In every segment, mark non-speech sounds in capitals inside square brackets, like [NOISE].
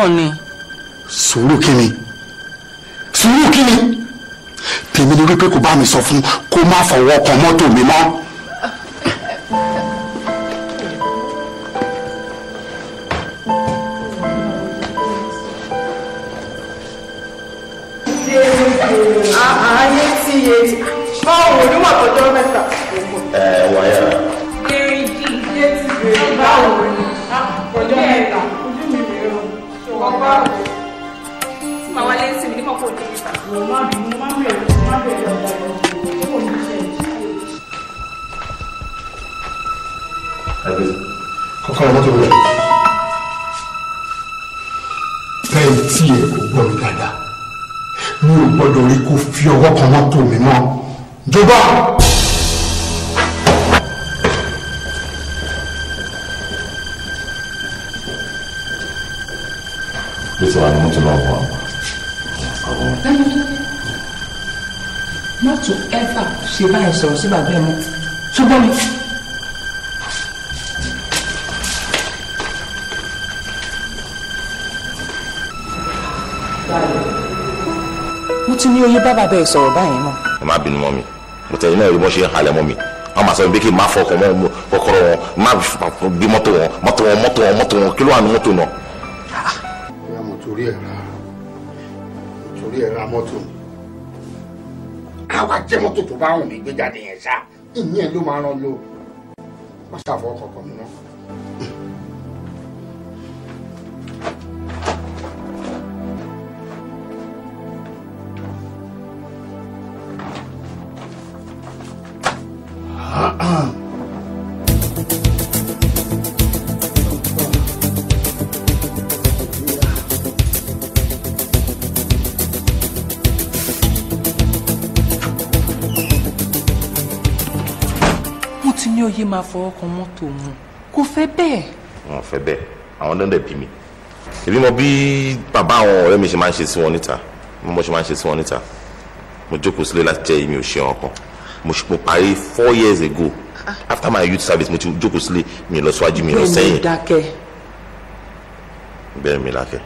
náà ni. sùúrù kí ni sùúrù kí ni tèmi ni wípé kò bá mi sọ fún kó má fọwọ́ kan bẹ́ẹ̀ sọ̀rọ̀ báyìí mọ́. ẹ má bínú mọ́ mi mo tẹ̀yìn náà rí bọ́ ṣe ń halẹ̀ mọ́ mi wọ́n máa sọ bí kí n má fọkàn wọn kọ́kọ́rọ́ wọn má gbé mọ́tò wọn mọ́tò wọn mọ́tò wọn mọ́tò wọn kí ló mọ́tò náà. bóyá mo torí ẹ̀ ra mo torí ẹ̀ ra mọ́tò àwa jẹ́ mọ́tò tó bá wùn mí gbé jáde yẹn sá ìyẹn ló máa rán lò wọ́n ṣàfọwọ́ kọ̀ọ̀kan mi náà. Fọwọ́ kan mọ́tò òun kò fẹ́ bẹ́ẹ̀. wọn fẹ́ bẹ́ẹ̀. Àwọn dọ́ndẹ̀ bí mi. Èmi mọ bí bàbá àwọn ọ̀rẹ́ mi ṣe máa ń ṣe sí wọn níta. Mo mọ ṣe máa ń ṣe sí wọn níta. Mo jókòó sílé láti jẹ́ èmi ò ṣe wọn kan. Mo parí four years ago. After my youth service mo ti jókòó sílé mi lọ síwájú mi lọ sẹ́yìn. bẹ́ẹ̀ mi lákẹ́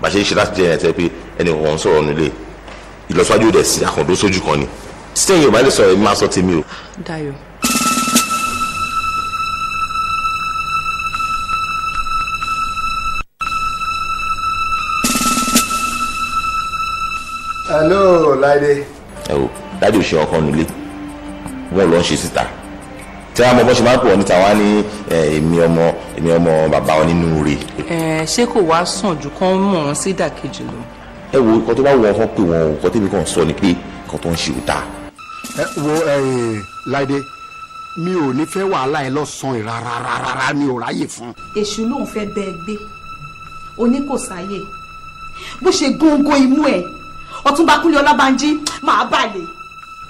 bá ṣe ń ṣe láti jẹ́ yẹn tẹ́ pé ẹnì kan sọ̀rọ̀ nílé. Ìlọsíwájú rẹ̀ sí àkàndó sójú kan ni. Sẹ́yìn ò bá lè sọ̀rọ̀ èmi máa sọ tèmi o. Dayọ̀ hello láìdé. ẹ o dájú òṣè ọkàn nílé. Wọn lọ ń ṣe síta. Tí wọn mọ bó ṣe máa ń wọn níta wọn á ní èmi ọmọ èmi ọmọ bàbá wọn nínú rè ẹ ṣé kò wá sàn ju kán mọ̀ wọ́n sí ìdàkejì lọ. ẹ wo nǹkan tó bá wọn kàn pé wọn o. Nǹkan tẹ́mi kàn sọ ni pé nǹkan tó ń ṣe ò dáa ẹ wo láìdé mi ò ní fẹ́ wàhálà ẹ lọ́sàn-án rárá mi ò ráyè fún. èṣù lòun fẹ́ bẹ́ẹ̀ gbé. Oní kò sáyè bó ṣe góńgó imú ẹ̀ ọ̀túnba kúnlẹ̀ ọlábànjí máa balẹ̀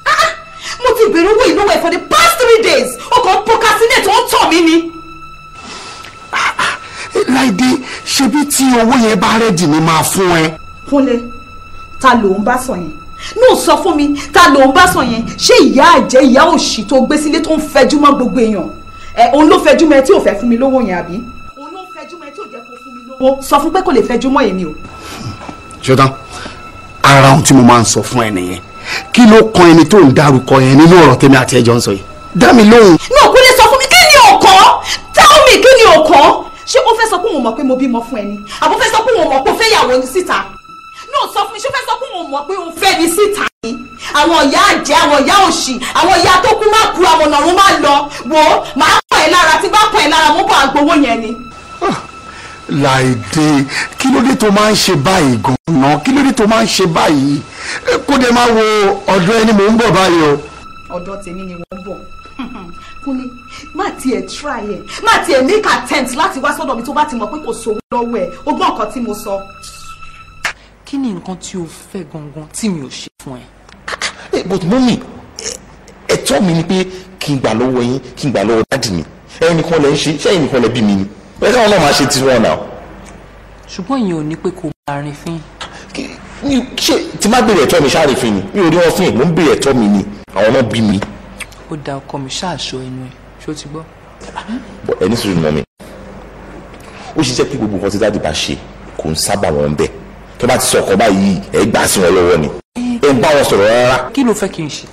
Ah, ah, mo ti bèrè owó ìlú ẹ̀ for the past three days ó kàn procrastinate ó ń tàn mí ni. láìdé ṣebí tí owó yẹn bá rẹ́dì ni máa fún ẹ. kúnlẹ̀ ta ló ń bá sọ yẹn ní sọ fún mi ta ló ń bá sọ yẹn ṣé ìyá àjẹ́ ìyá òṣì tó gbé sílé tó ń fẹjú mọ́ gbogbo èèyàn ẹ òun ló fẹjú mọ́ ẹ tí ò fẹ́ fún mi lówó yẹn àbí. òun ló fẹjú mọ́ ẹ tí ò jẹ́ kó fún mi lówó. sọ fún pé kò lè fẹjú mọ́ èmi o. ṣùgbọ́n ara ohun tí mo máa ń sọ fún ẹ nìyẹn. Kí ló kan ẹni tó ń dárúkọ yẹn nínú ọ̀rọ̀ tèmi àti ẹjọ́ ń sọ yìí? Dá mi lóhùn. ní òkú lè sọ fún mi. Kí ni ọkàn tell me kí ni ọkàn ṣé ó fẹ́ sọ pé òun mọ̀ pé mo bímọ fún ẹni? Àbó fẹ́ sọ pé òun mọ̀ pé ó fẹ́ yàwó ní síta? Ò sọ fún mi. Ṣé ó fẹ́ sọ pé òun mọ̀ pé òun fẹ́ ní síta ni? Àwọn ìyá àjẹ́ àwọn ìyá òṣì àwọn ìyá tó kú má kú àwọn ọ̀nà ọ̀run má lọ. Wò ó máa pọ̀ ẹ́ lára tí bá pọ̀ ẹ́ lára mo bọ̀ àgbowó yẹn ni. Láìdé kí ló dé tó máa ń ṣe báyìí gan-an? Kí ló dé tó máa ń ṣe báyìí? Kó dé máa wo ọ̀dọ̀ ẹni mò ń bọ̀ báyìí o. ọ̀dọ̀ tèmi ni wọ́n bọ̀. Kúnlé má tiẹ̀ try ẹ̀. Má tiẹ̀ make attempt láti wá sọ́dọ̀ mi tó bá ti mọ̀ pé kò sówó lọ́wọ́ ẹ̀. O gbọ́ nǹkan tí mo sọ. kí ni nǹkan tí o fẹ́ gangan tí mi ò ṣe fún ẹ. ẹ but mọ́mì ẹ̀tọ́ mi ni pé kí n gbà lọ́wọ́ yín kí n gbà lọ́wọ́ dáàdì mi. Ẹ̀yin nìkan lẹ ń ṣe ṣé ẹ̀yin nìkan lẹ bí mi ni ẹ káwọn náà máa ṣe tiwọn náà ṣùgbọ́n ìyẹn ò ní pé kó máa rin fín. Ṣé tí má béèrè ẹ̀tọ́ mi ṣáà fín ni mi ò rí wọn fín mo ń béèrè ẹ̀tọ́ mi ni àwọn náà bí mi ó da ọkọ mi ṣáàṣọ ẹnu ẹ ṣó ti gbọ́. But ẹni sùúrù mọ́ mi ó ṣiṣẹ́ pé gbogbo nǹkan tí dáàdì bá ṣe kò ń sábà wọn bẹ̀ tó bá ti sọ ọkọ báyìí ẹ gbà sí wọn lọ́wọ́ ni ẹ ń bá wọn sọ̀rọ̀ rárá kí ló fẹ́ kí n ṣe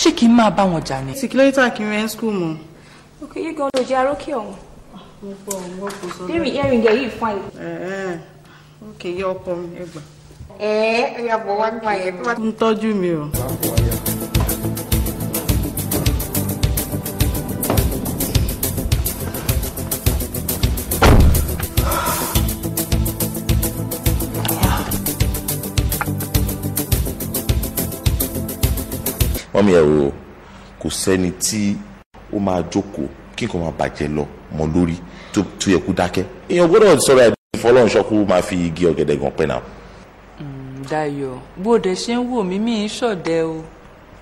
ṣé kí n máa bá wọn jà ni. Sikilẹ́tà kí n rẹ́ school mọ́. Okay, you go to Jaroki ọ̀hún. Dẹ́rìn earring ẹ̀ yìí fine. Ok, yẹ ọkọ mi ẹ gbà. Ẹ̀ẹ́ ẹ̀yà bọ̀ wá gbà yẹn. ń tọ́jú mi o. wọ́n mi ẹ̀ o kò sẹ́ni tí ó máa jókòó kí nǹkan máa bàjẹ́ lọ mọ́ lórí tó yẹ kó dákẹ́. Èèyàn gbọ́dọ̀ sọ̀rọ̀ ẹ̀ fọlọ́run ṣọ́kú máa fi igi ọ̀gẹ̀dẹ̀ gan pẹ́ náà. Dayọ̀ bó dẹ̀ ṣe ń wò mí mí ń ṣọ̀dẹ̀ o.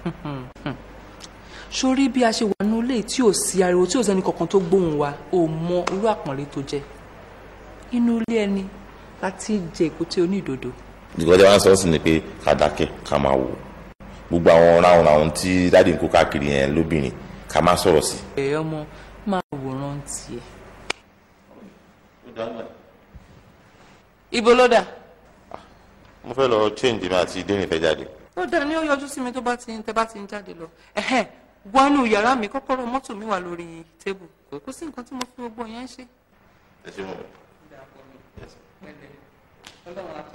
[LAUGHS] Sórí bí a ṣe wà nínú ilé tí ò sí ariwo tí ò sẹ́ni kankan tó gbóhùn wa ò mọ irú àpọ́nlé tó jẹ́. Inú ilé ẹni láti jẹ èkúté onídòdó ìgbọ́dọ̀ wọn sọ sí ni pé ká dákẹ́ ká máa wò. Gbogbo àwọn ráhùn ráhùn tí dáàdì ń kó káàkiri yẹn lóbìnrin ká má sọ̀rọ̀ sí. ẹ̀ ọmọ máa wòran tiẹ̀. ibo ló dà. mo fẹ́ lọ change mi àti dẹ́rìn fẹ́ jáde. ó dà ní ó yọjú sí mi tó bá ti ń tẹ bá ti ń jáde lọ wọnú yàrá mi kọ́kọ́rọ́ mọ́tò mi wà lórí tébù kò sí nǹkan tí mo fi gbogbo yẹn ṣe. ẹ ṣe mọ̀ Ọlọ́run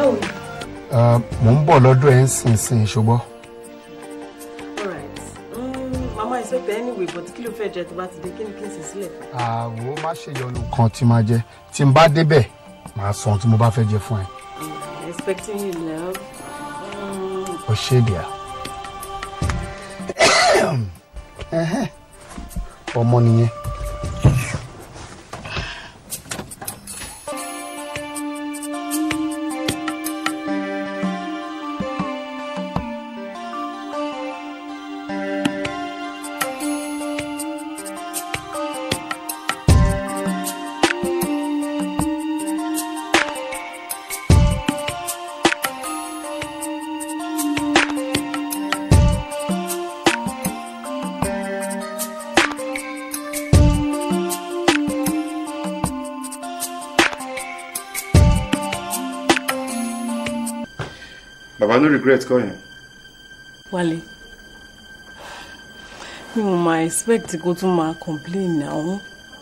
ẹ̀. Ah, mò ń bọ̀ lọ́dọ̀ ẹ̀ ń sìn sìn ṣùgbọ́n. alright mm, mama expect anyway but kí ló fẹ́ jẹ tó bá ti dé kí ni kí n sì sílẹ̀ àwo má ṣèyọnu kan tí máa jẹ tí n bá débẹ̀ màá sọ ohun tí mo bá fẹ́ jẹ fún ẹ. expecting you love. Mm, o ṣe dìá. [COUGHS] Ọmọ nìyẹn. Regret kọ́ yẹn. Wálé mi ò máa expect kó tún máa complain náà.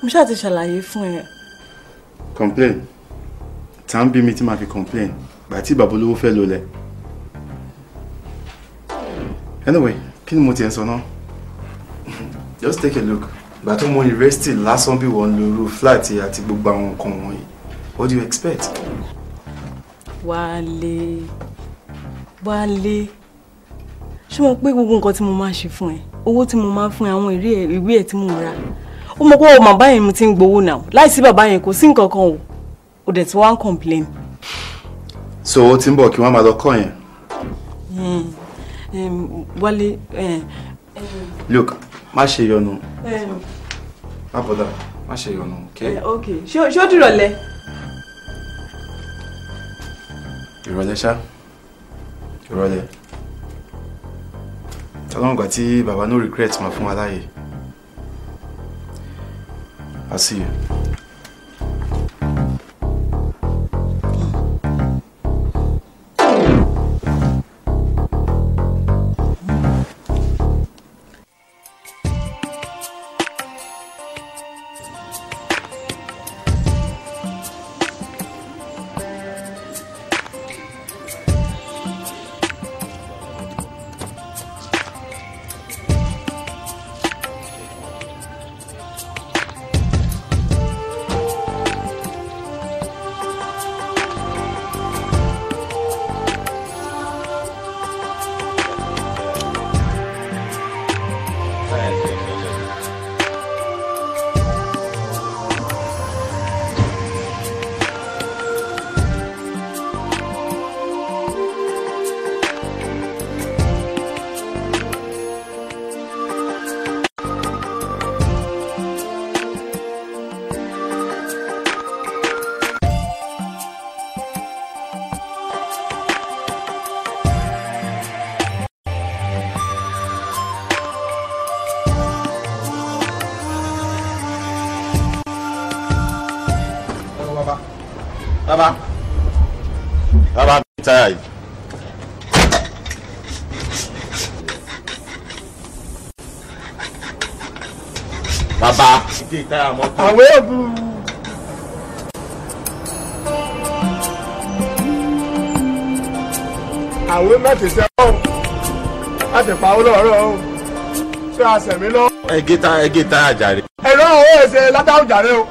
Mo ṣáà ti ṣàlàyé fún ẹ. complain? Tá ń bí mi tí màá fi complain gbà tí bàbá olówó fẹ́ anyway kí ni mo ti ẹ̀ sọ náà? Just take a look. Gbà tó mọ university lásán bí wọ́n lo irú flat àti gbogbo àwọn nǹkan wọ̀nyí. What do you expect. Wálé Wálé. Ṣé mo pé gbogbo nǹkan tí mo máa ṣe fún ẹ owó tí mo máa fún ẹ àwọn ìwé ẹ tí mo ra ó mọ pé o bàbá yẹn mo ti ń gbowó náà. Láìsí bàbá yẹn kò sí nǹkan kan o. Ò dẹ̀ tí wọ́n á ń complain. so ó ti ń bọ̀ kí wọ́n máa lọ kọ́ yẹn. Hmm, Wálé em, look má ṣe yọnu. Má bọ́dà má ṣe yọnu okay. eh, ok ó- ṣé ó dìrọ̀lẹ́. ìrọ̀lẹ́ ṣá ìrọ̀lẹ́ tọ́lọ́mù gbà tí bàbá no regret máa fún wa láàyè I'll see you. Àwọn èèbù. àwọn mẹ́tẹ̀ẹ̀sẹ̀ ọ̀hún láti pa owó lọ́rọ̀ ọ̀hún ṣé a sẹ̀mí lọ. ẹgé táyà ẹgé táyà jàre. ẹ̀rọ owó ẹ̀sẹ̀ látàwọn jàre o.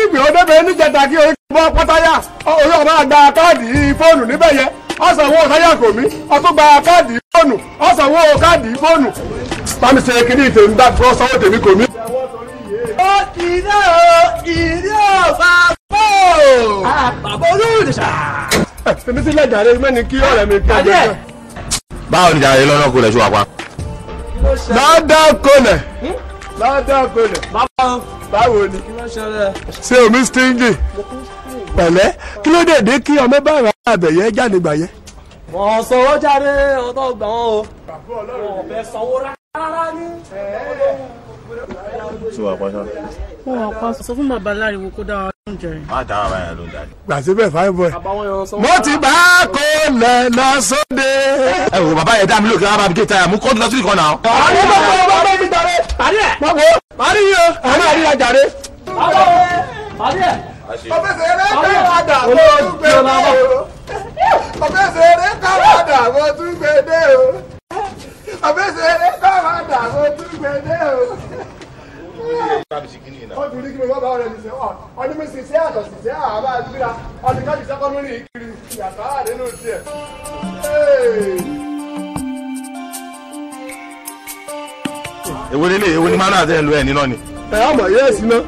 ìgbì ọdẹ́bẹ̀ níjẹta kí orí bọ́ pátáyà orí ọba gba káàdì fóònù níbẹ̀ yẹn ọ̀sánwó táyà kò mí ọtún gba káàdì fóònù ọ̀sánwó káàdì fóònù. bámi ṣe ìtẹ̀mí bá gbọ́ sanwó tèmi kò mí. Ìdá o ìdí ò bá bò. bàbá olóòdìṣà. tèmi sí lẹ́jà rẹ mẹ́ni kí ọ̀rẹ́ mi kí ọjọ́ Adé. báwo ni jàre lọ́nà kò lẹ̀ ṣọ́ àpá. lọ́dọ̀ kọlẹ̀ lọ́dọ̀ kọlẹ̀ bàbá báwo ni kí ló ṣẹlẹ̀. ṣé omi stingy pẹ̀lẹ́ kí ló dé dé kí ọmọ bá ra àbẹ̀yẹ jáde gbà yẹ. wọ́n sanwó jáde ọ̀tọ̀ gbà wọ́n o. wọ́n fẹ́ sanwó rárá ní. Ṣé wàá pàṣẹ. wọn wà pa sọ fún bàbá láriwo kó dá wa lóúnjẹ rẹ. má dá yẹn ló ń darí. bàbá wọn yọ sanwó. mo ti bá kọlẹ̀ lọ sóde. ẹ wò bàbá yẹn dá mi lókè bàbá mi táyà mú kóòtù lọ sí ìkan náà. àní bá bá bá bá mi jàre. pàdé ẹ̀. má wo má rí yín o àmì àríyá jàre. bàbá wọn pàdé ẹ̀. ọ̀fẹ́sẹ̀ eré káwádà mo tún gbé dé o ọ̀fẹ́sẹ̀ eré káwádà mo tún gbé dé o ọ̀fẹ́sẹ̀ eré mo tún gbé dé o. wọ́n tún ní kí mi bá bá ọ̀rẹ́ mi ṣe ọ́ ọdún mi sì ṣe àtọ̀ sì ṣe àbá àdúrà ọdún káàdì sẹ́kọ́ndírì kiri ìyàtọ̀ àdé nínú tiẹ̀. èwo lélẹ̀ èwo ni mánà àtẹ̀ ń lo ẹ̀ nínú ni. ẹ ọmọ yẹ́ sí ná.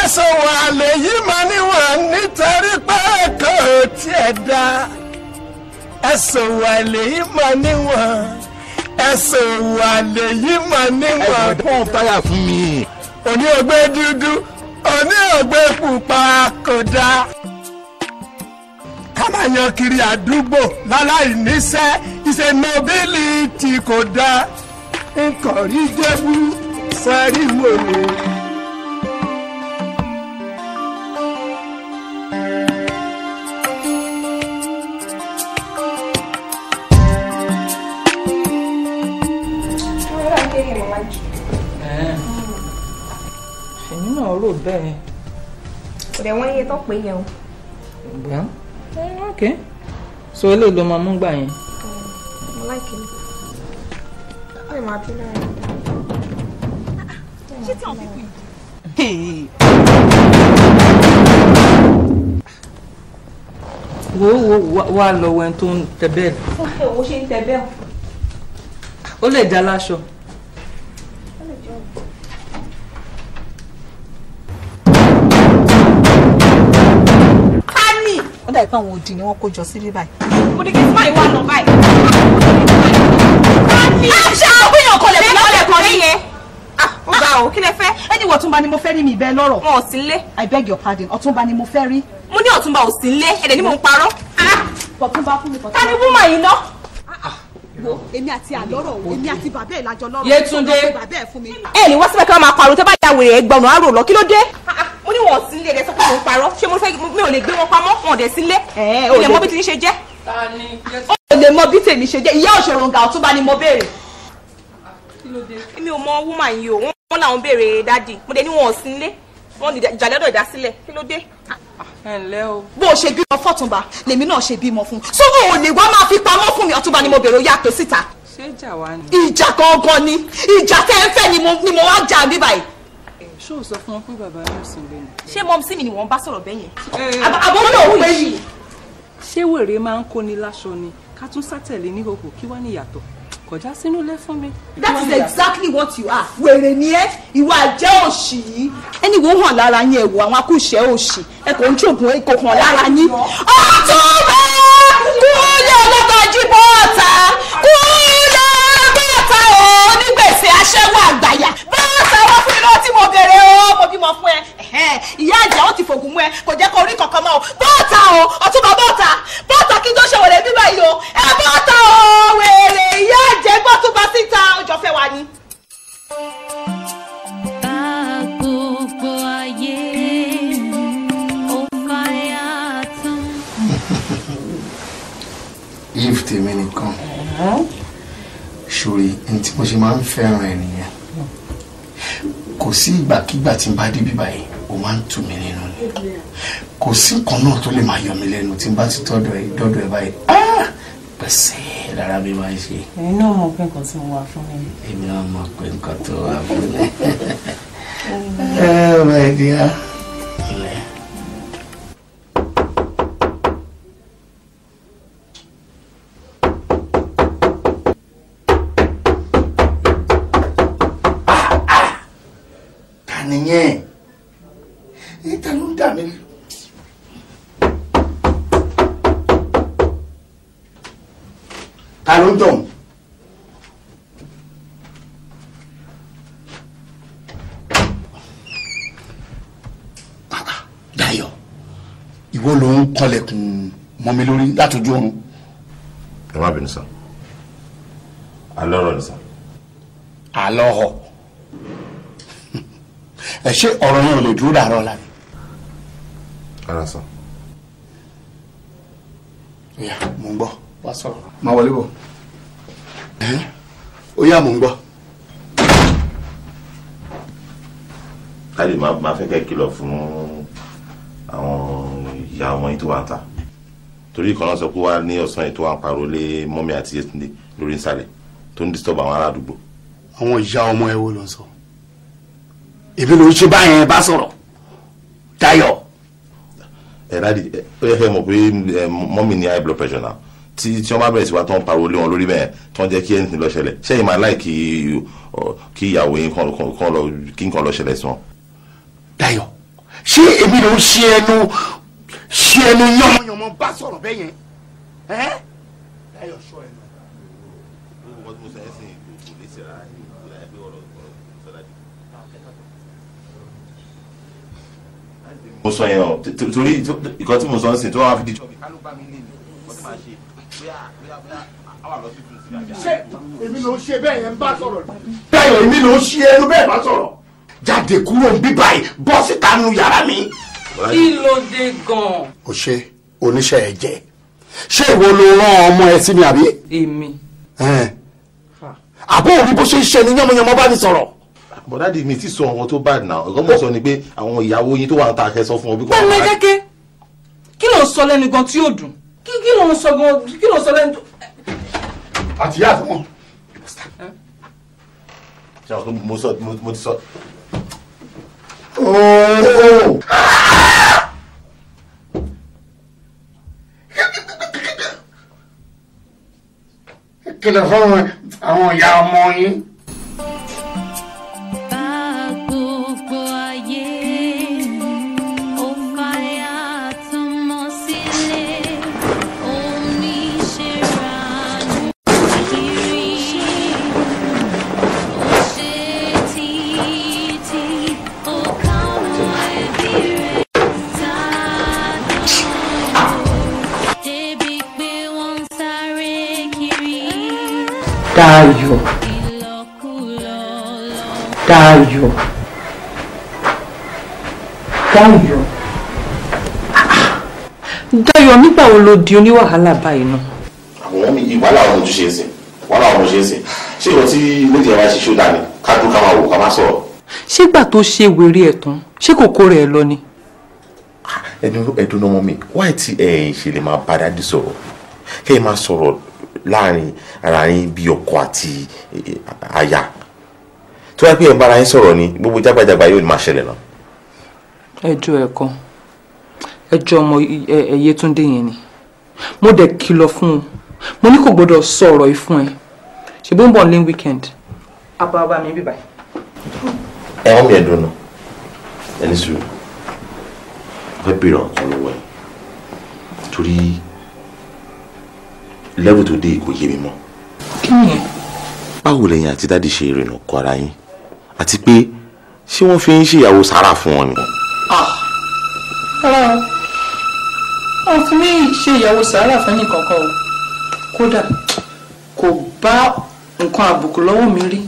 ẹ̀sùn wà lèyí máa níwọ̀n nítorí pé kò tiẹ̀ dá ẹ̀sùn wà lèyí máa níwọ̀n ẹ̀sùn wà lèyí máa níwọ̀n. ẹ pọ́n táyà fún mi. òní ògbé dúdú òní ògbé pupa kò dá. ká máa yan kiri àdúgbò láláì níṣẹ́ ìṣe nobility kò dá nǹkan rí jẹ́bú sẹ́rí wòlé. Náà rò bẹ́ẹ̀. kò dẹ̀ wọ́n iye tó pé yẹn o. well eh, ok so eléyìí ló máa mú gbà yẹn. mo láìkè ní. ó lè máa bí lára. ṣé tí àwọn pípọ̀ yìí. wo wo wá- lọ wẹ́n tó ń tẹ bẹ́ẹ̀ ó ṣe ń tẹ bẹ́ẹ̀. ó lè já láṣọ. Ó dàbí pé àwọn òdì ni wọ́n kó jọ síbí báyìí. mo ní kí n máa lọ báyìí. àwọn èèyàn kan lè fi lọ́lẹ̀ kan rí yẹn. ó ga o kí lẹ fẹ́. ẹni wọ ọ̀túnba ni mo fẹ́ rí mi bẹ́ẹ̀ lọ́rọ̀. wọn ò sí nlé. i beg your pardon ọ̀túnba ni mo fẹ́ rí. mo ní ọ̀túnba ò sí nlé ẹ̀dẹ̀ ni mò ń parọ́. ọ̀túnba fún mi kọ̀tún. ta ni wúmọ̀ yìí ná. wo èmi àti àlọ́rọ̀ o èmi àti bàbá ẹ̀ lájọ lọ́rọ̀. Yétúndé. Ó sọ pé bàbá ẹ̀ fún mi. ẹ ní wá síbẹ̀ kí wọ́n máa pariwo tẹ́ bá ya wèrè ẹgbọ̀nù àrò lọ kí ló dé. Mo ní wọn ò sí nlé ẹ̀dẹ̀ sọ pé mò ń parọ́ ṣé mo fẹ́ mi ò lè gbé wọn pamọ́ wọn dẹ̀ sí nlé. ẹ ò ilẹ̀ lè- mọ́ bí ti ní ṣe jẹ́. ó lè mọ bí tèmi ṣe jẹ́ ìyá òṣèròǹgà ọ̀túnba ni mo béèrè. èmi ò mọ wúmọ̀ yìí o wọ́n làwọn béèrè dádì mo dẹ̀ ní wọn ò sí nlé wọn ní ìjà lọ́dọ̀ ìdásílẹ̀ kí ló dé. ẹ ǹlẹ́ o. bó o ṣe bímọ fọ́túnba lèmi náà ṣe bímọ fún so o ò lè wá máa fi pamọ́ fún mi ọ̀túnba ni mo béèrè ó yà pé síta. ṣé ìjà wa ni. ìjà gangan ni ìjà tẹ́ ẹ fẹ́ ni mo ni mo wá jà bí báyìí. O sọ fún wọn pé bàbá yóò sìn lẹ́nu. ṣé mọ́mísí mi ni wọ́n bá sọ̀rọ̀ bẹ́yẹn. àbọ̀ náà pé yìí. ṣé wèrè máa ń kóni láṣọ ni ká tún sátẹ̀lé ní hòhò kí wá ní ìyàtọ̀ kọjá sínú ilé fún mi. that is exactly what you are wèrè ni ẹ ìwà jẹ́ òṣì yìí ẹni wo hàn lára yín ẹ wo àwọn akúṣẹ̀ òṣì ẹ kò ń ṣoògùn ẹ kò hàn lára yín. ọ̀túnba kúlẹ̀ ọlọ́tọ̀jú bọ́ọ̀tà kúlẹ̀ bọ́ọ̀tà o onígbèsè aṣẹ́wó àgbàyà bọ́ọ̀tà wọ́n fún mi lọ́wọ́ tí mo bèrè o mo bímọ fún ẹ. Ìyá àjà ó ti fògùn mú ẹ kò jẹ́ kó orí kankan mọ́ o. Bọ́ọ̀tà o ọ̀túnba bọ́ọ̀tà. Bọ́ọ̀tà kí n tó ṣe wèrè bíbá yìí o. Ẹ bọ́ọ̀tà o wèrè ìyá àjẹ́ gbọ́ tó bá síta. Ọjọ́ fẹ́ wa ni. If tèmi nìkan ṣòrí tí mo ṣe máa ń fẹ́ràn ẹ nìyẹn kò sí ìgbàkigbà tí n bá débi báyìí ó máa ń tù mí nínú ni kò sí nǹkan náà tó lè máa yọ mí lẹ́nu tí n bá ti tọ́dọ̀ ẹ dọ́dọ̀ ẹ báyìí ah pẹ̀sẹ̀ lára mi máa ń ṣe ẹ̀yin náà mọ̀ pé nǹkan tí mo wà fún mi. èmi náà mọ̀ pé nǹkan tó wà fún mi. ẹ [LAUGHS] [LAUGHS] my dear. ilẹ̀. Yẹn ò lè dúró dàárọ̀ la ni. ara sá. Oya, mò ń gbọ́ wá sọ̀rọ̀ máa wọlé bọ̀ ó yá mò ń gbọ́. káyọ̀ máa máa fẹ́ kẹ́ kìlọ̀ fún àwọn ìyá ọmọ yín tó wà ń ta torí ìkan náà sọ pé wà ní ọ̀sán yìí tó wà ń pariwo lé mọ́mí àti yétúndé lórí ìsàlẹ̀ tó ń disturb àwọn ará àdúgbò. àwọn ìyá ọmọ ẹ wo ló ń sọ èmi ló ń ṣe báyẹn bá sọ̀rọ̀ Dayọ̀ ẹ dáàdi ó yẹ kẹ́ mọ̀ pé ẹ, mọ́mí ní high blood pressure náà. Tí tí wọ́n bá bẹ̀rẹ̀ sí wa tó ń pariwo lé wọn lórí bẹ́ẹ̀ tó ń jẹ́ kí ẹnìtì lọ ṣẹlẹ̀. Ṣẹ́yìn máa láì kí kí ìyàwó yín kàn lọ kí nǹkan lọ ṣẹlẹ̀ sí wọn. Dayọ̀ ṣé èmi ló ń ṣe ẹnu ṣe ẹnu yánmọ́yánmọ́ bá sọ̀rọ̀ bẹ́ẹ̀ yẹn? Ẹ́? Sọ ẹnu. Mo sọ yẹn t- torí ìkan tí mo sọ ń sìn tó wà fi di jọ́ ṣé èmi ló ṣe bẹ́ẹ̀ yẹn bá sọ̀rọ̀ Dayọ̀ èmi ló ṣe ẹnu bẹ́ẹ̀ bá sọ̀rọ̀ jáde kúrò ń bí báyìí bọ́ síta nu yàrá mi. kí ló dé gan-an. o ṣe oníṣẹ́ ẹ jẹ́ ṣé ìwọ ló rán ọmọ ẹ sí mi àbí. èmi. àbó òrí bó ṣe ń ṣe ni yánmọ́yánmọ́ bá mi sọ̀rọ̀. Bọ̀dádì mi ti sọ ọ̀rọ̀ tó bad now ọ̀gọ́ mọ̀ sọ ni pé àwọn ìyàwó yín tó wà ń ta akẹ́ sọ fún ọ bí kò pẹ̀lú ẹ̀kẹ́kẹ́ kí ló ń sọ lẹ́nu gan tí yóò dùn kí kí ló ń sọ gan kí ló ń sọ lẹ́nu tó. àtìyá àtọmọ. ṣe àwọn mo sọ mo ti sọ. kìlọ̀ fún àwọn ìyá ọmọ yín. Dayọ̀ Dayọ̀ Dayọ̀ nígbà wo ló di oníwàhálà báyìí náà. àwọn mi ìwà làwọn ojú ṣe é sìn wà làwọn ojú ṣe é sìn ṣé ìwọ tí lóde ẹ̀ wá ṣe ṣó dání ká dúró ká máa wò ká máa sọ̀rọ̀. ṣégbà tó ṣe wèrè ẹ̀ tán ṣé kòkó rẹ̀ lọ ni. ẹnu ẹdun ọmọ mi. Wáyé tí ẹ ṣe lè máa bá dádì sọ̀rọ̀? Kẹ́ ẹ máa sọ̀rọ̀ láàárín ara yín bí ọkọ àti aya tó wáyé pé ẹ ń bára yín sọ̀rọ̀ ni gbogbo jágbàjàgbà yóò máa ṣẹlẹ̀ náà. ẹjọ́ ẹ̀kọ́ ẹjọ́ ọmọ Yétúndé yẹn ni mo dẹ̀ kìlọ̀ fún un mo ní kò gbọ́dọ̀ sọ ọ̀rọ̀ yìí fún ẹ ṣe bó ń bọ̀ ní weekend. ababa mi bíbá. ẹ wọ́n mi ẹ̀dùn náà ẹni sùúrù fẹ́ bèrè ọ̀kan lọ́wọ́ ẹ̀ torí level tó dé kò yé mi mọ́. kí ni ẹ. báwo lẹ́yìn àti dáàdi ṣe ìrìnà kọ ara yín àti pé ṣé wọ́n fi ń ṣèyàwó sára fún wọn ni. rárá o wọn fi mí ṣe ìyàwó sàárà fẹ́ni kankan o kódà kò bá nǹkan àbùkù lọ́wọ́ mi rí.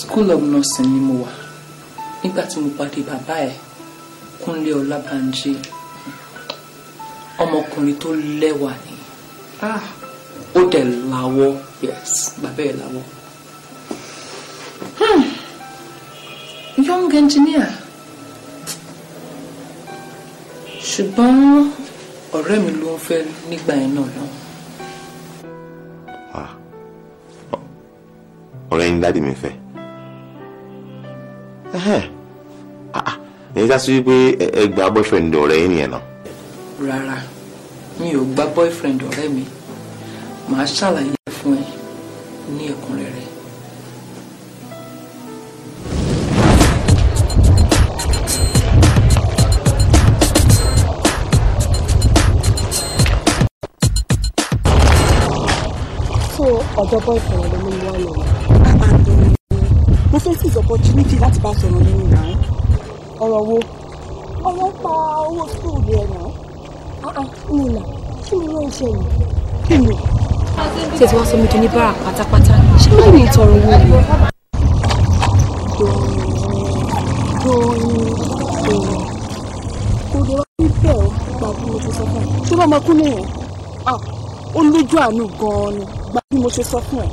School of nursing ni mo wà nígbà tí mo pàdé bàbá ẹ̀ Kúnlé Ọlábànjí ọmọkùnrin tó lẹ́wà ni Ah, ó dẹ̀ láwọ́ yes bàbá ẹ̀ láwọ́. Hmm. young engineer ṣùgbọ́n ọ̀rẹ́ mi ló ń fẹ́ nígbà yẹn náà lọ. ọ̀rẹ́ yín dáàdi mi fẹ́. ẹ̀yin já sí wípé ẹ- ẹ gba boyfriend ọ̀rẹ́ yín nìyẹn náà. rárá mi ò gba boyfriend ọ̀rẹ́ mi màá ṣàlàyé fún ẹ ní ẹ̀kúnrẹ́rẹ́. so ọ̀dọ̀ boyfriend ló mú wá lọ. mo fẹ́ seize opportunity láti bá sọ̀rọ̀ nínú ìgbà ọ̀rọ̀ wo ọ̀rọ̀ pa owó school rẹ̀ náà. Nìlà kí ni wọ́n ń ṣe yìí kí ni. ẹ ti wá sọ mí di oníbàárà pátápátá ṣé wọ́n ní ìtọrọ owó mi. dòyìn dòyìn kò lè wá ní bẹ́ẹ̀ ó gba bí mo ṣe sọ fún ẹ. ṣé wọ́n máa kú nìyẹn? ó lójú àánú gan-an ni gba bí mo ṣe sọ fún ẹ.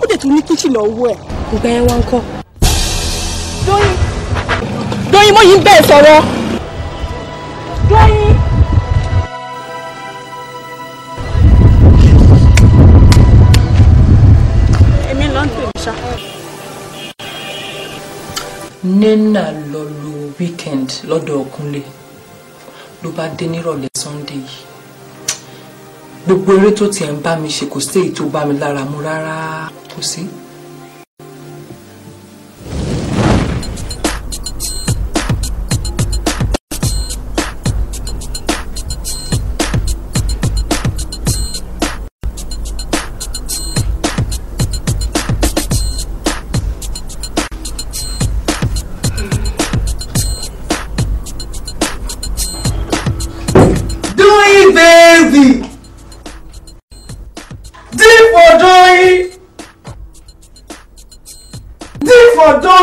ó dẹ̀ tún ní kíchìnì owó ẹ̀. ìgbà yẹn wá ń kọ́. Dóyin Dóyin mo yìí bẹ́ẹ̀ sọ̀rọ̀ Dóyin. Nena lọ lo weekend lọ́dọ̀ ọkùnlé ló bá dé nírọ̀lẹ́ sunday yìí. Gbogbo eré tó tiẹ̀ ń bá mi ṣe kò sí èyí tó bá mi lára mu rárá. Kò sí. Doing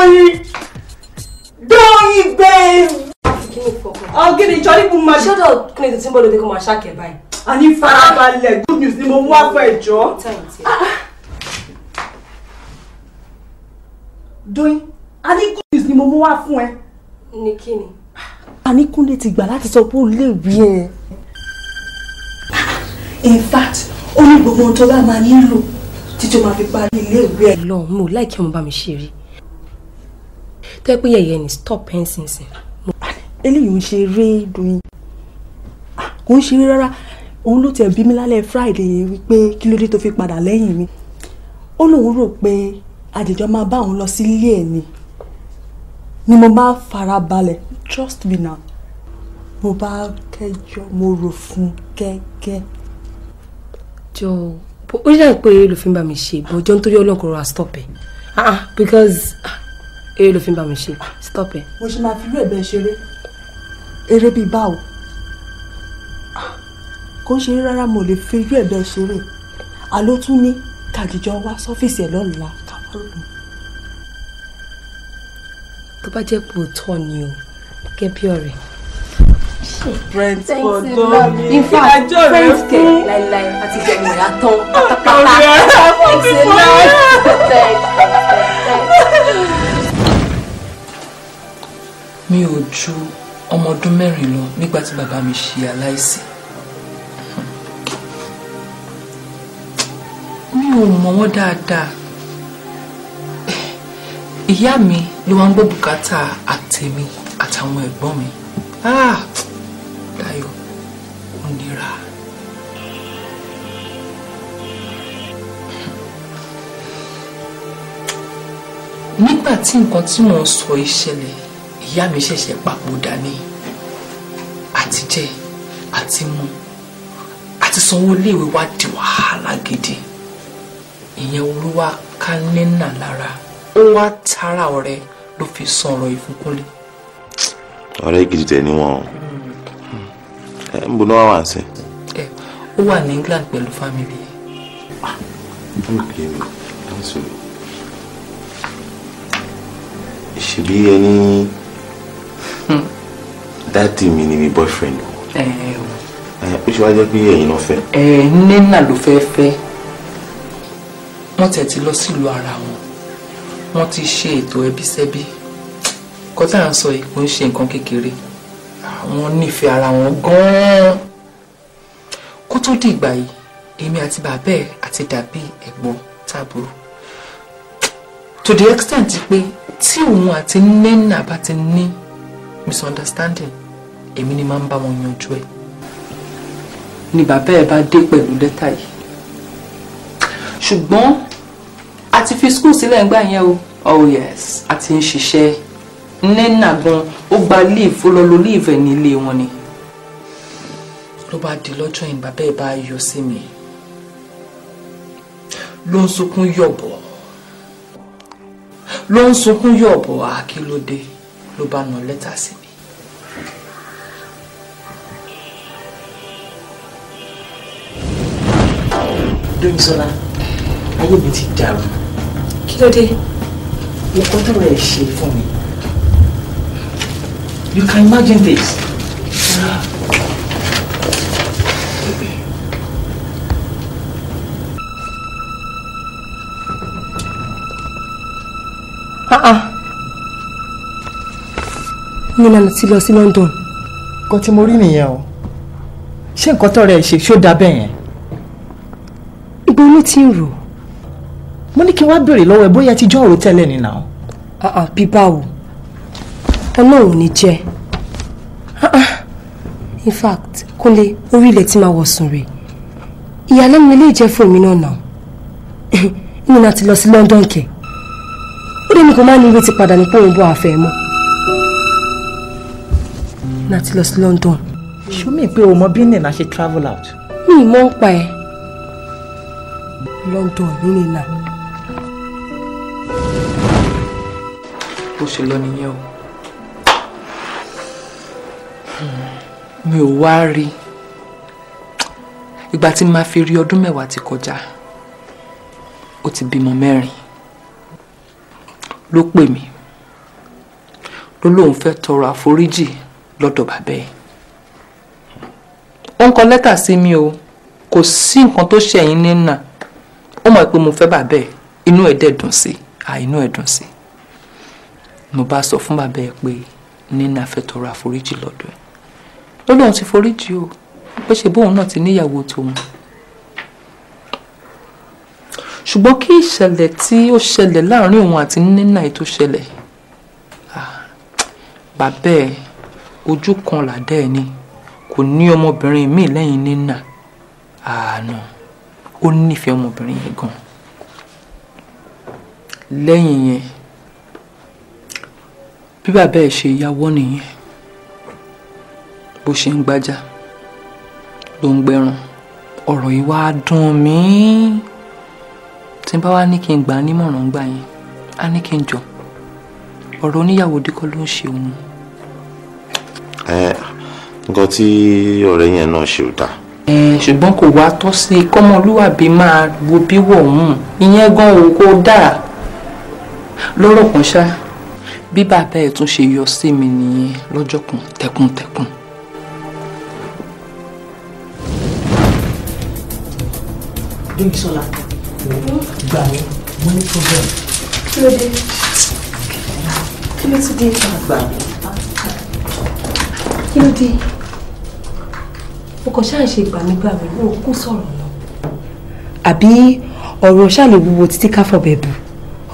for doing. Doing baby. ọ̀gẹ̀dẹ̀ ìjọ ní mo máa ṣọ́dọ̀ kí ni tí ń bọ̀ lóde kó máa ṣàkẹ́ báyìí. a ní farabalẹ̀ good news ni mo mú wá fún ẹ̀jọ́. Dóyin a ní good news ni mo mú wá fún ẹ. ní kí ni. Àníkúnlé ti gbà láti sọ pé òun lè rí ẹ. in fact ó ní gbogbo ohun tó bá máa nílò títí ó máa fi parí iléèwé ẹ. lọ mo láìkí ọmọ bá mi ṣe rí tẹ́ pé yẹ̀yẹ́ ni stop ẹ̀ ń sìn eléyìí ń ṣe eré Dóyin Ah, kò ń ṣeré rárá. Òun ló tiẹ̀ bí mi lálẹ́ Friday wípé kí ló dé tó fi padà lẹ́yìn mi. Ó lóun rò pé àjẹjọ́ máa bá òun lọ sí ilé ẹ̀ ni. Ni mo bá fara balẹ̀ trust me now. Mo bá kẹjọ mo rò fún kẹ́kẹ́. jọ ó yẹ pé eré ló fi ń bá mi ṣe bọ́ jọ nítorí ọlọ́kùnrin wa stop ẹ̀. Ah ah because eré ló fi ń bá mi ṣe. Stop ẹ̀. mo ṣe máa fi irú ẹ̀ bẹ́ẹ̀ ṣeré. Eré bíi báwo? Ah, kò ń ṣeré rárá mo lè fi irú ẹ̀ bẹ́ẹ̀ ṣeré. Àló tún ní kàjíjọ wá sọ́fíìsì ẹ̀ lọ́la. Káfọ́rọ̀ tó bá jẹ́ pé òótọ́ ni o gẹ́gẹ́ bí ọ̀rẹ́. friends for. Dóyin In fact, friends kẹ̀ fún- láíláí àti ìjọba ìyá tán pátápátá. Ọ̀rẹ́ rẹ fún Thanks a fífọ́ mi ò ju ọmọ ọdún mẹ́rin lọ nígbà tí bàbá mi ṣe aláìsí. Mi ò mọ̀ wọ́n dáadáa. Ìyá mi ló wá ń gbọ́ bùkátà àtèmi àtàwọn ẹ̀gbọ́n mi. Ah, Dayọ̀ ó nira. nígbà tí nǹkan tí mò sọ ìṣẹ̀lẹ̀ ìyá mi ṣẹ̀ṣẹ̀ papòdà ní àti jẹ àti mu àti sanwó iléèwé wa di wàhálà gidi. Ìyẹn olúwa ká nínà lára. Ó wá tara ọ̀rẹ́ ló fi san ọ̀rọ̀ ìfúnkúnlé ọ̀rẹ́ gidi tẹ̀ ni wọ́n ẹ̀ ń bo náà wà sí. ẹ ó wà ní England pẹ̀lú fámìlì sorry. ṣebí ẹni dáàdì mi ni mi boyfriend ẹ ẹ ó ṣe wá jẹ́ pé ẹ̀yin náà fẹ́. ẹ nínà ló fẹ́ fẹ́. Wọ́n tẹ̀ ti lọ sílùú ara wọn. Wọ́n ti ṣe ètò ẹbí sẹ́bí kọ́tà ń sọ yìí kò ń ṣe nǹkan kékeré. Àwọn nífẹ̀ẹ́ ara wọn gan-an. Kó tó di ìgbà yìí èmi àti bàbá ẹ̀ àti dàbí ẹ̀gbọ́n tàbúrò to the extent pé tí òun àti nínà bá ti ní misunderstanding. Èmi ni máa ń bá wọn yanjú ẹ̀. Ni bàbá ẹ̀ bá dé pẹ̀lú lẹ́tà yìí. Ṣùgbọ́n a ti fi skul sílẹ̀ ńgbà yẹn o. Oh yes. A ti ń ṣiṣẹ́. Nínà gan ó gba leave ó lọ lo leave ẹ̀ ní ilé wọn ni. Ló bá di lọ́jọ́ yìí bàbá ẹ̀ bá yọ sí mi. Ló ń sunkún yọ̀bọ̀. Ló ń sunkún yọ̀bọ̀. Àkílódé ló bá nà lẹ́tà sí mi. Dómisọ́lá ayé mi ti dàrú kí ló dé. nǹkan tó rẹ̀ ṣe fún mi you can imagine this. Nínú ti lọ sí London. nǹkan tí mo rí nìyẹn o ṣé nǹkan tọrẹ ẹ ṣe ṣó dáa bẹ́ẹ̀ yẹn. ibo ló ti ń rò. mo ní kí wá béèrè lọ́wọ́ ẹ bóyá ti jọ́ ọ̀rọ̀ tẹ́lẹ̀ ni náà. bí báwo ọlọ́run ní jẹ́ in fact kúnlé orílẹ̀ tí máa wọ̀ sùn rè ìyàlẹ́nu ilé ìjẹ́ fún mi náà náà [LAUGHS] nínú àti lọ sí London kẹ̀ ó dé ní kò má ní ìwé ti padà ní pé òun bọ́ àfẹ́ mọ́ láti lọ sí London. ṣùgbọ́n pé o mọ bí nìyẹn ṣe travel out. mi ì mọ̀ ń pa ẹ́ London nínú ìlà. bó ṣe lọ nìyẹn o mi ò wá rí ìgbà tí màá fi rí ọdún mẹ́wàá ti kọjá ó ti bímọ mẹ́rin ló pè mí ló lóun fẹ́ tọrọ àforíjì lọ́dọ̀ bàbá ẹ̀. Ó ń kọ lẹ́tà sí mi o. Kò sí nǹkan tó ṣẹ̀yìn nínà ó mọ̀ pé mo fẹ́ bàbá ẹ̀. Inú ẹ̀ dẹ̀ dùn sí. À inú ẹ̀ dùn sí. Mo bá sọ fún bàbá ẹ̀ pé nínà fẹ́ tọrọ àforíjì lọ́dọ̀ ẹ̀. Ló lóun ti foríjì o. Pé ṣe bóun náà ti níyàwó tòun. Ṣùgbọ́n kí ìṣẹ̀lẹ̀ tí ó ṣẹlẹ̀ láàárín òun àti nínà ètò ṣẹlẹ̀. Bàbá ẹ̀ ojú kan làdá ẹ̀ ni. Kò ní ọmọbìnrin míì lẹ́yìn nínà. Àánú. Ó nífẹ̀ẹ́ ọmọbìnrin yẹn gan. Lẹ́yìn yẹn bí bàbá ẹ̀ ṣe yáwọ́ nìyẹn. Bó ṣe ń gbájá ló ń gbẹran ọ̀rọ̀ yìí wá dùn mí. Tí n bá wá ní kí n gbà á nímọ̀ràn gbà yẹn á ní kí n jọ. Ọ̀rọ̀ oníyàwó díkọ́ ló ń ṣe òun. Ẹ nǹkan tí ọ̀rẹ́ yẹn náà ṣe ò dáa. ṣùgbọ́n kò wá tọ́ sí i kọ́mọlúwàbí máa wo bí wọ̀ hùn ìyẹn gan ò kó dáa lọ́rọ̀ kan ṣá bí bàbá ẹ̀ tún ṣe yọ sí mi nìyẹn lọ́jọ́ kan tẹkuntẹkun. Dóyìnsọ́lá gbà mí mo ní problem. kí ló dé kí ló tún dé gbà mí. Kí ló dé o kò ṣáà ṣe gbàmígbàmí o kú sọ̀rọ̀ náà. àbí ọ̀rọ̀ ṣáà lè wúwo títí ká fọ̀bẹ̀ bù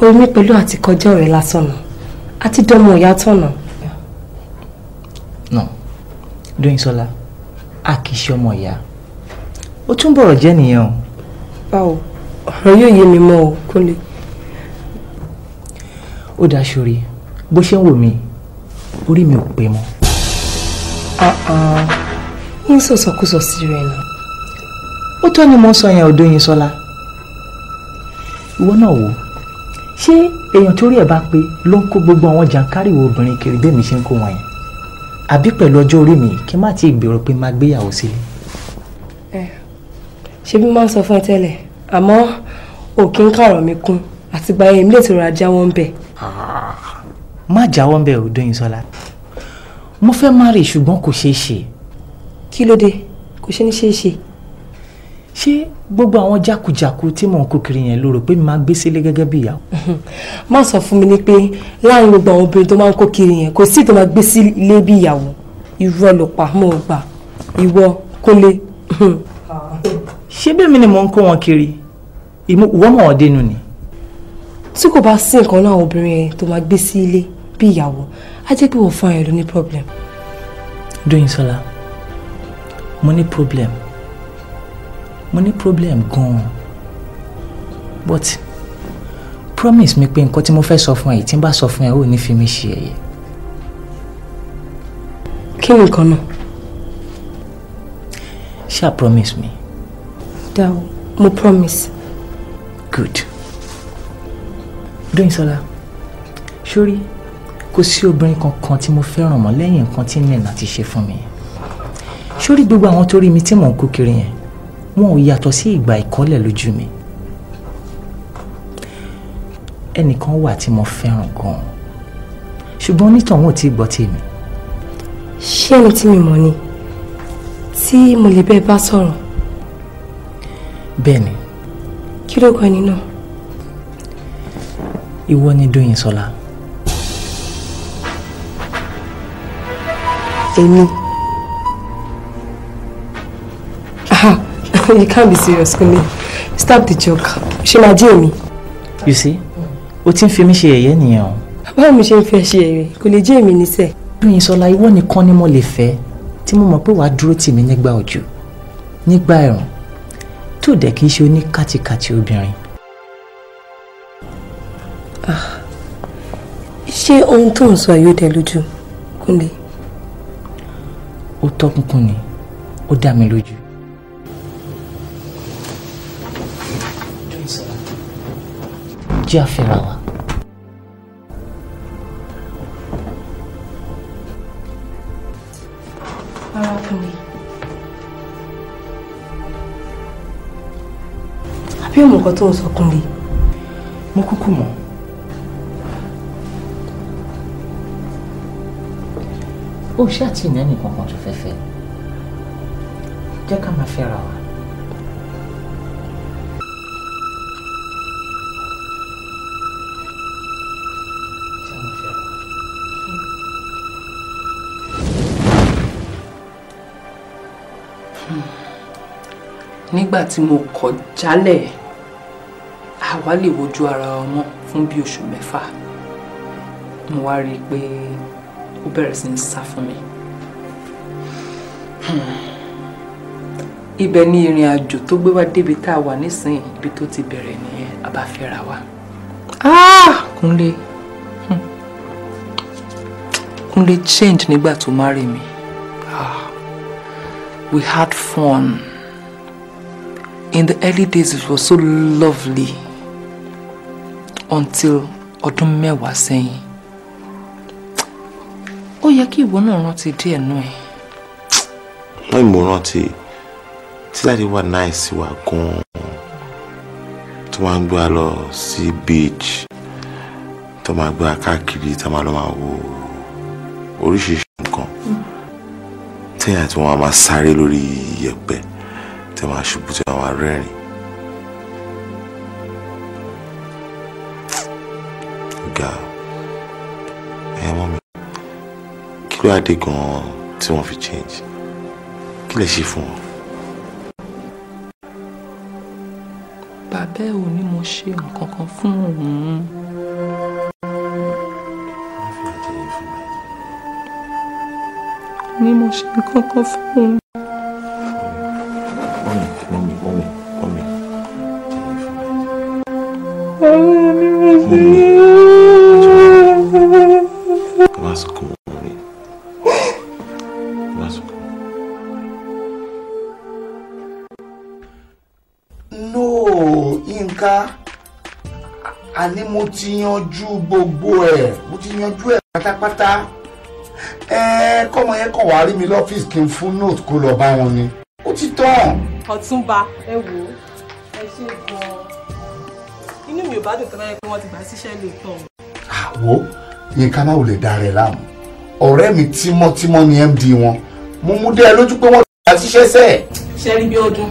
omi pẹ̀lú àti kọjá ọ̀rẹ́ lásán náà àti dọ́mọ ìyá tọ̀nà. no Dóyìnsọ́lá a kì í ṣe ọmọ ìyá ó tún bọ̀rọ̀ jẹ́ nìyẹn o. báwo ọ̀rọ̀ yóò yé mi mọ́ o Kúnlé. ó dá sórí bó ṣe ń wò mí orí mi ò pé mọ́. Yín sọ̀sọ̀kúsọ sí rẹ̀ náà. ó tọ́ ni mo sọ yẹn ò Dóyìnsọ́lá ìwọ náà wò. Ṣé èèyàn tó rí ẹ̀ bá pé ló ń kó gbogbo àwọn jàǹkárìwò obìnrin kiri bẹ́ẹ̀ mi ṣe ń kó wọn yẹn? Àbí pẹ̀lú ọjọ́ orí mi kí n má ti gbèrò pé máa gbéyàwó sílé. ṣé bí máa ń sọ fún ẹ tẹ́lẹ̀? Àmọ́ òkè ń kàrọ̀ mi kún. Àtìgbà yẹn mi lè tó ra jáwọ́ ń bẹ̀. má jáwọ́ ń bẹ̀ ò Dóyìnsọ́lá mo fẹ́ rí ṣùgbọ́n kò ṣeé ṣe. kí ló dé kò ṣe ní ṣeé ṣe. ṣé gbogbo àwọn jákujàku tí mò ń kó kiri yẹn ló rò pé mi máa gbé sílé gẹ́gẹ́ bí ìyàwó. [LAUGHS] má sọ fún mi ní pé láàárín gbogbo àwọn obìnrin tó máa ń kó kiri yẹn kò sí tó máa gbé sí ilé bí ìyàwó irọ́ ló pa mọ́ ọ gbà ìwọ Kúnlé. [LAUGHS] ṣé bẹ́ẹ̀ mi ni mò ń kó wọn kiri ìwọ mọ̀ ọ́ dénú ni. tí kò bá sí nǹkan náà obìnrin yẹn tó máa gbé sí ilé bí ìyàwó á jẹ́ pé wọ́n fún ẹ ló ní problem. Dóyìnsọ́lá mo ní problem mo ní problem gan-an but promise mi pé nǹkan tí mo fẹ́ sọ fún ẹ yìí tí n bá sọ fún ẹ ò ní fi mí ṣe ẹ̀yẹ. kí ni nǹkan náà. ṣáà promise mi. dáwọ mo promise. good. Dóyìnsọ́lá sórí kò sí obìnrin kankan tí mo fẹ́ràn mọ́ lẹ́yìn nǹkan tí nẹ̀nà ti ṣe fún mi sórí gbogbo àwọn tó rí mi tí mò ń kó kiri yẹn wọn ò yàtọ̀ sí ìgbà ìkọ́lẹ̀ lójú mi ẹnìkan wà tí mo fẹ́ràn gan-an ṣùgbọ́n onítọ̀hún ò tí ì gbọ́ tèmi. ṣé ẹni tí mi mọ̀ ni tí mo lè bẹ́ẹ̀ bá sọ̀rọ̀. bẹ́ẹ̀ ni. kí ló kọ ẹni náà. ìwọ ni Dóyìnsọ́lá. Èmi ah [LAUGHS] you can't be serious Kúnlé stop the joke ṣé máa jẹ́ èmi. you see o ti ń fi mí ṣe ẹ̀yẹ́ nìyẹn o. báwo mo ṣe ń fẹ́ ṣe èrè kò lè jẹ́ èmi níṣẹ́. lóyìn sọlá ìwọ nìkan ni mo lè fẹ́ tí mo mọ̀ pé wàá dúró tì mí nígbà òjò nígbà ẹ̀rùn tó dẹ̀ kí n ṣe oníkàtìkàtì obìnrin. ṣé ohun tó ń sọ yóò dẹ lójú Kúnlé. Ó tọ́ kúnkún ni ó dá mi lójú. jẹ́ àfẹ́ra wa. arákùnrin àbí òmò nǹkan tó ń sọ Kúnlé. mo kúkú mọ̀. Ó ṣáà tí ìnáni kankan tó fẹ́ fẹ́ jẹ́ ká máa fẹ́ra wa. nígbà tí mo kọ̀ jálẹ̀ àwa lè wojú ara wa mọ́ fún bí oṣù mẹ́fà mo wá rí i pé ó bẹ̀rẹ̀ sí ní sá fún mi. ibẹ̀ ni ìrìn àjò tó gbé wá débi tá a wà nísìnyí ibi tó ti bẹ̀rẹ̀ nìyẹn a bá fẹ́ra wa. Kúnlé hmm. Kúnlé change nígbà tó marry mi. Ah. We had fun. In the early days it was so lovely until ọdún mẹ́wàá sẹ́yìn. Ó yẹ kí ìwọ náà rántí díẹ̀ nú ẹ̀. wọ́n ìmọ̀ rántí. Tí láti wà náìsí wa gan-an. Tó máa ń gbé wa lọ sí beach tó máa gbé wa káàkiri tó máa lọ máa wo oríṣiríṣi nǹkan. Tẹ́yìn àti wọn máa sáré lórí iyẹ̀pẹ̀ tẹ́ máa ṣubú tẹ́ máa rẹ́rìn. ga kí ló adé gan-an tí wọ́n fi change kí lè ṣe fún wọn. Bàbá ẹ̀ ò ní mo ṣe nǹkan kan fún òun. Ní mo ṣe nǹkan kan fún òun. mọ́mí mọ́mí mọ́mí mọ́mí Àwọn ni mo ṣe. Àní mo ti yanjú gbogbo ẹ̀ mo ti yanjú ẹ̀ pátápátá ẹ kọ́mọ yẹn kàn wá rí mi lọ́fíìsì kí n fún note kó lọ bá wọn ni ó ti tán. ọ̀túnba ẹ wò ó ẹ ṣe gan-an inú mi ò bá dùn tó bá yẹ pé wọ́n ti gbà síṣẹ́ lè tán. wo Yínká má ò lè da rẹ̀ láàmú ọ̀rẹ́ mi tímọ́tímọ́ ni md wọn mo mú dé ẹ lójú pé wọ́n gbà síṣẹ́ sẹ́ẹ̀. ṣe rí bí ọdún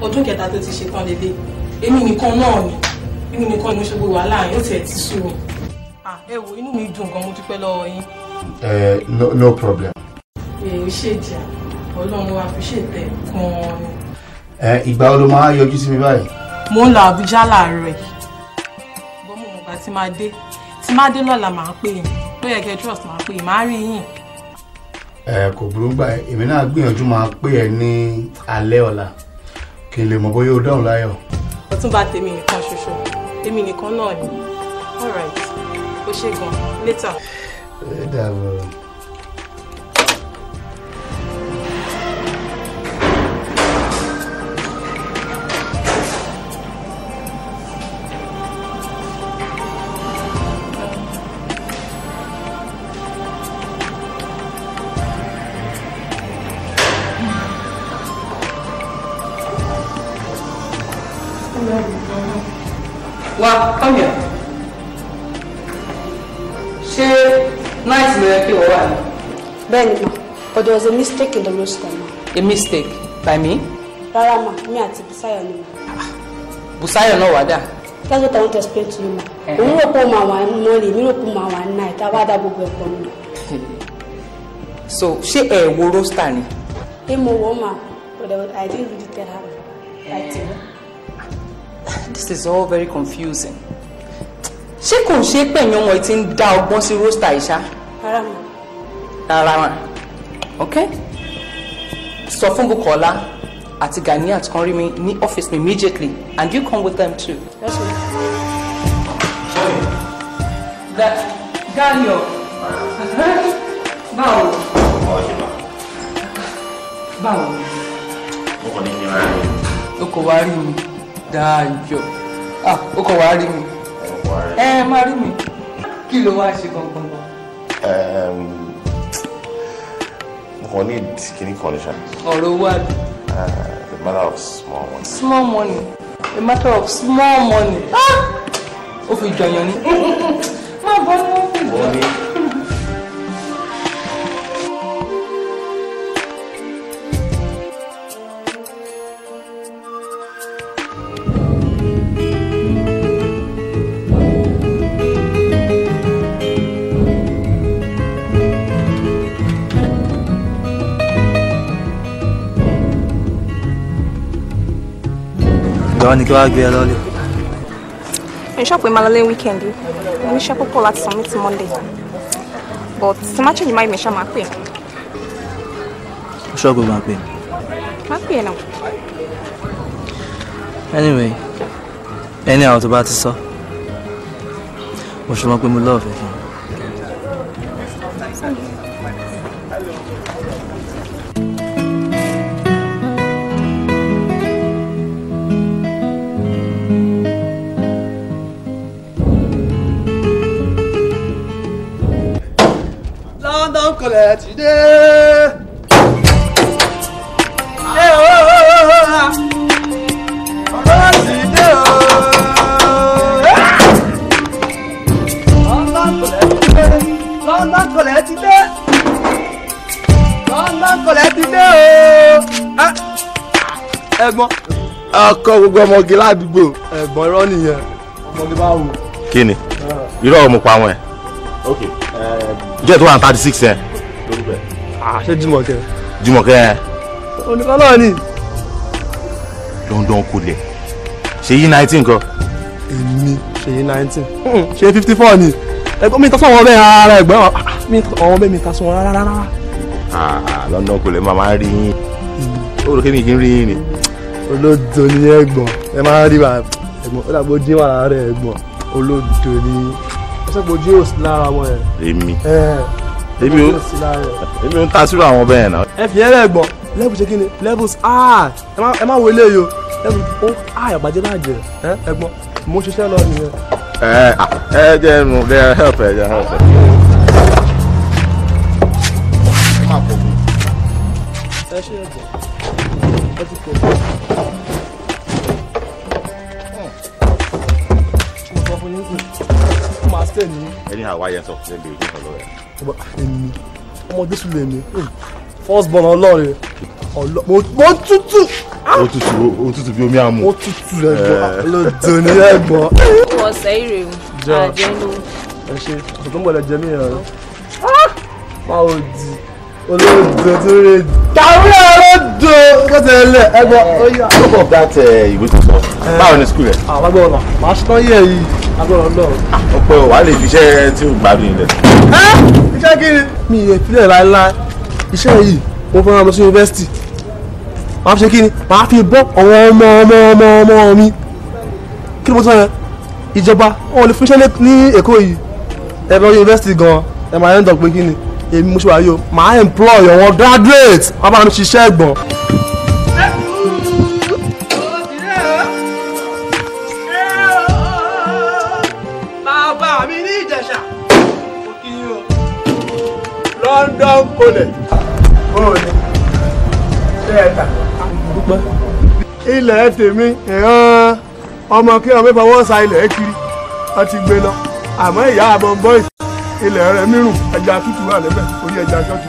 ọdún kẹta tó ti ṣetán lédè èmi nìkan náà ni èmi nìkan ni mo ṣe gbogbo wàhálà yóò tiẹ̀ ti sú mi. Ẹ wo inú mi dùn gan mo dúpẹ́ lọ́wọ́ yín. ẹ no problem. èèyàn ṣèjà ọlọ́run wa fi ṣètẹ̀ gan-an ni. ìgbà wo ló máa yọjú sí mi báyìí. mo ń lọ Àbújá láàárọ̀ yìí bọ́ mo mọ̀ gbà tí máa dé tí máa dé lọ́la máa pè yín ló yẹ kẹ́ trust máa pè yín máa rí yín. ẹ kò burú gbà ẹ èmi náà gbìyànjú máa pè ẹ ní alẹ́ ọ̀la kí n lè mọ̀ bóyá o dáhùn láyọ̀. ọ̀túnba tèmi nìkan ṣoṣo tèmi nìkan náà ni all right ó ṣe gan later. ẹ. Wá, come here. Ṣé night ló yẹ kí wọ́n wà ní? bẹ́ẹ̀ni ma but there was a mistake in the roster ma A mistake by me? rárá ma mi àti Bùsáyọ̀ ni ma Bùsáyọ̀ náà wà dà. that's what i want to explain to you ma òun rò pé máa wà morning mi rò pé máa wà night tá a bá dá gbogbo ẹ̀pọ̀ mi. [LAUGHS] so ṣé ẹ wo roster ni. Hey, mo woman, but I didn't really tell her. I tell her. This is all very confusing. ṣé kò ń ṣe pẹ̀yìn ọmọ yìí ti ń dá ọgbọ́n sí roster yìí ṣá. Rárá ma. rárá mà ok sọ fún Bukola àti Ganiat kan rí mi ní office mi immediately and you come with them too. Yes, ma. That Dayo. Báwo? Báwo? mo kàn ní kí n ra ẹ. O kò wá rí mi. Dayo. Ah, o kò wá rí mi. Ẹ máa rí mi. Kí ló wá ṣe gangan? Mo kàn ní kíní condition. Ọ̀rọ̀ owó àbí. the matter of small one. Small money. A matter of small money. Ah! Ó fi jọyàn ni. [LAUGHS] Má bọ́ ní wọ́n fi jọ. Wo ni kí wàá gbé ẹ lọ́lé. ẹ ṣọ́ pé máa lọ lé weekend? Yìí mo níṣẹ́ púpọ̀ láti submit ti monday. But tí má change mind mi ṣá máa pè é. Ṣọ́ọ̀bù máa pè. máa pè é náà. Anyway ẹni àwọn tó bá ti sọ mo ṣe mọ̀ pé mo lọ́ọ̀fẹ́ fún un. London kọlẹ̀ ti dé. Ọ̀rọ̀ ti dé o. London kọlẹ̀ ti dé. London kọlẹ̀ ti dé. O. Ah, Ẹ̀gbọ́n. Ọkọ gbogbo ọmọge ládùúgbò. Ẹ̀gbọ́n irọ́ nìyẹn. Ọmọge bá wù. kí ni irọ́ ọmọ pa wọn ẹ̀. ok jẹ́ tó wà ní thirty six ẹ̀. Ṣé Jùmọ̀kẹ́? Jùmọ̀kẹ́ Oníkan náà ni. London kulẹ̀ ṣe yí nineteen kan. èmi ṣèyí nineteen ṣe fifty four ni ẹ̀gbọ́n mi ta sọ wọn bẹ́ẹ̀ ara ah, mi ọ̀wọ́n bẹ́ẹ̀ mi ta sọ wọn rárá rárá. Ah, London kulẹ̀ máa máa rí yín ó rò kí mi kí n rí yín ni. olódo ni ẹ̀gbọ́n ẹ máa ń rí wa ẹ̀gbọ́n ó dàgbò dín wà lára rẹ ẹ̀gbọ́n olódo ni ẹ pé ojú yóò sí lára wọn ẹ. èmi èmi ò èmi ò ń ta sírò àwọn bẹ́ẹ̀ náà. ẹ fi ẹrẹ ẹ̀gbọ́n level ṣe kí ni? Levels high. Ẹ má ẹ má wo eléyìí o. Level ó high ọ̀bàjẹ́ náà jẹ. Ẹ ẹ̀gbọ́n mo ṣiṣẹ́ lọ nìyẹn. ẹ ẹ jẹ́ ẹnu ẹ help ẹ jẹ́ help ẹ. ẹ ṣe ẹ̀gbọ́n ẹ ti kọ. mo sọ fún yín pé ó máa ṣe ní. Ẹni àwa yẹn sọ fún mi ìgbésẹ̀ lọ́wọ́ ẹ̀. ọmọ èmi ọmọdé sùn lè mi. First born ọlọ́ọ̀rẹ́ ọlọ́ mo mo tútù ó tutù ó tutù bí omi àmú. mo tútù ẹ̀gbọ́n lóde ní ẹ̀gbọ́n. wọ́n sẹ́yìn rè Jọ. o. Àjẹ́ ló. ẹ ṣe ọ̀sẹ̀ tó ń bọ̀ lẹ jẹ mí rẹ. máa ò di. Olóòdò tó rè dàrú olóòdò kó tẹ̀ lẹ̀ ẹ̀gbọ́n ó yà. look of that uh, ìwé sọ báwo ni school ẹ. àwọn agbọ̀rọ̀ náà màá ṣe tán yẹ̀ yìí. Agbọ̀rọ̀ náà. ó pẹ́ o. Wàá lè fi iṣẹ́ tí o gbádùn yìí lẹ̀. Iṣẹ́ kiri. mi ì ìpínlẹ̀ láéláé iṣẹ́ yìí mo fẹ́ràn lọ sí yunifásitì màá fi ṣe kí ni? Màá fi bọ́ àwọn ọmọ ọmọ ọmọ ọmọ mi. Kí ni mo sọ yẹn? Ìjọba wọn ò lè fún iṣẹ́ lé- ní èkó yìí. Ẹ lọ yunifásitì gan ẹ máa ń dọ̀ pé kí ni? Èmi mo ṣe wáyé o. Màá employ àwọn graduate wọn bá mi ṣiṣẹ́ ẹ̀gbọ́n. Bóòni. Bẹ́ẹ̀ta. Dúpẹ́. Ilẹ̀ tèmi ìran ọmọ kí ọmọ ìfọwọ́ sa ilẹ̀ kiri. Wọ́n ti gbé lọ. Àmọ́ ìyá àbọ̀ boys ilẹ̀ rẹ̀ mírùn ẹja tútù wà níbẹ̀ orí ẹja ṣọ́ọ̀tù.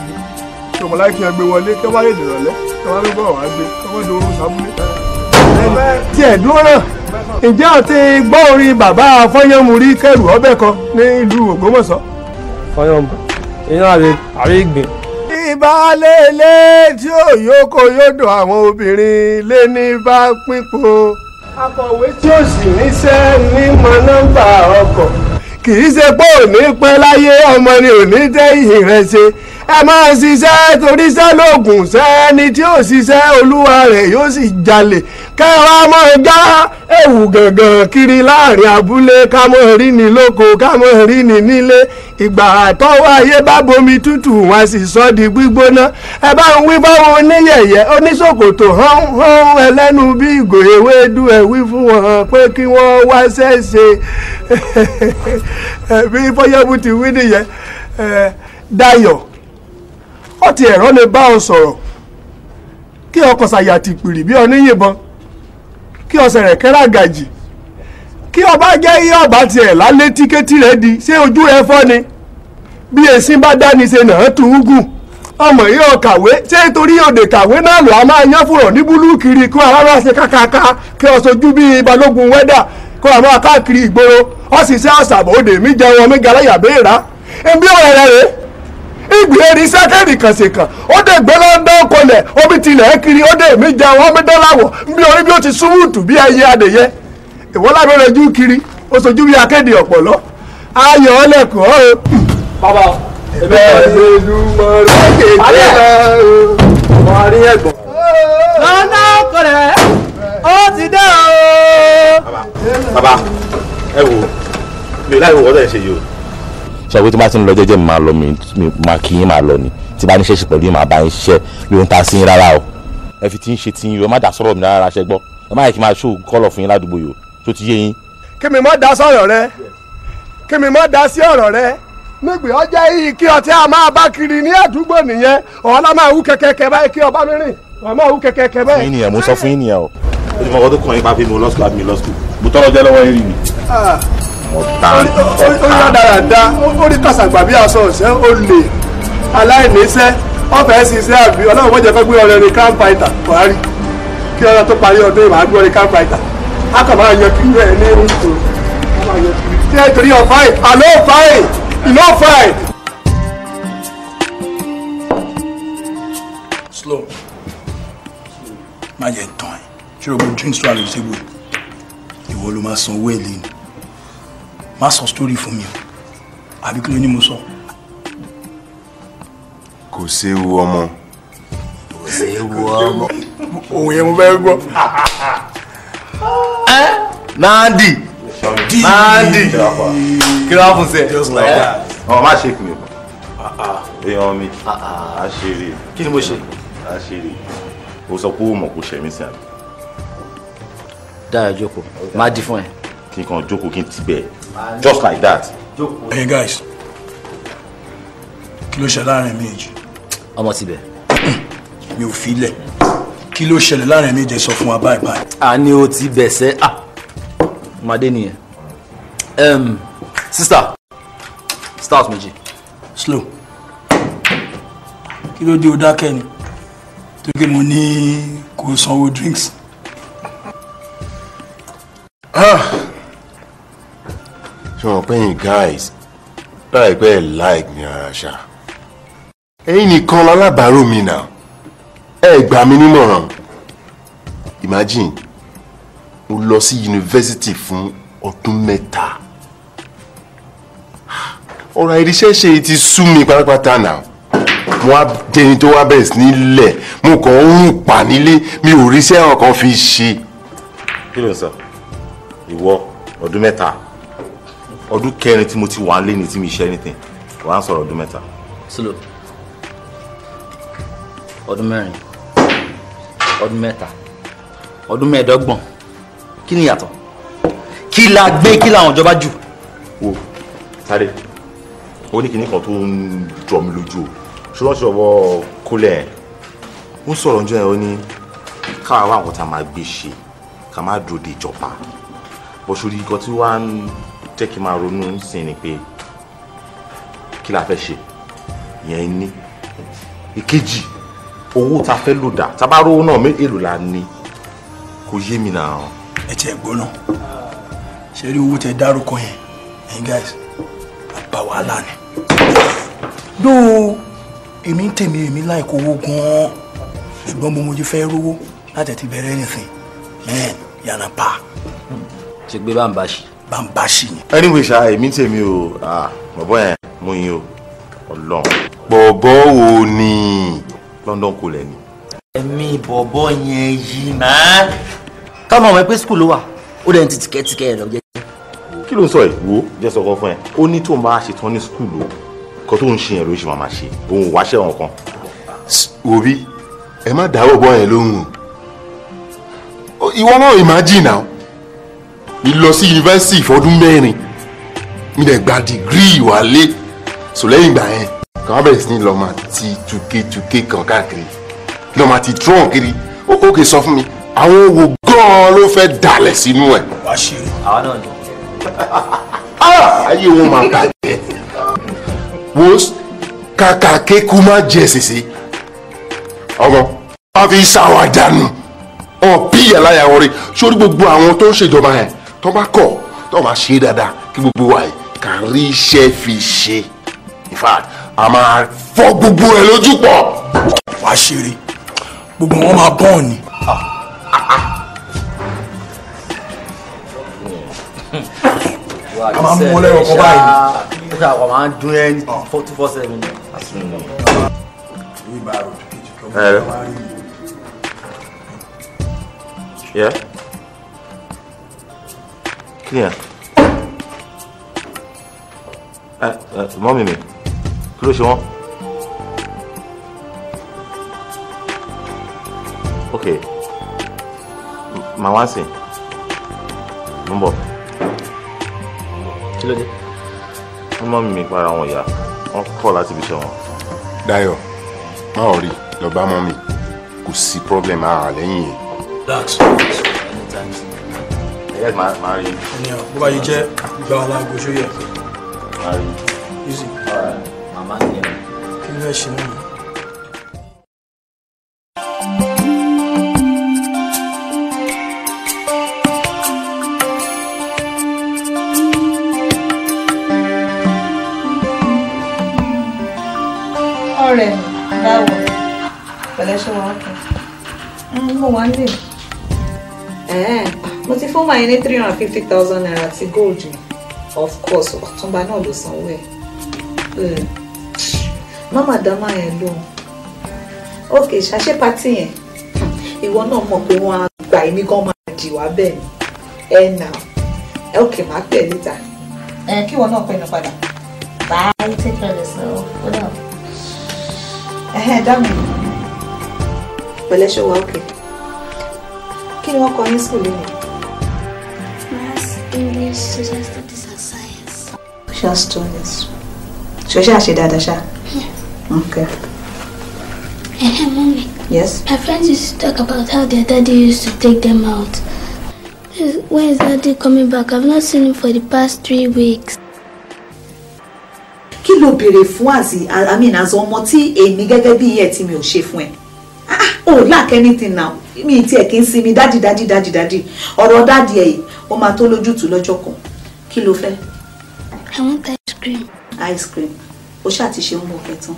Ṣòwò láì kí ẹ gbé wọlé kí wọ́n lè dìrọ̀lẹ́ kí wọ́n ló bọ̀ wá gbé kí wọ́n dòrò sábúlé. Tí ẹ̀ dúró náà, ǹjẹ́ o ti gbọ́ orin bàbá Fọ́yánmùrí kẹrù ọbẹ̀ kan ní ìlú Ògbómọ̀ṣọ́? Fọ́yánmù àrẹ àrẹ ìgbìn. baálé ilé tí ò yókò yódò àwọn obìnrin lé ní bá pínpò. akọ̀wé tí ó sì níṣẹ́ ní mọ nọ́mbà ọkọ̀ kì í ṣe pé òní pẹ́ láyé ọmọ ni òní tẹ́ ìhìn rẹ̀ ṣe ẹ máa ṣiṣẹ́ torí iṣẹ́ lóògùn sẹ́ni tí ò ṣiṣẹ́ olúwa rẹ̀ yóò sì jalè kẹwàá máa já ewu gàngàn kiri láàárín abúlé ká mọ̀ rí ni lóko ká mọ̀ rí ni nílé. Ìgbà àtọ́wọ́ ayé bá bomi tútù wọn sì sọ gbígbóná. Ẹ bá ń wí fáwọn oníyẹ̀yẹ́ oníṣòkòtò hán hán ẹlẹ́nu bí ìgò ewédú. Ẹ wí fún wọn pé kí wọ́n wá ṣẹ́ṣe. [LAUGHS] Bí fọyẹ́bù ti wí nìyẹn. Dayọ̀ ọtí ẹ̀rọ lè bá ọ sọ̀rọ̀. Kí ọkọ̀ ṣàyà ti pìrì bí oníyìnbọn kí ọsẹ rẹ̀ kẹ́rà gàjì. Kí ọba jẹ́ iye ọba tiẹ̀ lálé tíkẹ́tì rẹ̀ di ṣé ojú rẹ̀ fọ́ ni? Bí èsì bá dání ṣe náà tù ú gùn ọmọ yìí ọ kàwé ṣé torí òde kàwé náà lọ a máa yán fúrọ̀ ní búlú kiri kó ara ṣe kákàká kí ọ sojú bí balógun wẹ́dà kó àwọn akáàkiri ìgboro. Ọ sì ṣe àṣàbọ̀ òde mi jẹun mi galáyà béèrà. Ẹbí ọ̀rẹ́ rẹ̀ rèé ìgbìyànjú sẹ́kẹ̀rì kànṣèkàn ó dé gbé lọ́dọ̀ kọlẹ̀. Omi tilẹ̀ kiri. Ó dé mi jẹun ọmọ dọ́làwọ̀ bí orí bí ó ti súnmùtù bí ẹyẹ adìyẹ. Ìwọ lábẹ́rẹ́ jú kiri. Ó sojú bí akéde ọ̀pọ̀lọ́. Ayọ̀ ọlẹ́kùn ọ́ o. bàbá lè lu mọ̀rọ̀ kéde ọmọ àrí ẹ̀gbọ́n. lọ́nà kọlẹ̀ ó ti dé o. bàbá ẹ wo mi láì wọ ọdọ ẹ ṣe yìí o ṣàwé tí bá ti ń lọ jẹ́jẹ́ mi máa lọ mi máa kí yín máa lọ ni. Tí bá ní ṣẹ́ṣẹ́ pẹ̀lú yín máa bá yín ṣiṣẹ́. Mi ò ń ta sí yín rárá o? Ẹ fi ti ń ṣe ti yín o ẹ má dà sọ̀rọ̀ mi rárá ṣẹ gbọ́? Ẹ má yẹ kí n máa ṣó kọ́lọ̀ fún yín ládùúgbò yìí o tó ti yé yín. kí mi má dá sọ̀rọ̀ rẹ. Kí mi má dá sí ọ̀rọ̀ rẹ. Nígbè ọjà yìí kí ọtí a máa bá kiri ní àdúgbò nìyẹn. Ọ̀la máa wú kẹ̀kẹ́ báyìí kí ọba mi rìn. Ọ̀ máa wú kẹ̀kẹ́ fún báyìí. yín nìyẹn mo sọ fún yín nìyẹn o. Ó ti mọ tó kàn yín pa pé mi ò lọ́sùkú àbí mi lọ́sùkú mo tọrọ jẹ́ lọ́wọ́ yín rí mi. Mo ta ó yá dáradára ó rí kàṣàgbà bí aṣọ ọ̀sẹ́ ó lè aláìníṣẹ́ ọ̀fẹ́ ṣiṣẹ́ àbí ọlọ́run wọ́n jẹ́ kó gbé ọ̀rẹ́ ní camp fighter buhari. Kí ọlọ́run tó parí ọdún ìwà gbé ọ̀rẹ́ camp fighter. A kàn máa yan kiri ẹ̀ ní kiri tí ẹ torí ọ̀ fáìn àlọ́ fáìn ìlú fáìn. slow. Má jẹ tán ẹ. Ṣé o gbọ́ drinks wà table ìwọ ló máa san owó èlé ni má sọ story fún mi o àbí kí ló ní mo sọ. kò séwu ọmọ. kò séwu ọmọ. òun yẹn mo fẹ́ gbọ́. [LAUGHS] nandi nandi kí ló wá fún sẹ. Just like that. ọ má ṣe kìnìún èèyàn mi àṣírí kí ni mo ṣe. àṣírí o sọ pé o mọ̀ kó ṣẹ̀mí sí àná dára jókòó máa di fún ẹ. kí n kàn jókòó kí n ti bẹ̀ just like that. Hey guys kí ló ṣẹlẹ̀ láàárín méjì ọmọ ti bẹ̀. [CLEARS THROAT] mi ò fi lẹ̀ kí ló ṣẹlẹ̀ láàárín méjì sọ fún wa báyìí báyìí. a ní o ti ah ọmọdé nìyẹn. Um, sista start méjì. slow kí ló dé o dákẹ́ ni tó ké mo ní kó sanwó drinks. Ṣé wọn pẹ́yìn guys láìpẹ́ ẹ̀ like ní ara ṣá. Ẹ̀yin nìkan lálábàárò mi náà. Ẹ gbà mí nímọ̀ràn. Imagine mo lọ sí yunifásitì fún ọdún mẹ́ta. Ọ̀rọ̀ àìríṣẹ́ ṣe ti sú mi pátápátá náà. Mo wá dẹni tó wá bẹ̀rẹ̀ sí nílẹ̀ mo kàn ń rùn pa nílé. Mi ò ríṣẹ́ ọ̀kan fi ṣe. kí ló sọ? Ìwọ ọdún mẹ́ta ọdún kẹrin tí mo ti wà lé ní tí mi ṣe anything. Wà á sọ̀rọ̀ ọdún mẹ́ta. slow. Ọdún mẹ́rin. Ọdún mẹ́ta. Ọdún mẹ́ẹ̀ẹ́dọ́gbọ̀n. Kí ni ìyàtọ̀? Kí la gbé kí làwọn ìjọba jù. wo sáré ó ní kinní kan tó ń jọ mí lójú o. Ṣùgbọ́n ṣọwọ́ kólẹ̀ ó sọ̀rọ̀ ọjọ́ ẹ̀ ó ní káwa wá nǹkan tá a máa gbé ṣe ká má dúró de ìjọba. Bọ́sọ̀rí nǹkan tí wàá ń jẹ́ kí n máa ronú sí ni pé kí la fẹ́ ṣe ìyẹn ní ìkejì owó tá a fẹ́ lò dà rówó náà mé èlò la ní kò yé mi náà. ẹ tiẹ̀ gbọ́ náà ṣe rí owó tẹ dárúkọ yẹn ẹ̀yin guys àbá wàhálà ni. dóò èmi ń tèmi èmi láìkó owó gan-an ṣùgbọ́n mo mo ti fẹ́ rówó láti ti bẹ̀rẹ̀ anything man yànnà pa. ṣe gbé bá ń bá ṣe. Bá ń bá ṣì ni. anyway ṣá èmi tèmi o ah, bọ̀bọ̀ yẹn mú yín o ọlọ́run. bọ̀bọ̀ wo ni. London kò lẹ́ni. ẹ̀mí bọ̀bọ̀ yẹn yìí máa. táwọn ọmọ ẹgbẹ́ skul ló wà ó dẹ̀ ń ti tìkẹ́tìkẹ́ ẹ̀ lọ jẹ́. kí ló ń sọ yìí wo jẹ́ sọ fún ẹ ó ní tó ń bá ṣe tán ní skul o kó tó ń ṣe yẹn ló ṣe máa ṣe òun ò wáṣẹ́ wọn kan. wo bí ẹ má dáwọ́ bọ́ yẹn lóhùn o ìwọ náà imagine now mi lọ sí yunifásitì ìfọdún mẹ́rin. Mi dẹ̀ gba dìgírì wálé. So lẹ́yìn ìgbà yẹn kàn wá bẹ̀rẹ̀ sí ní lọ́ọ́ máa ti tuke-tuke kan káàkiri. Lọ́ọ́ máa ti trọ́n kiri? Ó kókè sọ fún mi àwọn owó gan-an ló fẹ́ dalẹ̀ sínú ẹ̀. wá ṣe àwa náà ni. [LAUGHS] ayé wọn máa bàjẹ́. Wo kàkà kéku má jẹ sèse ọmọ wọn fi ṣàwádànù wọn bí wọn rí. Sórí gbogbo àwọn tó ń ṣèjọba yẹn tó bá kọ̀ tó bá ṣe dáadáa kí gbogbo wa yìí kà rí iṣẹ́ fi ṣe in fact a máa fọ́ gbogbo ẹ̀ lójú pọ̀. wá ṣeré gbogbo wọn máa bọ́ọ̀ ni. a máa mú wọn lẹ́yọ̀ kọ́ báyìí. nígbà wà máa ń dún ẹ́ ní forty four seven. Yeah. Clear. Ẹ ẹ mọ́mí mi, kí ló ṣe wọ́n? Ok. Màá wá sìn. Mo ń bọ̀. kí ló dé. Mọ́mí mi para wọn ìyá. Wọ́n kọ̀ láti ibi iṣẹ́ wọn. Dayọ̀ má ò rí lọ bá mọ́ mi kò sí problem ara lẹ́yìn yẹn. relax. Ẹ̀yẹ́ máa máa rí. ẹni ọ bó bá yẹ jẹ́ gba wa láago ṣó yẹ. Máa rí. easy. màmá ni ẹ. kí ló fẹ́ ṣe náà. ọ̀rẹ́ mi báwo pẹ̀lẹ́ ṣe wà ókè mo wà ń lè mo ti fún màá ní three hundred and fifty thousand naira ti gold. Of course ọ̀túnba náà ló sanwó ẹ̀. Mama dama yẹn lóhun ok ṣàṣẹ pati yẹn. Ìwọ náà mọ̀ pé wọ́n á gbà èmi gan máa jì wá bẹ́ẹ̀ ni. Ẹ nà ẹ ok máa pè níta. Ẹ kí ìwọ náà mí padà. Bye, take care of yourself. What up? ẹ̀hẹ́n dá mi. Pẹ̀lẹ́ wà ókè kí ni wọ́n kọ ní skul yìí. Maths, English, social studies, and science. social studies ṣọṣẹ́ àṣẹ dáadáa ṣá. okay Hey, mommy. yes. My friends used to talk about how their daddy used to take them out. When is daddy coming back? I've not seen him for the past three weeks. kí ló béèrè fún àzì i mean àzọ ọmọ tí èmi gẹ́gẹ́ bí iye tí mi ò ṣe fún ẹ ah oh lack anything now. Mi ti ẹ̀ kí n sinmi. Dádì dádì dádì dádì ọ̀rọ̀ dádì ẹ̀ yìí ó máa tó lójútùú lọ́jọ́ kan. Kí ló fẹ́. I want ice cream. ice cream. Ó ṣáà ti ṣe ń bọ̀ kẹtàn.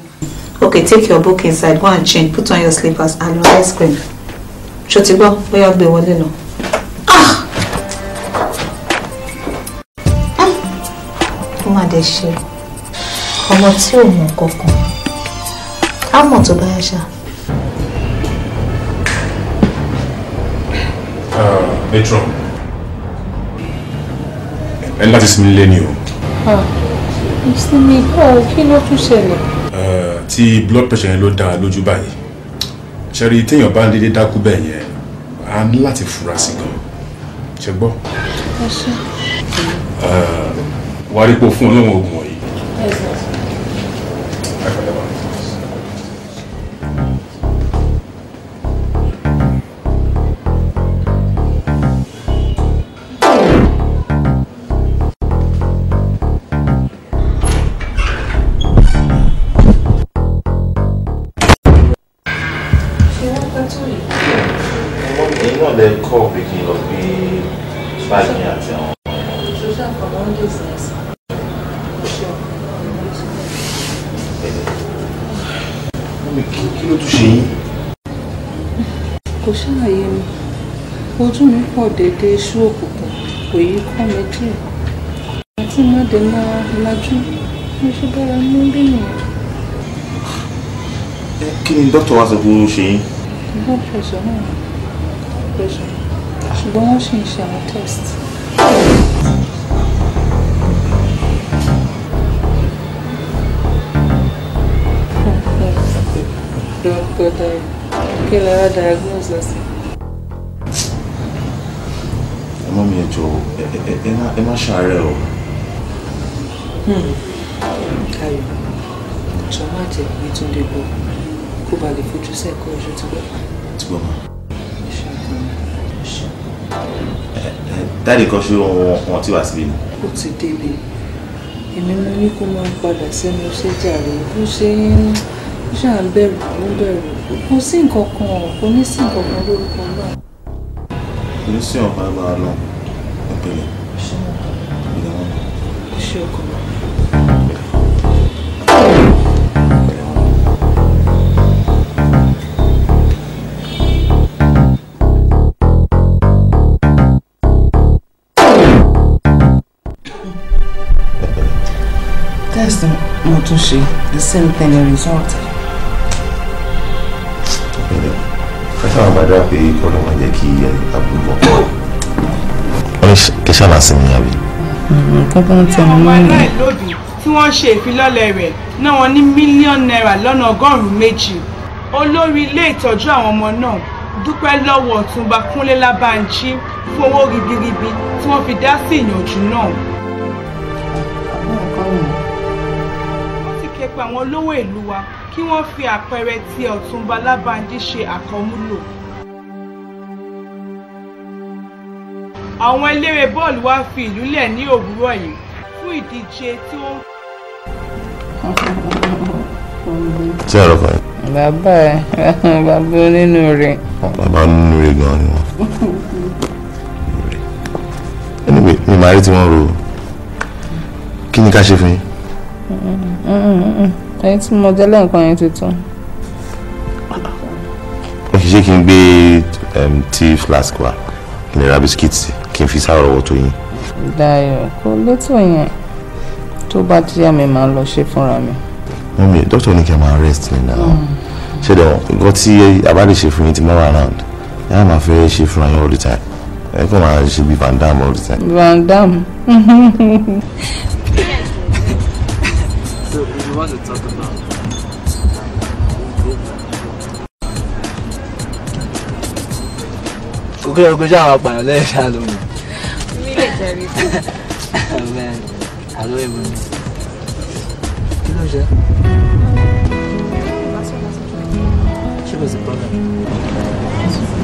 okay take your book inside. Go and change. Put on your slippers and your ice cream. Ṣó ti gbọ́? Bóyá gbé wọlé lọ. ó má dé ṣe. Ọmọ tí ò mọ kankan. Á mọ̀ tó bá yá ṣá. Matron ẹ ní láti sinmi lé ní o. Ìsinmi báwo kí ló tún ṣẹlẹ̀. Eh, tí blood pressure yẹn ló dá a lójú báyìí. Ṣẹ́rí téèyàn bá ń dédé dákú bẹ́ẹ̀ yẹn a ní láti fura sí gan. Ṣe gbọ́? Ẹ. Eh, wàá rí o fún un lóhun oògùn wọ̀nyí iṣu òkùnkùn kò yí kọ́ mi díẹ̀ àti mọ́dé máa lajú mo ṣe bára mú bí nìyẹn. kí ni dókítà wa sọ pé ó ṣe yín. blood pressure náà pressure ṣùgbọ́n wọ́n ṣì ń ṣe àwọn test. Dókítà kí lè wá diagnose sí. ẹ mi ẹ má ṣàárẹ̀ o. Ayọ̀ jọ má jẹ́ kí Túndé gbọ́ kó ba lè fojú sẹ́kọ̀ọ́ oṣù tí gbọ́. ti gbọ́ ma. dáàdi kan ṣe wọn tí wàá síbí ni. ó ti débi èmi mo ní kó máa padà sẹ́nu iṣẹ́ jàre bó ṣe ń ṣáà ń bẹ̀rù ó ń bẹ̀rù kò sí nǹkan kan kò ní sí nǹkan kan lórúkọ náà. kò ní sí ọ̀pá agbára náà ẹ pẹ̀lẹ́. ṣé ọkọ mi. test mo tún ṣe the same thing the result. kásá àwọn bàdá pé kọ́lọ́ máa jẹ́ kí àbúrò bọ̀. Wọ́n kẹ́sà náà sinmi àbí. nǹkan tó ń tẹnu mọ́ náà nìyẹn. lòdì tí wọ́n ṣe ìfilọ́lẹ̀ rẹ̀ náà wọ́n ní mílíọ̀nù náírà lọ́nà ọgọ́rùn-ún méjì olórí ilé ìtọ́jú àwọn ọmọ náà dúpẹ́ lọ́wọ́ ọ̀túnba kúnlé lábàǹjí fún owó ribiribi tí wọ́n fi dá sí ìyànjú náà. wọ́n sì ké pe àwọn olówó ìlú wa kí wọ́n fi àpẹẹrẹ ti ọ̀túnba lábàǹjí ṣe àkọmúlò. Àwọn eléré bọ́ọ̀lù wa fi ìlú lẹ̀ ní òwúrọ̀ yìí fún ìdíje tí ó tí ọ̀rọ̀ kan bàbá ẹ [LAUGHS] bàbá onínúure. bàbá nínú rẹ̀ gan ni wọ́n. anyway mi máa rí tí wọ́n ro kí ni ká ṣe fún yín. ẹni tí mo jẹ́ lẹ́ǹkan yẹn tuntun. ó kì í ṣe kí n gbé tea flask wa kí n lè ra bisikíìtì kí n fi sáwọ́ ọwọ́ tó yín. Dayọ̀ kò létò yẹn tó bá díẹ̀ mi máa lọ ṣe fúnra mi. mọ́mí dókítà ní kí ẹ máa rest ní náà ṣé dẹ̀ nǹkan tí a bá lè ṣe fún yín wà around ẹ á máa fẹ́ ṣe fúnra yín all the time ẹ kàn máa ṣe bí van dam all the time. Van Dam. So if you want to talk about kókó yẹ kó ṣe àwọn apààyàn lẹ́yìn ṣáà ló mọ̀. mi lè jẹ́rìí sí. Man, I don't even know. Kí ló ṣe? Ṣé kò sí problem?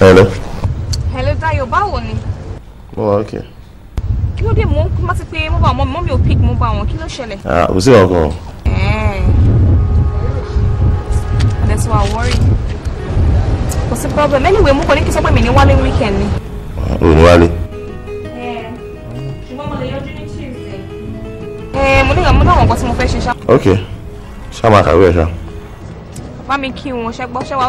Hello. hello Dayo báwo ni mo wà okay. kí ló dé mò ń má ti pé mo bá wọn mọ́ mi ò pick mo bá wọn kí ló ṣẹlẹ̀. ah kò sí ẹ̀ẹ́n ọ̀dẹ̀ tí wàá worry kò sí problem anyway mo kàn ní kí sọ pé mi ní wálé weekend ni. ò ní wálé. ṣùgbọ́n mo lè yọjú ní Tuesday. mo ní mo àwọn nǹkan tí mo fẹ́ ṣe ṣá. ok ṣá máa kàwé ẹ̀ ṣá. bá mi kí wọn ṣẹ gbọ́ ṣẹ wá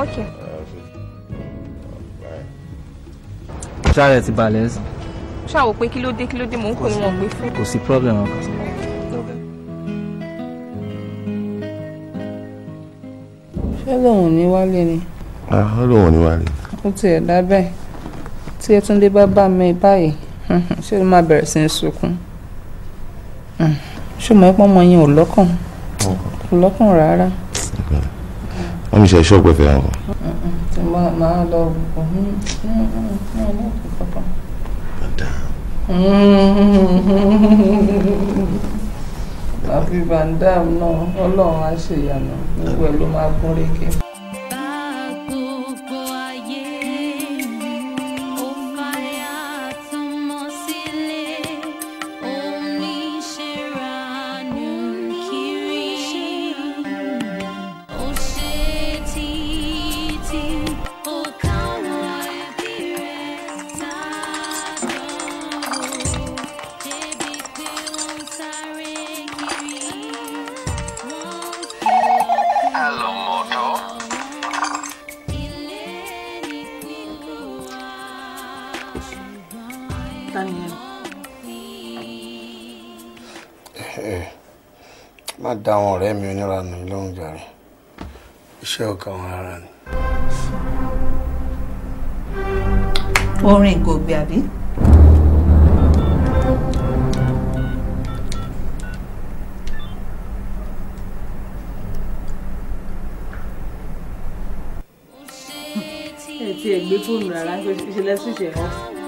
Ṣáà ti balẹ̀ sí. ṣáà wò pé kí ló dé kí ló dé mò ń pè wọn gbé fún. Kò sí problem ọkàn. ṣé lòun ní wálé ni ah ó lóun ò ní wálé. ó tiẹ̀ dábẹ́ tí Yétúndé bá bá mi báyìí ṣé ló máa bẹ̀rẹ̀ sí í sunkún ṣé mo pọ́n mọ yẹn ò lọ́kàn kò lọ́kàn rárá wọ́n mi ṣe ṣọ́ọ̀bù ẹ̀fẹ̀ hàn. tí mo máa lọ àfi Van Dam náà ọlọ́run á ṣe ìyànà gbogbo ẹ̀ ló máa gún régé. Dá àwọn ọ̀rẹ́ mi oníranù yìí lóhùn jàre iṣẹ́ ọ̀gá wọn rárá ni. orin gògbè àbí. ẹ ti ẹ̀ gbé fóònù rárá ìṣẹ̀lẹ̀ sì ṣe hàn.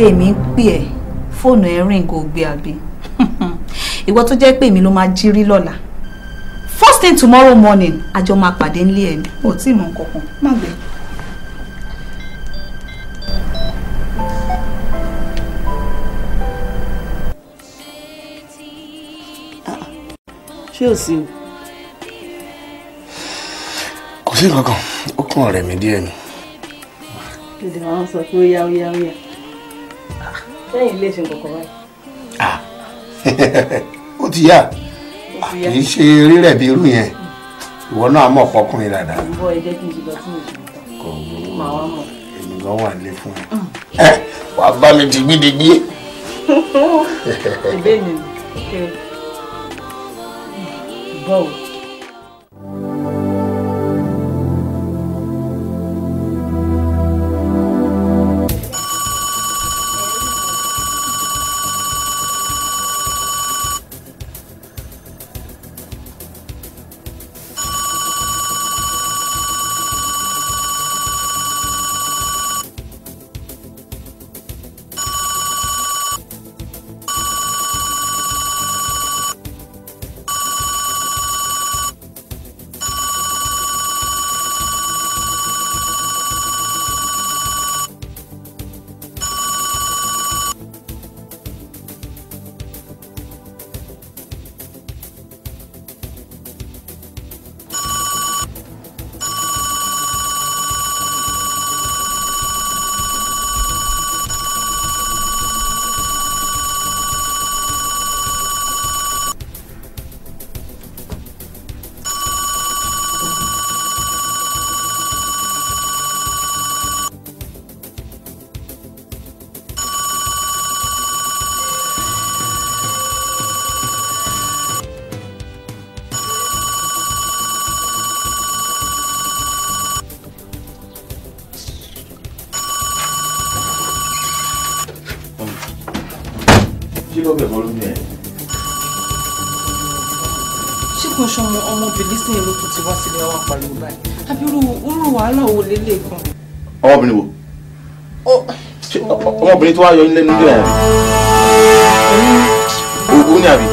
Kúnlé mi ń pè ẹ́ fóònù ẹ̀ rìn gògbè àbí [LAUGHS] ìwọ tó jẹ́ pé èmi ló máa jí rí lọ́la first thing tomorrow morning àjọ máa pàdé nílé ẹ̀ ní ò tí ì mọ nǹkan kan má gbé. ṣé ò sí o. kò sí nǹkan kan ó kàn ọ̀rẹ́ mi díẹ̀ ni. Máa ń sọ pé ó yá ó yá ó yá. Sẹ́yìn ilé ṣe nǹkan kan báyìí. [LAUGHS] ó ti yá kì í ṣe rírẹ̀ bí irú yẹn ìwọ náà mọ̀ pọkùnrin dáadáa Bọ́ ẹ jẹ́ kí n ṣe lọ sí ìṣẹ́ kò mọ̀. èmi gan wà nílé fún ẹ. ẹ wà á bá mi dìgbìdìgbì. [LAUGHS] Ìbéèrè mi. Bọ́ọ̀. Ti wá sílẹ̀ wá pariwo báyìí àbí irú wàhálà wo lélẹ̀ gan. ọmọbìnrin wo ọmọbìnrin tó wá yọ nílé nílé ẹ̀ òwú ni àbí.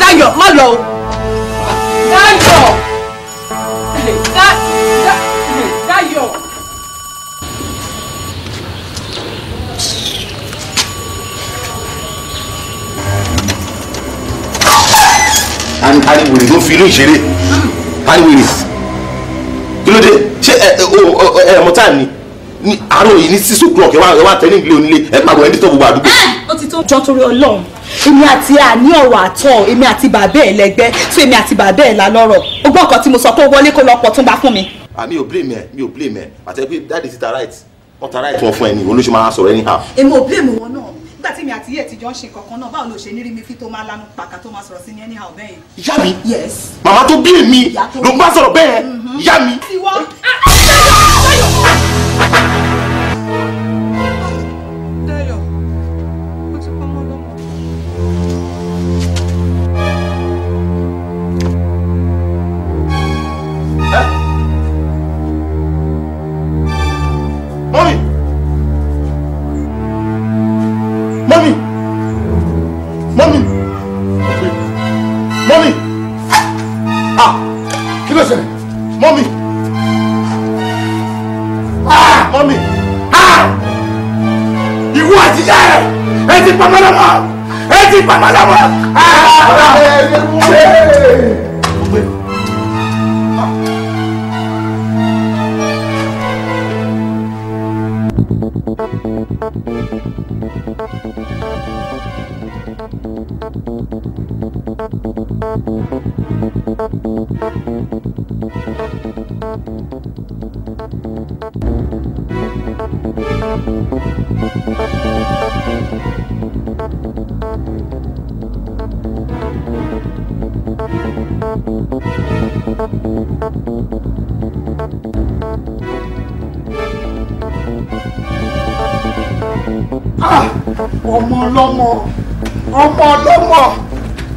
Dayọ̀ má lọ o. ariwèrè ló fi inú ìṣeré ariwèrè kí ló dé ṣé ẹ ẹ o- o- ẹ ẹ mọ táà ni ní àárọ̀ yìí ní six o'clock ẹ wá ẹ wá tẹ ní ìdílé onílé ẹ pàgọ́ ẹni tó gbogbo àdúgbò. ó ti tó. jọ torí Ọlọ́run èmi àti àní ọ̀rọ̀ àtọ̀ èmi àti bàbá ẹ̀ lẹ́gbẹ́ tó èmi àti bàbá ẹ̀ la lọ́rọ̀ o gbọ́ nǹkan tí mo sọ pé ó wọlé kó lọ pọ̀ tún bá fún mi. à mi ò blame ẹ mi ò blame ẹ àti pé dáàdi ti ta right wọn ta right wọn fún ẹ ní olóṣù máa sọ̀rọ̀ anyhow. èmi ò blame wọn náà nígbà tí èmi àti yẹ̀ ti jọ ń ṣe kankan náà báwo ló ṣe ní rí mi fi tó máa lanu pàkà tó máa sọ̀rọ̀ sí ní anyhow bẹ́ẹ̀ ìyá mi yes. màmá tó bí èmi ló ń bá sọ̀rọ̀ bẹ́ẹ̀ ìyá mi. tiwọ́. Ẹ ti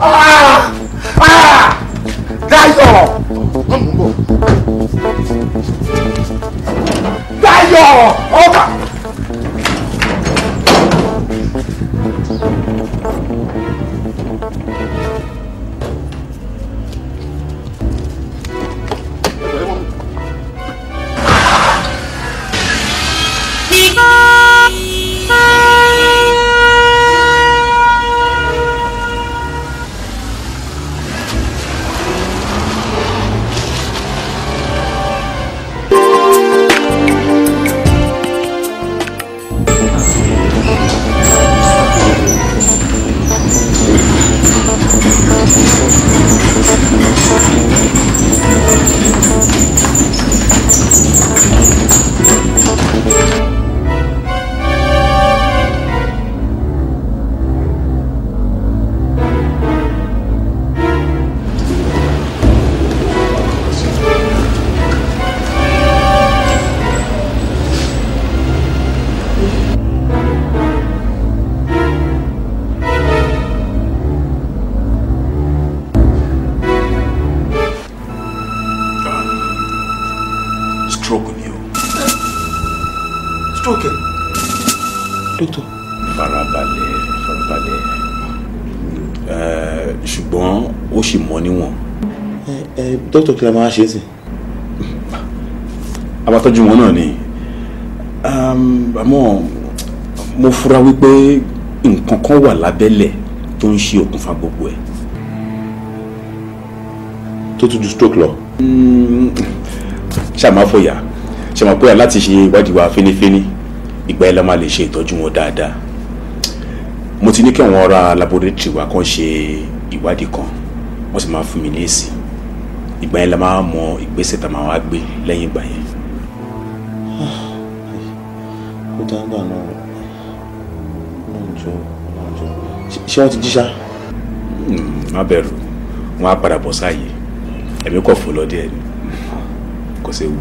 Ah! Kí la máa ṣe é sí. a máa tọ́jú wọn náà ni àmọ́ mo fura wípé nǹkan kan wà lábẹ́lẹ̀ tó ń ṣe okùnfà gbogbo ẹ̀. tó tún ju stroke lọ. ṣáà má fòyà ṣe máa pé láti ṣe ìwádìí wa fínífíní ìgbà yẹn la máa lè ṣe ìtọ́jú wọn dáadáa mo ti ní kí àwọn ará laboratory wa kan ṣe ìwádìí kan wọ́n sì máa fún mi ní èsì ìgbà yẹn la máa mọ ìgbésẹ̀ tá a máa wá gbé lẹ́yìn ìgbà yẹn. ó dáńgbà náà náà jọ náà jọ ṣé wọ́n ti jí ṣá. má bẹ̀rù wọn á padà bọ̀ sáàyè ẹ̀mí kò fò lọ́dẹ̀ ẹ̀ ni kò séwu.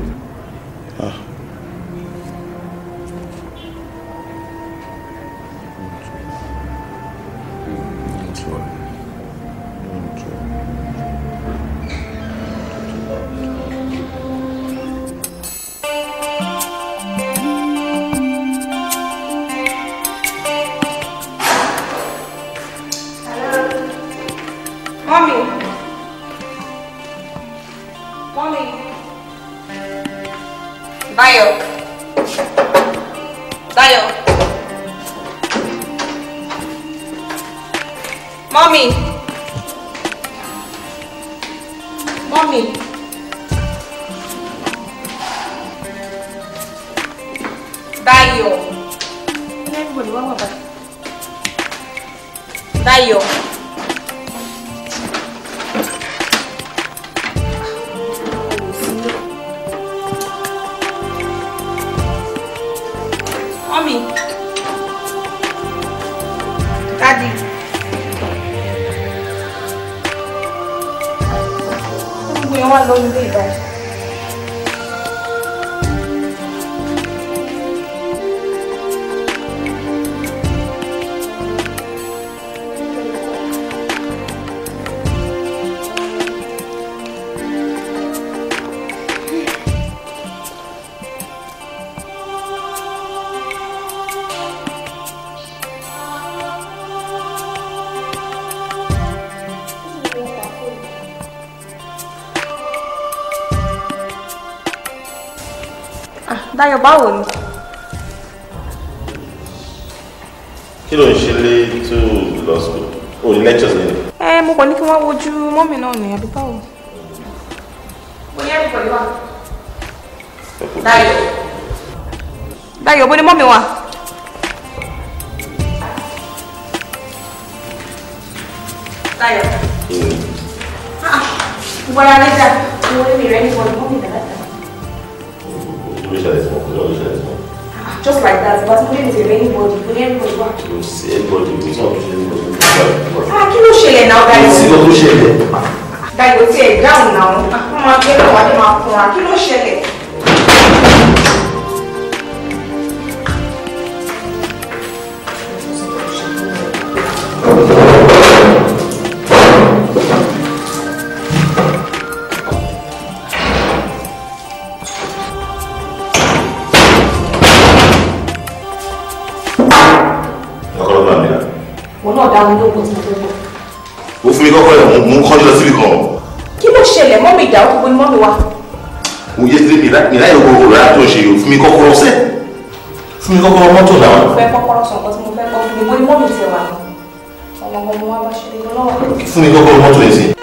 Báwo ni? kí ló ń ṣe lé tó lọ school o ní lectures lẹ́nu. Ẹ mo kàn ní kí wọ́n wojú mọ́mì náà ní àbí báwo? Mo yẹ kí pẹ̀lú wa. Dáyọ̀. Dáyọ̀ bó ni mọ́mì wà? Dáyọ̀. Wọ́n lẹ́jà, wọ́n lé mi rẹ̀ ní wọ́n mọ́ like that, but mo lé mi rẹ̀ ní everybody wá. Kò sí kò. Ah, kí ló ṣẹlẹ̀ náà, Kò tí ẹ̀ dáhùn náà, wọ́n máa gbé dé máa fún wa, kí ló ṣẹlẹ̀? Mú kọ́jú lọ síbi kan. Kí ló ṣẹlẹ̀? Mọ́mì ìdá òkú ni mọ́mì wa. Yé sílé mi láì owó tó ṣe yìí. Fún mi kọ́kọ́ ọ̀sẹ̀. Fún mi kọ́kọ́ mọ́tò náà. Mo fẹ́ kọ́kọ́rọ́ sọ nǹkan tí mo fẹ́ kọ́ fún mi, mo ní mọ́mì ti wà ní. Ọmọ ọmọ wá bá ṣe lé lọ́wọ́. Fún mi kọ́kọ́ mọ́tò yìí sí.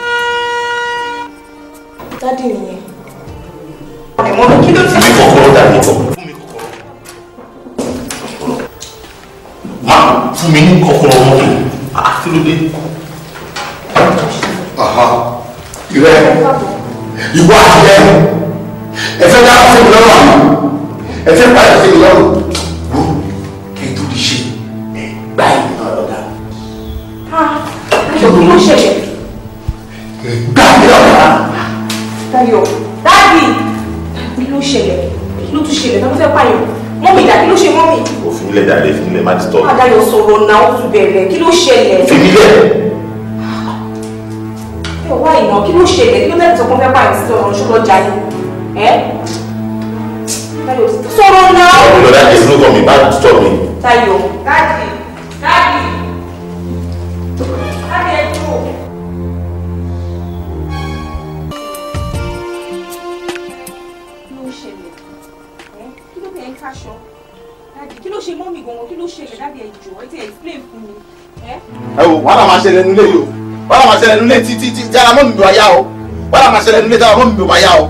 Ṣẹlẹ̀ nílé títí tí jára mọ́ mi bí wá yá o wàhálà máa ṣẹlẹ̀ nílé jára mọ́ mi bí wá yá o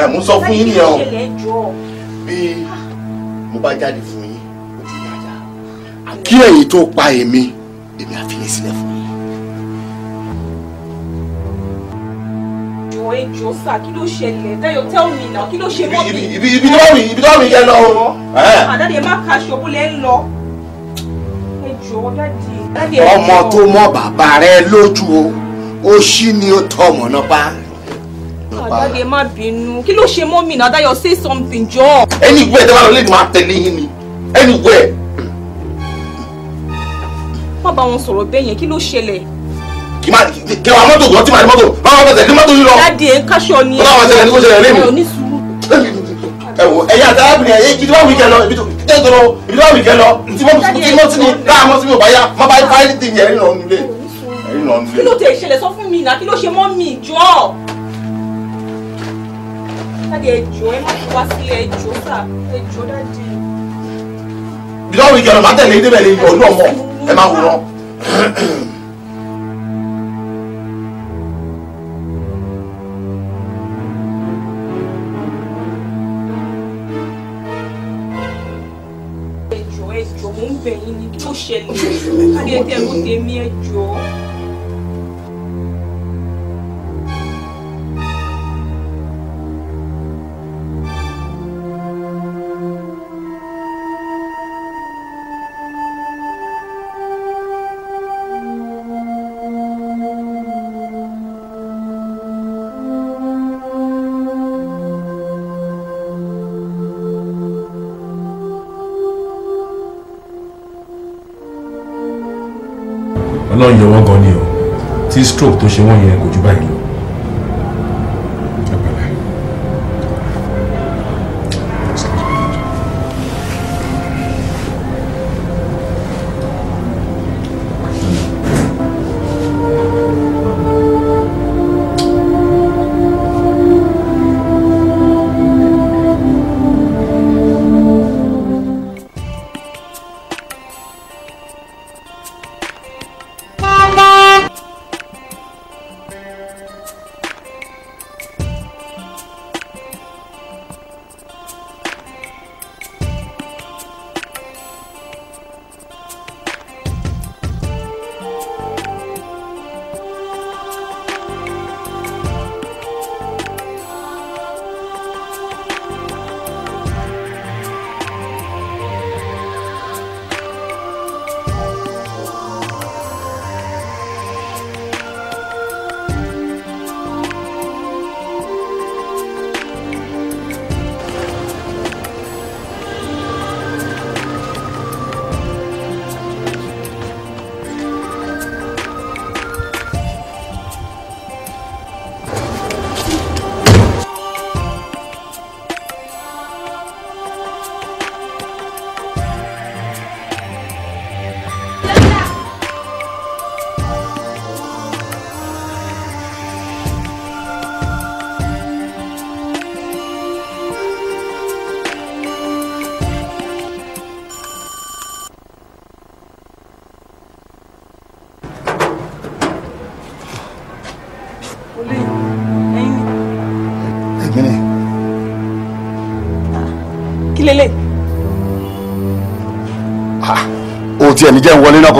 ẹ mú sọ fún yín nìyẹn o bí mo bá jáde fún yín ó ti yájà kí ẹ̀yin tó pa èmi èmi á fi yín sílẹ̀ fún yín. Jọ̀ọ́ ẹ jọ̀ọ́ sà, kí ló ṣẹlẹ̀? Dayo tell me now, kí ló ṣe mọ́mì? ibi ibi ibi tó wà mí kẹ́ lọ. Àdáde má kaṣọ bó lẹ́ ń lọ. Ẹ jọ̀ọ́ ọmọ tó mọ bàbá rẹ lójú o ó ṣí ni ó tọ ọmọ náà pa. Àdáde má bínú. Kí ló ṣe mọ́mì náà? Dayo say something jọ̀ọ́. anywhere tó bá lọ lè máa tẹ̀lé yín ni anywhere. Má bá wọn sọ̀rọ̀ bẹ́ẹ̀ yẹn, kí ló ṣẹlẹ̀? kí máa kí wàá mọ́tò gan tí màá ní mọ́tò máa wọ́n tẹ̀sẹ̀ kí mọ́tò yín lọ. Dádì ẹ ń káṣọ ni. Ó láwọn ṣẹlẹ̀ ní kó ṣẹlẹ̀ lé. Ẹ ní ẹ ẹ̀yin àti arábìnrin ẹ̀yin ibi tó wà wíkẹ́ lọ ibi tó jẹ́ tó lọ ibi tó wà wíkẹ́ lọ tí mo tí mo tí ni láà mọ́ sí mi ò bá yá má bá fáyé ní tìyẹn ẹ̀rín náà nílé ẹ̀rín náà Kí nílé. ló tẹ̀ ṣẹlẹ̀ sọ fún mi náà? Kí ló ṣe mọ́mì jọ̀ọ́? Dádì ẹ jọ̀ọ́ ẹ má fi wá sílẹ̀ ẹ jọ̀ọ́ sà. Ẹ jọ̀ọ́ dádì. ibi tó wà wíkẹ́ lọ má tẹ̀lé débẹ̀ lè ọdún ọmọ ẹ má wòran. Ẹ jọ̀ọ́ ẹ jọ̀ọ́ mò ń bẹ̀ yín ni kí ló ṣẹlẹ̀? Dádì ẹ tẹ̀ ló tèmi ẹ jọ̀ọ́. Ọlọ́run yọ wọ́n gan ni o tí stroke tó ṣe wọ́n yẹn kò jù báyìí lọ.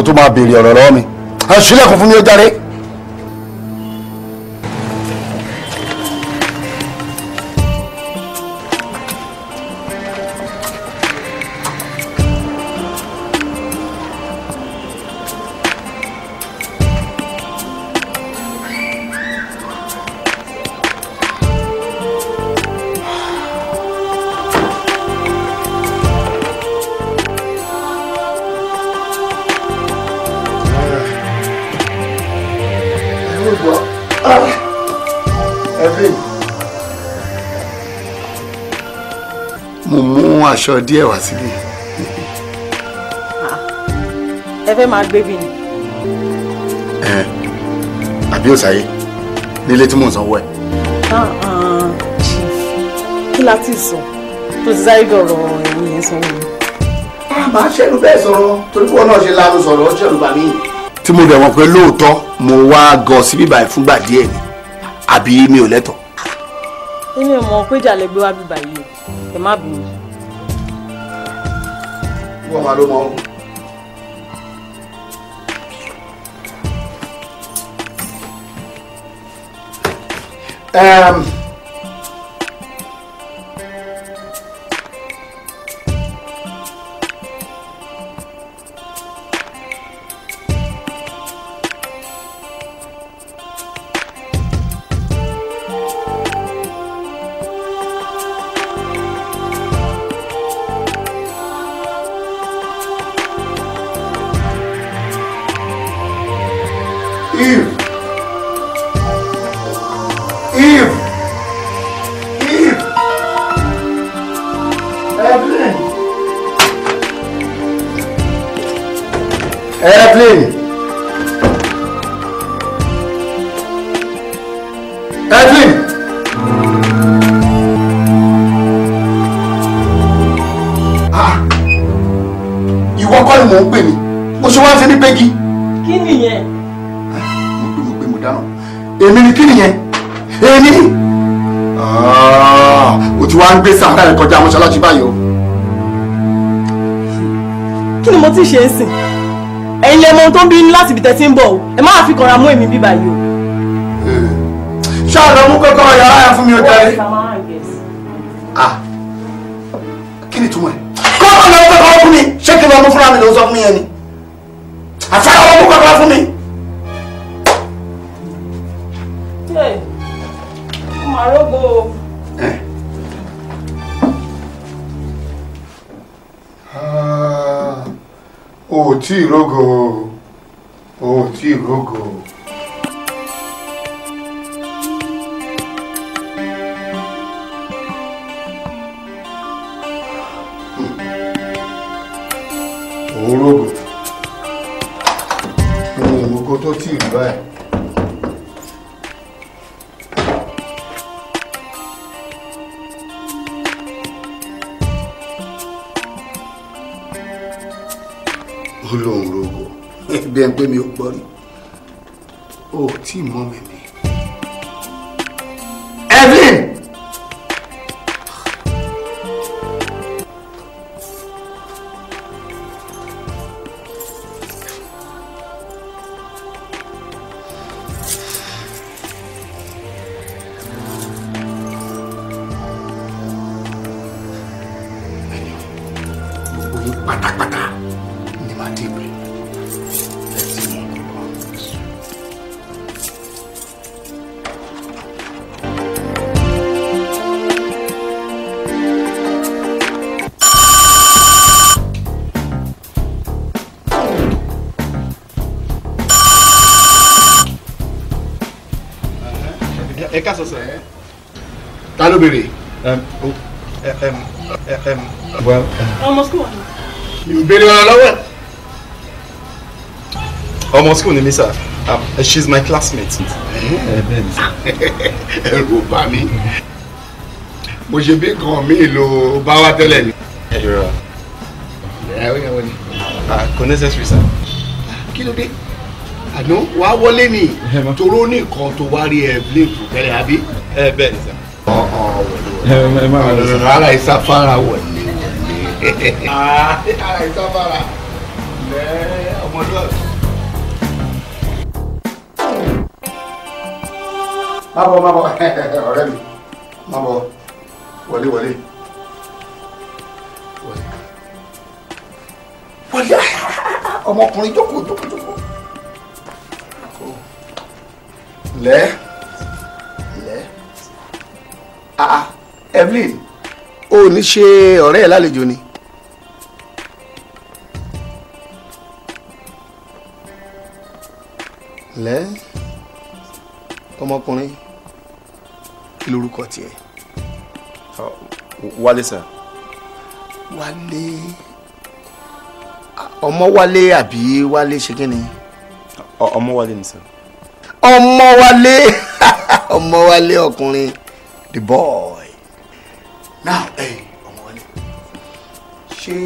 Tó máa béèrè ọ̀rọ̀ lọ́wọ́ mi a ṣílẹ̀kùn fún mi ó jáde. Aṣọ díẹ̀ wá síbí ẹ fẹ́ máa gbé bí ni ẹ àbí òsàyé nílé tí mò ń sanwó ẹ. Ah, ah, kí la ti sọ tó ti sáré dọ̀rọ̀ ẹ̀yìn yẹn sanwó ni. máa ṣẹ́nu bẹ́ẹ̀ sọ̀rọ̀ torí pé wọn náà ṣe lánàá sọ̀rọ̀ ó ṣẹ̀rù bà mí. tí mo dẹ̀ wọ́n pé lóòótọ́ mo wá gọ síbí báyìí fúngbà díẹ̀ ni àbí mi ò lẹ́tọ̀ọ́. èmi ò mọ̀ pé jàlẹ̀ gbé wá bíbá yìí ẹ má bínú. Wọ́n máa ló mọ. Um, mọ́ṣáláṣí báyìí o. Kí ni mo ti ṣe é sìn? Ẹ̀yin lè mọ ohun tó ń bí ní láti ibi tẹ́ ti ń bọ̀ o. Ẹ má fi kanra mú èmi bíbá yìí o. ṣáà lọ mú kọ́kọ́ yàrá yẹn fún mi ó jáde Ah, kí ni túmọ̀ ẹ̀? Kọ́kọ́ lọ mú kọ́kọ́ fún mi. Ṣé kí n lọ mú fúnra mi ló ń sọ fún mi yẹn ni? Àfẹ́ lọ mú fún mi. Tí rógo o ò tí rógo. Ẹ ká sọ sọ. ta ló béèrè. well ọmọ school wà ní. mi ò béèrè ọ̀rọ̀ lọ́wọ́ ẹ̀. ọmọ school ni mi um, she's my classmate. ẹrù bá mi mo ṣe bí nǹkan mi ló bá wá tẹ́lẹ̀ ni. ẹ yọrọ ẹ yẹ wọ́n ni. kò necessary sir. kí ló dé àná wà á wọlé ni toró ní nǹkan tó wá rí ẹ blé fún tẹ́lẹ̀ àbí. ẹ bẹ́ẹ̀ ni sà. ọ̀ ọ̀ wọlé wọlé ara ìsáfárà wọlé wọlé ara ìsáfárà lẹ́ ọmọdé má bọ̀ má bọ̀ ọ̀rẹ́ mi má bọ̀ wọlé wọlé wọlé ọmọkùnrin jókòó jókòó jókòó lẹ́ lẹ́ ah Evelyn o ò ní ṣe ọ̀rẹ́ ẹ̀ lálejò ni. lẹ́ ọmọkùnrin kí lorúkọ tiẹ̀. wálé sà. wálé ọmọ wálé àbí wálé ṣe kí ni. ọmọ wálé ni sà. Ọmọ wálé [LAUGHS] ọmọ wálé ọkùnrin the boy now hey, ọmọ wálé ṣé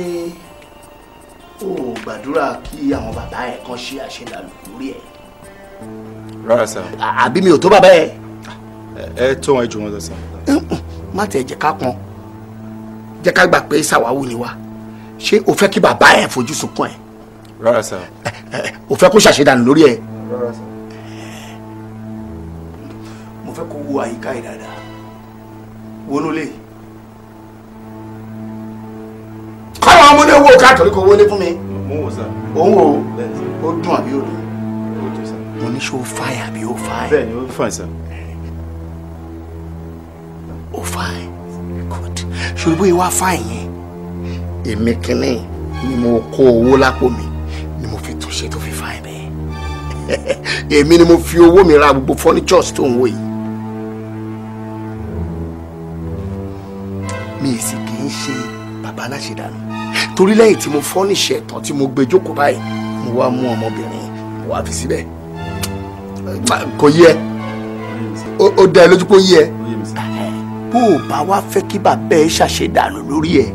o gbàdúrà kí àwọn bàbá ẹ kan ṣe àṣedàlù lórí ẹ rárá sà. àbí mi ò tó bàbá ẹ. ẹ tó wọn jù wọn lọ sà. má tẹ̀ jẹ́ ká pọn jẹ́ ká gbà pé ṣàwáwù ni wá ṣé o fẹ́ kí bàbá ẹ fojú sunkún ẹ rárá sà. o fẹ́ kó ṣàṣedànù lórí ẹ. rárá sà. Fẹ́ kó wo àyíká yìí dáadáa. Wọnú lé káwọn ọmọdé wo ká torí kò wọlé fún mi. Òun wo ó. Dùn àbí ó dùn mo ní ṣó fáyà àbí ó fáyà. bẹ́ẹ̀ ni ó fà sà. ó fáyà good. Bóyá wá fáyà yẹn? Èmi kínní ni mo kó owó lápò mi ni mo fi tún ṣe tó fi fáyà bẹ́ẹ̀. [LAUGHS] Èmi ni mo fi owó mi ra gbogbo furnitures tó ń wò yìí mi ì sì kì í ṣe bàbá aláṣẹdànù torí lẹ́yìn tí mo furnish ẹ̀ tán tí mo gbé jókòó báyìí mo wá mú ọmọbìnrin mo wá fi síbẹ̀. Kò yẹ ó dá ẹ lójú pé ó yẹ bó o bá wá fẹ́ kí bàbá ẹ ṣàṣedànù lórí ẹ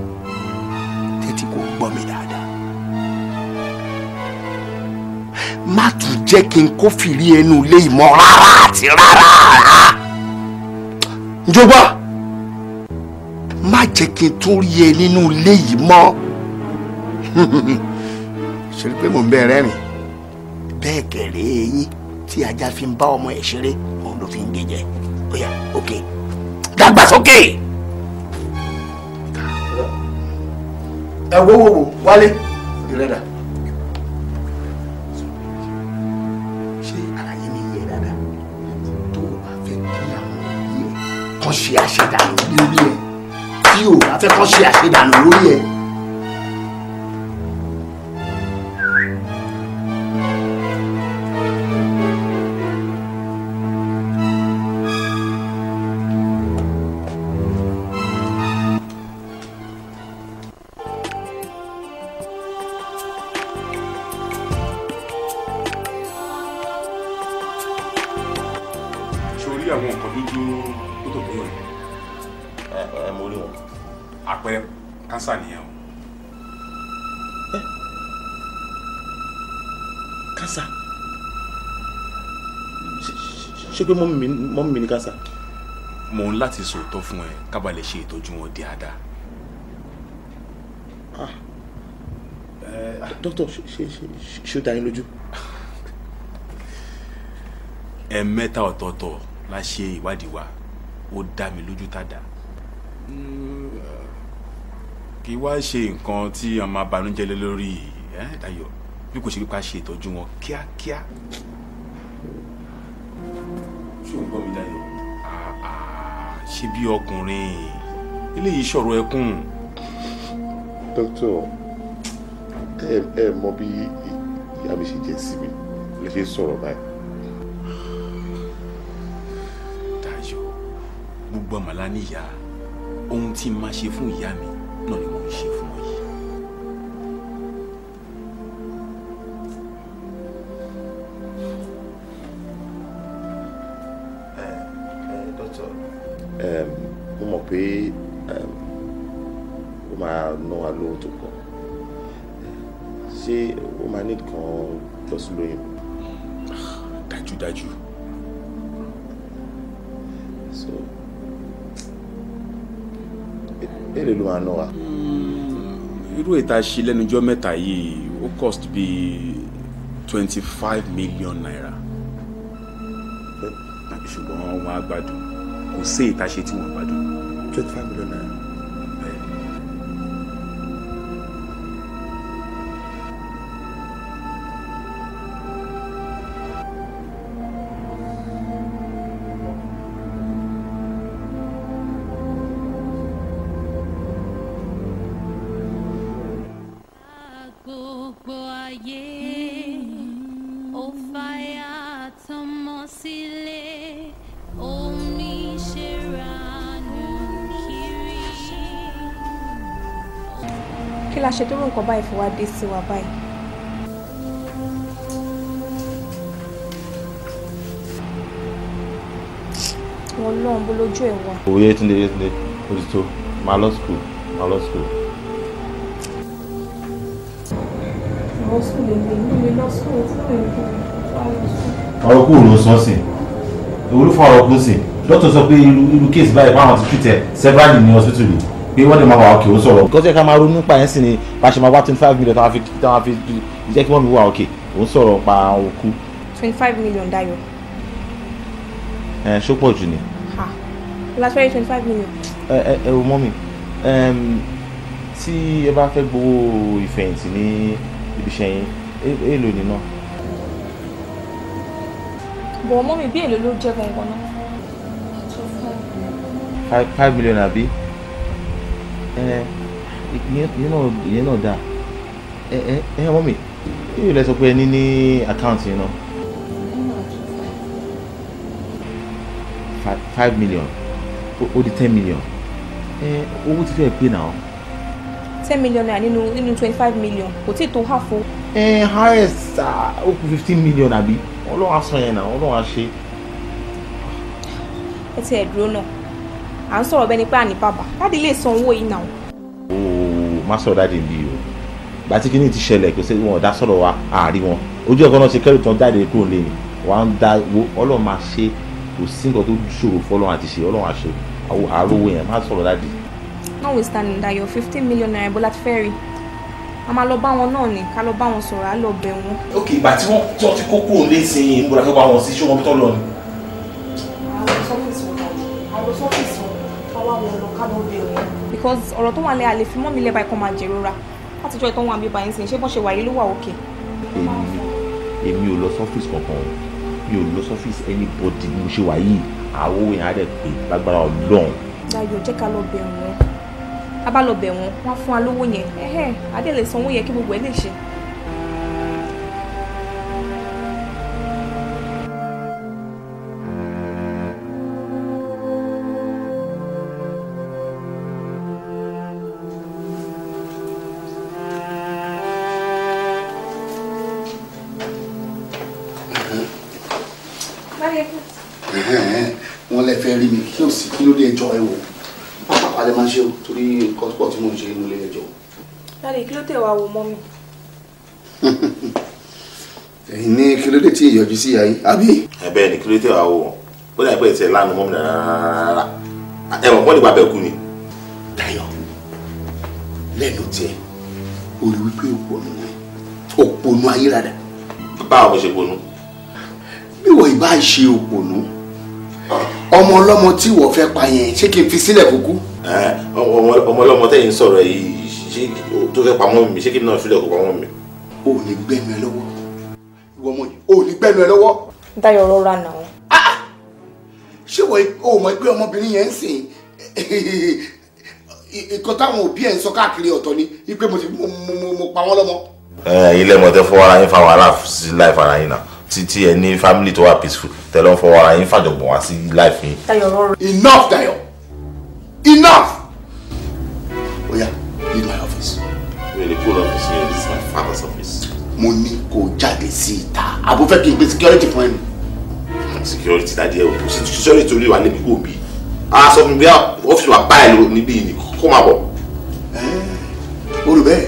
tètè kò gbọ́ mi dáadáa. Má tún jẹ́ kí n kó fìrí ẹnu ilé ìmọ̀ rárá àti rárá. Rárá njọba má jẹ́ kí n tún rí ẹ nínú ilé yìí mọ́. [LAUGHS] Ṣe pé mò ń bẹ rẹ́rìn bẹ́ẹ̀ kẹ̀rẹ́ eyín tí ajá fi ń bá ọmọ ẹ̀ ṣeré òun ló fi ń gé jẹ ó yá òkè. Dàgbàsókè. ẹ wo wo wo wálé. Ìrẹ́dà kàn ṣe àṣedànù lórí ẹ tí o bá fẹ́ kàn ṣe àṣedànù lórí ẹ. Pé mọ́mí mi ní kánsà. mo ń láti sòótọ́ fún ẹ kábà lè ṣe ìtọ́jú wọn dáadáa. dókítà ṣe ṣe ṣe ó dá yín lójú. ẹ̀ẹ̀mẹ́ta ọ̀tọ̀ọ̀tọ̀ la ṣe ìwádìí wa ó dá mi lójú tàdá kì í wá ṣe nǹkan tí a máa banújẹ́ lé lórí ẹ Dayọ̀ bí kò ṣe pípa ṣe ìtọ́jú wọn kíákíá ṣé o gbọ́ mi Dayọ̀ ṣe bí ọkùnrin. Eléyìí ṣọ̀rọ̀ ẹkún. dókítà ẹ ẹ mọ bí ìyá mi ṣe jẹ́ sí mi. Lè ṣe sọ̀rọ̀ báyìí. Dayọ̀ gbogbo àmàlà níyà ohun tí n máa ṣe fún ìyá mi náà ni mo ń ṣe fún dájú. so èrè ló máa ná wa. irú ìta ṣe lẹ́nujọ́ mẹ́ta yìí ó cost bíi twenty five million naira ṣùgbọ́n wọn á gbádùn kò sí ìta ṣe tí wọ́n gbádùn. twenty five million naira. Kí la ṣe tó rò nǹkan báyìí fi wá dé sí wa báyìí. wọn lọ́n bó lójú ẹ̀ wá. òye Yétúndé Yétúndé ó ti lọ school máa lọ school. Àwọn sùn lè ní ilé lọ sùn tí lè fi wá lọ sùn. ọ̀rọ̀ kúrò ló sọ sí fún ọ̀rọ̀ kúrò sí dókítà sọ pé irú irú kéèsì báyìí báwọn ti treat ẹ severally ní hospital yìí pé wọ́n lè máa wà òkè ó sọ̀rọ̀. nǹkan tí ẹ ká máa ronú pa yẹn sì ni bá a ṣe máa wá twenty five million táwọn fi táwọn fi jẹ́ kí wọ́n mi wà òkè òun sọ̀rọ̀ pa òkú twenty five million dayo ẹ̀ ṣó pọ̀ jù ni. ha last very twenty five million. ẹ ẹ ẹ wo mọ́mì ẹm, tí ẹ bá fẹ́ gbowó ìfẹ̀yìntì ní ibi iṣẹ́ yín èèlò nínú. bọ̀ ọmọ mi bí èlò ló jẹ́ gangan náà. five million àbí ìyẹn náà ìyẹn náà dáa ẹ ẹ ẹ mọ́mì èèlò lẹ sọ pé ẹ ní ní àkáǹtì yín náà Fi- five million ó di ten million ẹ owó ti fẹ́ pé náà. Ten million naira nínú nínú twenty five million. Kò tí ì tó half o. ẹ highest ó kù fifteen million àbí? Ọlọ́run sọ yẹn náà ọlọ́run á ṣe. ẹ ti ẹ̀ dúró náà. À ń sọ̀rọ̀ bẹ́ẹ̀ ni pé àní bàbá. Láti lè san owó yìí náà. ooo má sọ̀rọ̀ dáadé bí o. Ìgbà tí kinní ti ṣẹlẹ̀ kò sí wọn dá sọ̀rọ̀ wa àárí wọn. Ojú ọ̀kan náà ṣe kẹ́rù tán jáde kúrò ní wà á ń da ọlọ́run máa ṣe. Kò sí nǹkan tó ṣòro fọlọ́run àti ṣe ọlọ́run á ṣe. Àwọn àárówó yẹn má sọ̀rọ̀ dáadé. Notwithstanding dayo fifteen million naira bó láti fẹ́ rí a máa lọ bá wọn náà ní ká lọ bá wọn sọ̀rọ̀ á lọ bẹ̀ wọn. ok ìgbà tí wọ́n tí wọ́n ti kó kúrò sí i ń bọ̀dá fẹ́ bá wọn sí ṣé wọ́n bí tọ́ lọ ni. because ọ̀rọ̀ tó wà lẹ́ àlè fi mọ́ mi lẹ́bàá ikọ̀ máa jẹ̀rora látijọ́ ìtọ́ wọn àbí báyìí sìn ṣé bọ́n ṣe wà yìí ló wà òkè. èmi èmi ò lọ sọ́fíìsì kankan o mi ò lọ sọ́fíìsì anybody mo ṣe wà yìí àwọn owó yẹn á dẹ̀ pé lágbára ọlọ́run. dayo jẹ́ ká lọ bẹ̀ wọ́n a bá lọ bẹ̀ wọ́n wọ́n á fún wa lówó yẹn. Ẹ̀hẹ́ adé lè sanwó yẹn kí gbogbo ẹ̀ lè ṣe. wọn lè fẹ́ rí mi. Kí o sì kí ló dé ẹjọ́ ẹ wò pápá lè máa ṣe o torí nǹkan tó pọ̀ tí mo ń ṣe inú ilé ẹjọ́. Dáadé kí ló tẹ̀ wá wo mọ́ mi. ẹ̀yin ní kí ló dé tí ìyọjú sí yín àbí. ẹ bẹ́ẹ̀ ni kí ló dé wà wò wọ́n ó dà pé ìtẹ̀ lánàá mọ́ mi rárá ẹ mọ̀ pọ́n nípa bẹ́ẹ̀ kú ni. Dayọ̀ lẹ́nu tiẹ̀ o rí wípé òpònú ni òpònú ayérada. báwo mo ṣe ponú. bí wọ́n ìbá ṣe òpònú ọmọ ọlọ́mọ tí wọ́n fẹ́ pa yẹn ṣé kí n fi sílẹ̀ kúkú. Ọmọ ọlọ́mọ tẹ́yìn sọ̀rọ̀ yìí ṣé tó fẹ́ pamọ́ mi ṣé kí n náà fílẹ̀ kó pamọ́ mi. o ò ní gbẹ́nu ẹ lọ́wọ́ ìwọ ọmọ yìí o ò ní gbẹ́nu ẹ lọ́wọ́. Dayọ̀ rọra nà ó. ṣé wọ́n o mọ̀ pé ọmọbìnrin yẹn ń sìn nǹkan táwọn òbí ẹ̀ ń sọ káàkiri ọ̀tọ̀ ni wípé mo ti mo pa wọ́n lọ́mọ. ilé mọ̀ tẹ́ fọwọ́ ara yín fa wàhálà sí láìfà ara yín náà títí ẹ ní family tó wà peaceful tẹ́ lọ́ fọwọ́ ara yín fàjọgbọ̀n wá sí láìfì yín. Dayọ̀ rọra. enough Dayọ̀ enough. Àbò fẹ́ kí n pe security fún ẹ ni. security dájú ẹ o security torí wà níbi kò bí a sọ fún mi bí ọ́fíìsì wa báyìí ló níbí ni kó máa bọ̀. o rò bẹ́ẹ̀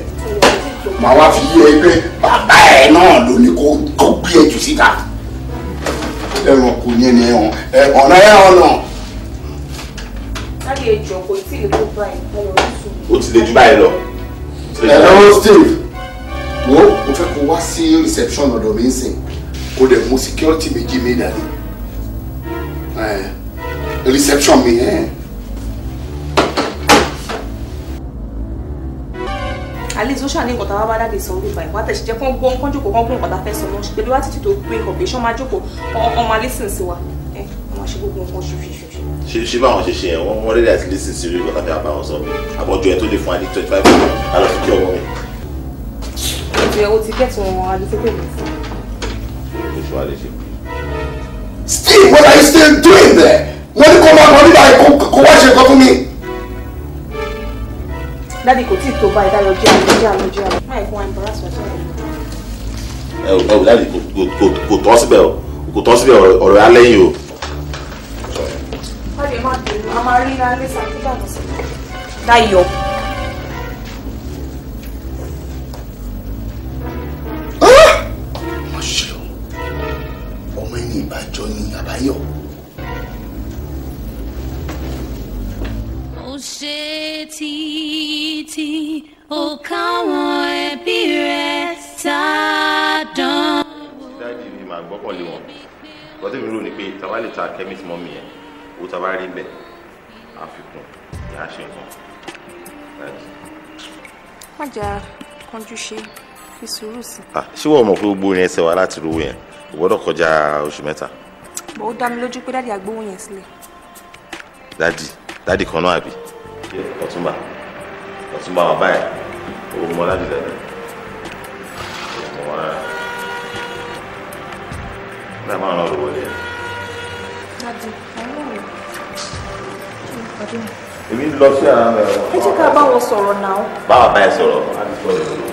màá wá fi yé ẹ pé bàbá ẹ náà ló ní kó gbé ẹ jù síta. ẹranko yẹn ni ẹ̀hàn ọ̀nà ẹ̀ ọ̀nà. láti ẹjọ́ kò tí ì lè tó báyìí mo lọ sùn. ó ti lè ju báyìí lọ. Hello Steve wo mo fẹ́ kó wá sí reception ọ̀dọ̀ mi nsìn. Kó dẹ̀ mú security méjì mi dání. Eh, reception mi ẹ̀. àlè social ní nǹkan tá a wá bá dáàdì sọ wípé ìwà tẹ̀sí jẹ́ kán gbọ́ kán jókòó kán gbọ́ nǹkan tá a fẹ́ sọ náà pẹ̀lú wá títí tó gbé nǹkan pé ṣọ́ máa jókòó? Ọmọ alẹ́ sìn sí wa. Ẹ ọmọ àṣẹ gbogbo nǹkan ṣoṣoṣo. ṣe ṣe báwọn ṣe ṣe yẹn wọn wọn rẹ́dí àti lẹ́sìn sí rí nǹkan tàbí àbáwọn sọ. Àbọ̀jọ yẹn tó lè fún ní twenty five million alọ́ fi kí ọwọ́ mi. Ètò ẹ̀ o ti gẹ̀tù wọn alẹ́tẹ́tẹ́ mi wa lè ṣe. Steve what are you still doing there? wọ́n ní kó máa bọ̀ nígbà kó- wá ṣe nǹkan fún mi. dáàdì kò tí ì tó báyìí dáyọ̀ jẹ́ àlọ́ jẹ́ àlọ́ jẹ́ àlọ́ ẹ̀fọn embarrass wá sọ́yìn. ẹ ò ẹ ò dáàdi kò tọ́ síbẹ̀ o kò tọ́ síbẹ̀ ọ̀rọ̀ alẹ́ yìí o. dáàdì ẹ má bínú a máa rí iná alẹ́ sàkíyà lọ sí. dáyọ̀. Ṣe o ọmọ ẹni ìbàjọ́ ni àbáyọ. ó ṣe títí ó káwọn ẹbí rẹ̀ sádán. dáàdi mi máa gbọ́kànlé wọn gbọ́dọ̀ mi rò ní pé tàbá lè ta chemist mọ́ mi yẹn owó tàbá rí bẹ́ẹ̀ àfikún ní àṣẹ nǹkan. Má jà kánjú ṣe fi sùúrù sí. Ah, ṣé wọ́n mọ̀ pé gbogbo orin ẹsẹ̀ wa láti rówó yẹn kò gbọ́dọ̀ kọjá oṣù mẹ́ta. bó dá mi lójú pé dáàdì àgbówó yẹn sílẹ̀. dádì dádì kan náà àbí ọ̀túnba ọ̀túnba wà báyìí owó mọ dádì dádì ọmọ wa náà máa ń lọ wọlé ẹ. dáàdì àwọn èmi lọ sí mi ẹ jẹ́ ká bá wọn sọ̀rọ̀ náà. báwa báyìí sọ̀rọ̀ á ti sọ̀rọ̀.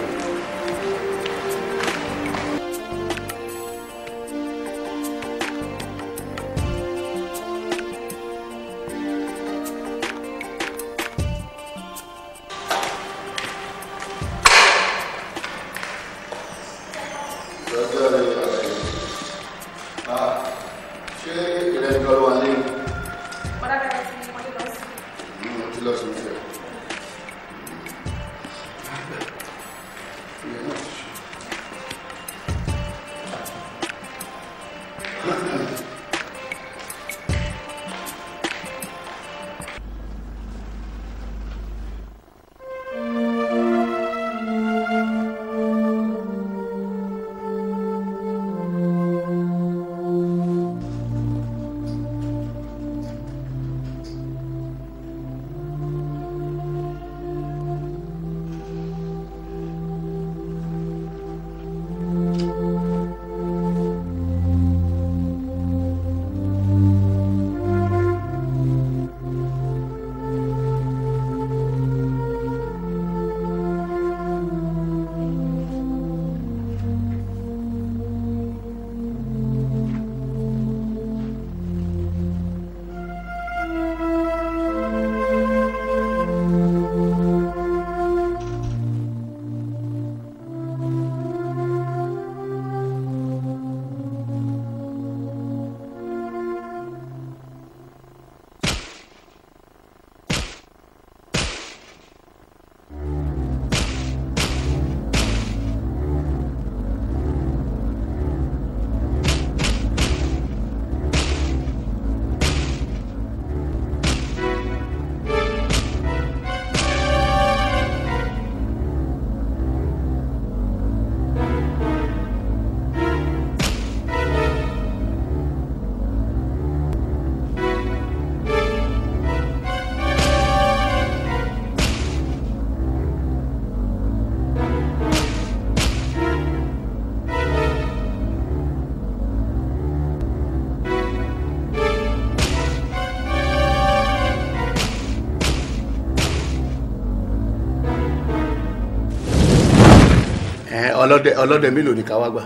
Ọlọ́dẹ ọlọ́dẹ mélòó ni ká wá gbà.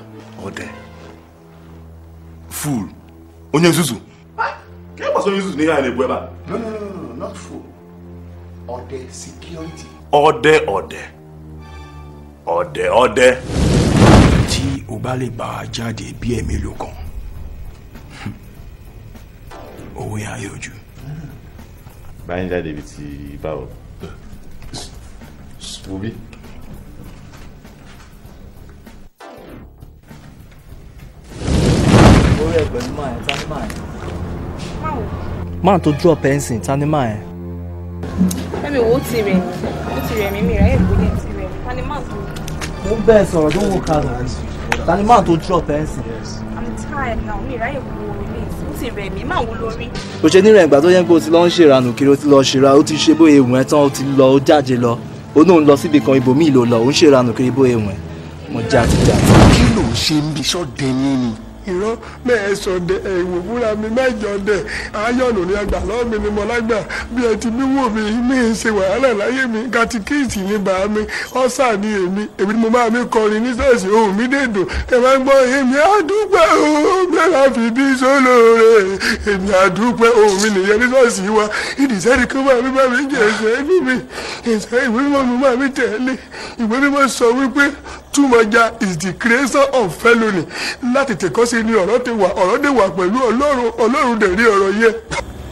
ọdẹ fool onye nzuzu kí ẹ pọ̀ sọ yín sùn ní ìhà ìlẹ̀bù ẹ̀ bá. no no no no not full ọdẹ security. ọdẹ ọdẹ ọdẹ ọdẹ. tí o bá lè bá a jáde bí ẹ mélòó kan [LAUGHS] owó yẹn á yọjú. báyìí jáde ibi tí báwo. wo bí. Máa tó drop ẹ̀ ń sìn tani máa ẹ̀. Fẹ́mi wo ti rẹ̀ ó ti rẹ̀ mí mi ráyè gbélé ti rẹ̀ tani máa tó. mo bẹ́ẹ̀ sọ̀rọ̀ tó ń wo kàrọ̀ tani máa tó drop ẹ̀ ń sìn. I'm tired now mi ráyè wo ilé ó ti rẹ̀ mí máa wo lórí. kò ṣe nírẹ̀ ìgbà tó yẹ pé o ti lọ ń ṣèrànù kiri o ti lọ ṣèrà o ti ṣe bóyá ehùn ẹ̀ tán o ti lọ o jáde lọ o náà ń lọ síbi kan ibòmíì ló lọ o ń ṣèrànù kiri bóyá ehùn ẹ̀ mo jáde jáde. kí ló ń ṣe ń bí sọ́dẹ̀ yín ni. Irọ́ mẹ́ẹ̀ sọ̀dẹ̀ ẹ̀wò fúnra mi mẹ́jọ dẹ̀ ayọ̀nù ni àgbà lọ́wọ́ mi ni mo lágbà. Bí ẹ ti mí wò mí mi ń ṣe wàhálà láyé mi. Katikíìtì ní bàá mi ọ̀sà ni èmi. Èmi ni mo máa mi kọrin ní sọ́ọ̀sì ohun mi dèdò ẹ máa ń gbọ́ èmi àdúpẹ́ ohun mẹ́ra fìdí sólóore. Èmi àdúpẹ́ ohun mi nìyẹn ní sọ́ọ̀sì wa. Ìdìsẹ́ni kó máa mi bá jẹ ẹsẹ̀ ẹbí mi. Ẹsẹ̀ ìwé mímọ́ mi máa mi tẹ̀lé. Ìwé mímọ́ sọ wípé túmọ̀já is the creation of felony láti tẹ̀kọ́ sí ni ọ̀rọ̀ ti wà ọ̀rọ̀ ti wà pẹ̀lú ọlọ́run ọlọ́run dẹ̀ rí ọ̀rọ̀ yẹ.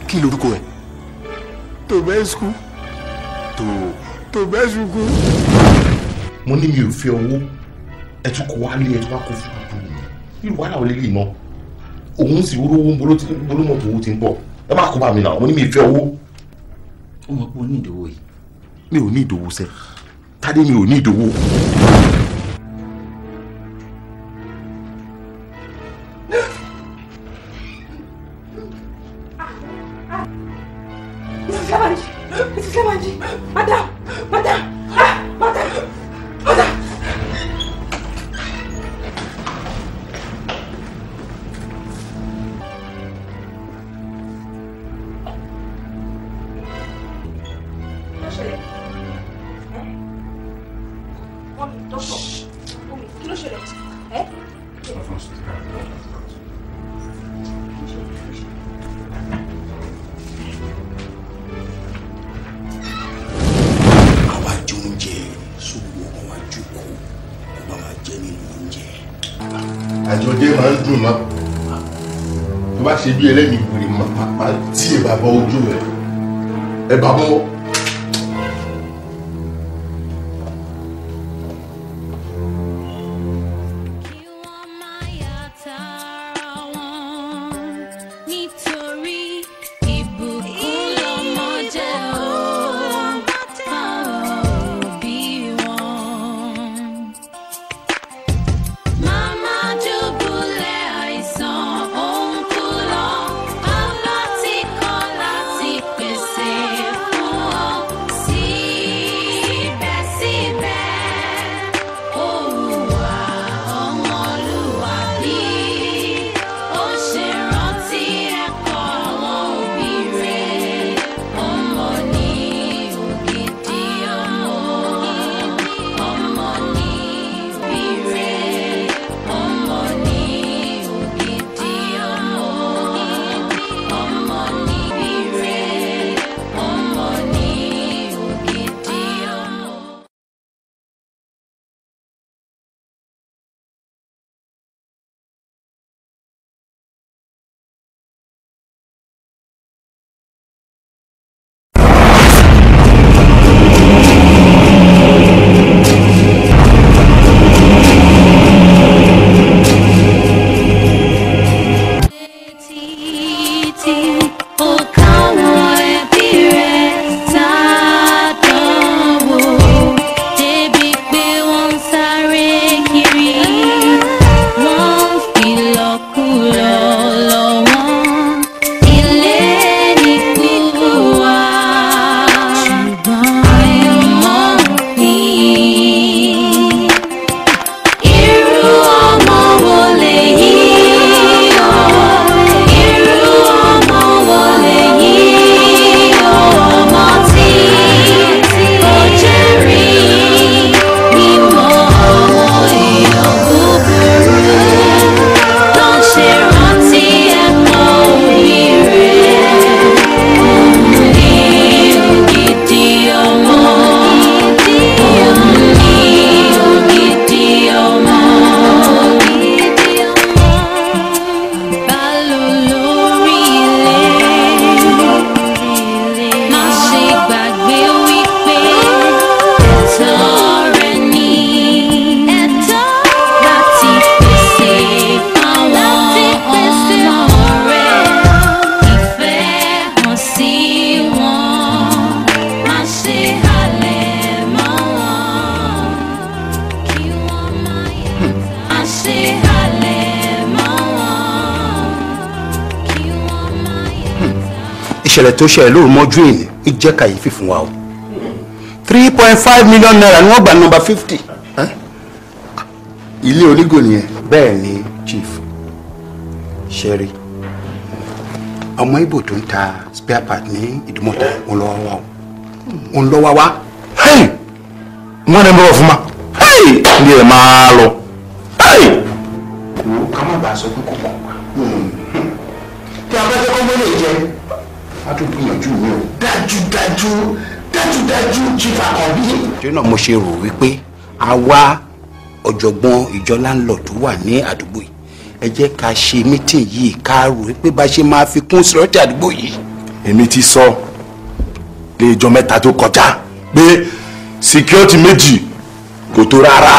kí lorúkọ ẹ. tòbẹ́sùkú tó tòbẹ́sùkú. mo ní mi ò fẹ́ owó ẹ tún kó wálé ẹ tún wá kó fún mi irú wàhálà wọlé lè ná òun sì wúrú owó bolómọ̀tò owó ti ń bọ̀ ẹ má kó bá mi náà mo ní mi ì fẹ́ owó. ó mọ̀ pé o ní ìdòwò yìí mi ò ní ìdòwò sẹ́ tádé mi ò ní ìdòwò. Ìṣẹ̀lẹ̀ tó ṣẹlẹ̀ lóru mọ́jú èyí ń jẹ́ kàyéfì fún wa o three point five million naira ni wọ́n gba nọ́mbà fifty. ilé onígò nìyẹn. bẹ́ẹ̀ ni chief sherry ọmọ ibo tó ń ta spare part ní ìdúmọ̀tà òun lọ́wọ́ wa òun lọ́wọ́ wa. wọ́n ní bọ́ọ̀ fún ma ní ẹ̀ máa lọ. Náà mo ṣe rò wípé a wá ọ̀jọ̀gbọ́n ìjọ láńlọ́ọ̀ tó wà ní àdúgbò yìí ẹ jẹ́ ká ṣe mítìn yìí ká rò wípé bá ṣe máa fi kún sírọ́tì àdúgbò yìí. èmi ti sọ léèjọ mẹ́ta tó kọjá pé síkírọ́tì méjì kò tó rárá.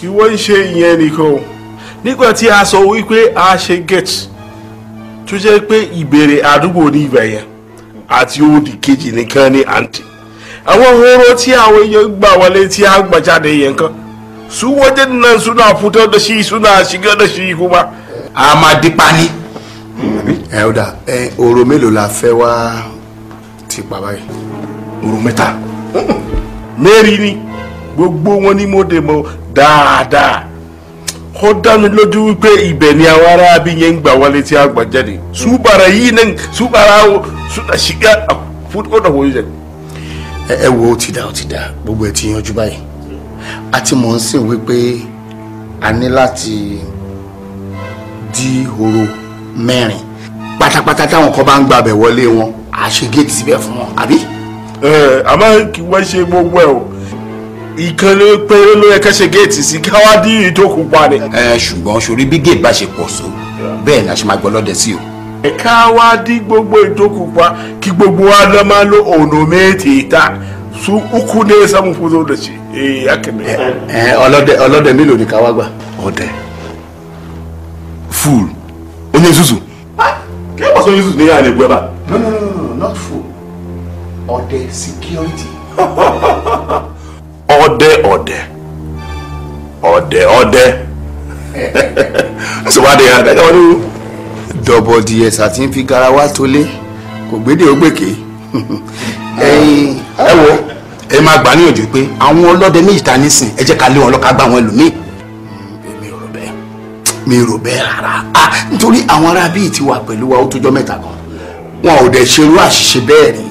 kí wọ́n ń ṣe ìyẹn nìkan o nígbà tí a sọ wípé a ṣe gate tó jẹ́ pé ìbẹ̀rẹ̀ àdúgbò ní ibẹ̀ yẹn àti òdì kejì nìkan ní àǹtí àwọn horo tí àwọn èèyàn gbà wọlé tí a gbà jáde yẹn kan. Su wajen nan suna fitar da shi suna shigar da shi kuma a máa dípa ní. ẹ ó dà ẹ òrò mélòó la fẹ́ wá ti pa báyìí. òrò mẹ́ta. Mẹ́rin ni. Gbogbo wọn ni mo dè mọ́ dáadáa. Ó dá mi lójú wípé ibẹ̀ ni àwọn ará bí yẹn ń gbà wọlé tí a gbà jáde. Su barayi nan su barawo suna shiga a fúdó da wajen. Ẹ wo ó ti dà ó ti dà gbogbo ẹ ti yanjú báyìí a ti mọ̀ ń sìn wípé a ní láti dí horo mẹ́rin pátápátá táwọn kan bá ń gbàbẹ̀ wọlé wọn à ṣe géètì síbẹ̀ fún wọn àbí. ẹ àmọ́ kí wọ́n ṣe gbogbo ẹ̀ o ìkànnì pé ló yẹ ká ṣe géètì sí ká wá dín ìtókù pa ni. ẹ ṣùgbọ́n sori bí géètì bá ṣe pọ̀ so bẹ́ẹ̀ ni a ṣe máa gbọ́ lọ́dẹ sí o. ká wá dín gbogbo ìtókù pa kí gbogbo wa lọ máa lo ọ̀nà mẹ́tẹ̀ẹ̀ta su uku ne samu fito da shi eh haka ne. ọlọ́dẹ ọlọ́dẹ mélòó ni ká wá gbà. ọdẹ full onye nzuzu kí ẹ bá sọ onye nzuzu ní yàrá ìgbẹ́ bá. no no no no not full ọdẹ security. [LAUGHS] ọdẹ ọdẹ ọdẹ ọdẹ sọwádìí yàrá dájà wọn ni. Dọ̀bọ̀ ds àti ń fi garawa tó lé kò gbédè ó gbèké. [LAUGHS] Ẹyin ẹ wo ẹ máa gbà níyànjú pé àwọn ọlọ́dẹ méjì ta nísìn ẹ jẹ́ ká lé wọn lọ́ka gbá àwọn ẹlòmíì. mi rò bẹ́ẹ̀. Rárá. Ah nítorí àwọn ará bíi ti wà pẹ̀lú wa ó tójọ́ mẹ́ta kan. Wọn ò dẹ̀ ṣerú àṣìṣe bẹ́ẹ̀ rí.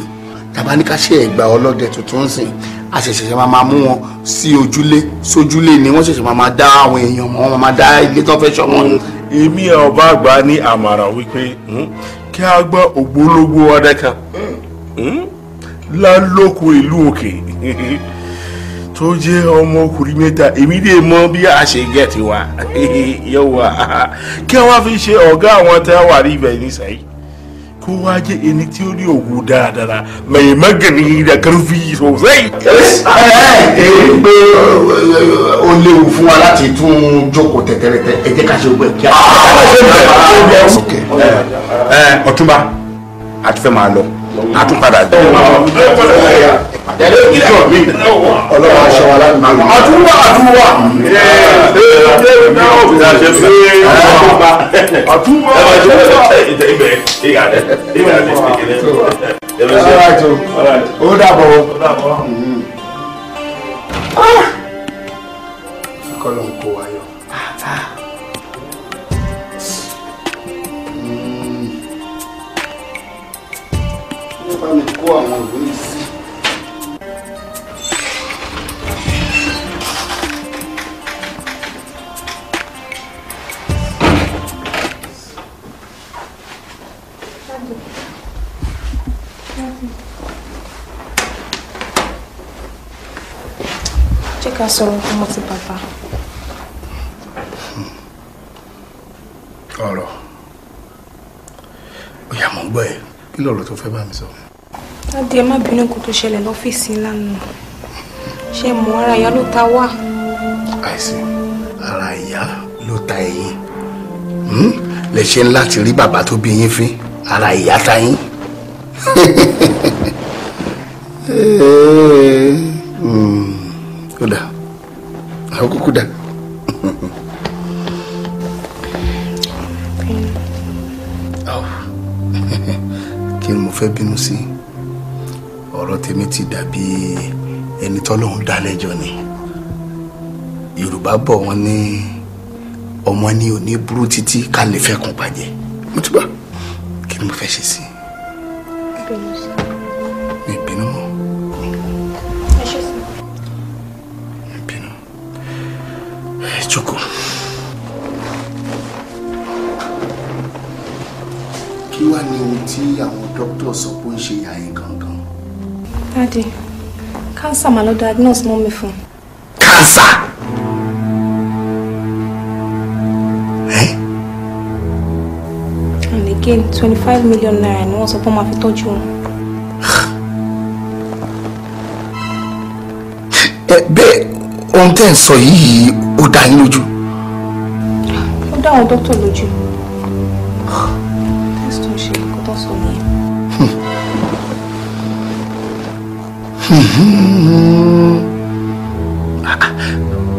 Tàbá ní ká ṣe ẹ̀gbà ọlọ́dẹ tuntun sìn a ṣẹ̀ṣẹ̀ máa máa mú wọn sí ojúlé sójúlé ni wọ́n ṣẹ̀ṣẹ̀ máa máa dá àwọn èèyàn mọ́ wọn máa dá ilé tó fẹ́ ṣọ́ wọn. èmi ọba àgbà ní àmàrà wípé kí a gbọ́ ògbólógbó ọdẹ kan lálòkù ìlú òkè. [LAUGHS] Tó jẹ́ ọmọkùnrin mẹ́ta èmi lè mọ bí a ṣe gẹ̀ẹ́tì wa. [LAUGHS] Yóò wá. Kí wọ́n fi ṣe ọ̀gá àwọn wọ́n wà ibẹ̀ nísàyí ẹni tí ó ní ògùn dáadáa mai magani da karfi sosai. pé ó léwu fún wa láti tún jókòó tẹ̀tẹ̀rẹ̀tẹ̀ ẹ jẹ́ ká ṣe gbẹ kí a. ọ̀túnba a ti fẹ́ máa lọ a tún padà dé. ọlọ́wọ́ aṣọ wa láti máa. àtúwà àtúwà. àtúwà ó dàbọ̀ kọ́lọ̀ ń kó wa yọ. Wọ́n bá mi kó àwọn ìwé yìí. Lọ̀rọ̀ tó fẹ́ bá mi sọ. ẹ má bínú kó tó ṣẹlẹ̀ lọ́fíìsì lánàá ṣé mo ara ìyá ló ta wá. àìsí ara ìyá ló ta ẹ̀yìn lè ṣe ń láti rí bàbá tó bí yín fín ara ìyá ta yín. [LAUGHS] ti dàbí ẹni tọ́lọ́hún dá ni. Yorùbá bọ̀ wọ́n ní ọmọ ní òní burú títí ká lè fẹ́ kún pàjẹ́. Mo ti gbà kí ni mo fẹ́ ṣe sí mọ́. Mi bínú. Kí wàá ní ohun tí àwọn dókítà sọ pé ń ṣe yín gangan. Daddy, cancer mà lọ diagnose mọ́ mi fún. cancer. And again, twenty five million naira ni wọ́n sọ pé wọ́n máa fi tọ́jú wọn. ẹ bẹ́ẹ̀ ohun tẹ́ ń sọ yìí ó dá yín lójú. Ó dá àwọn dókítà lójú.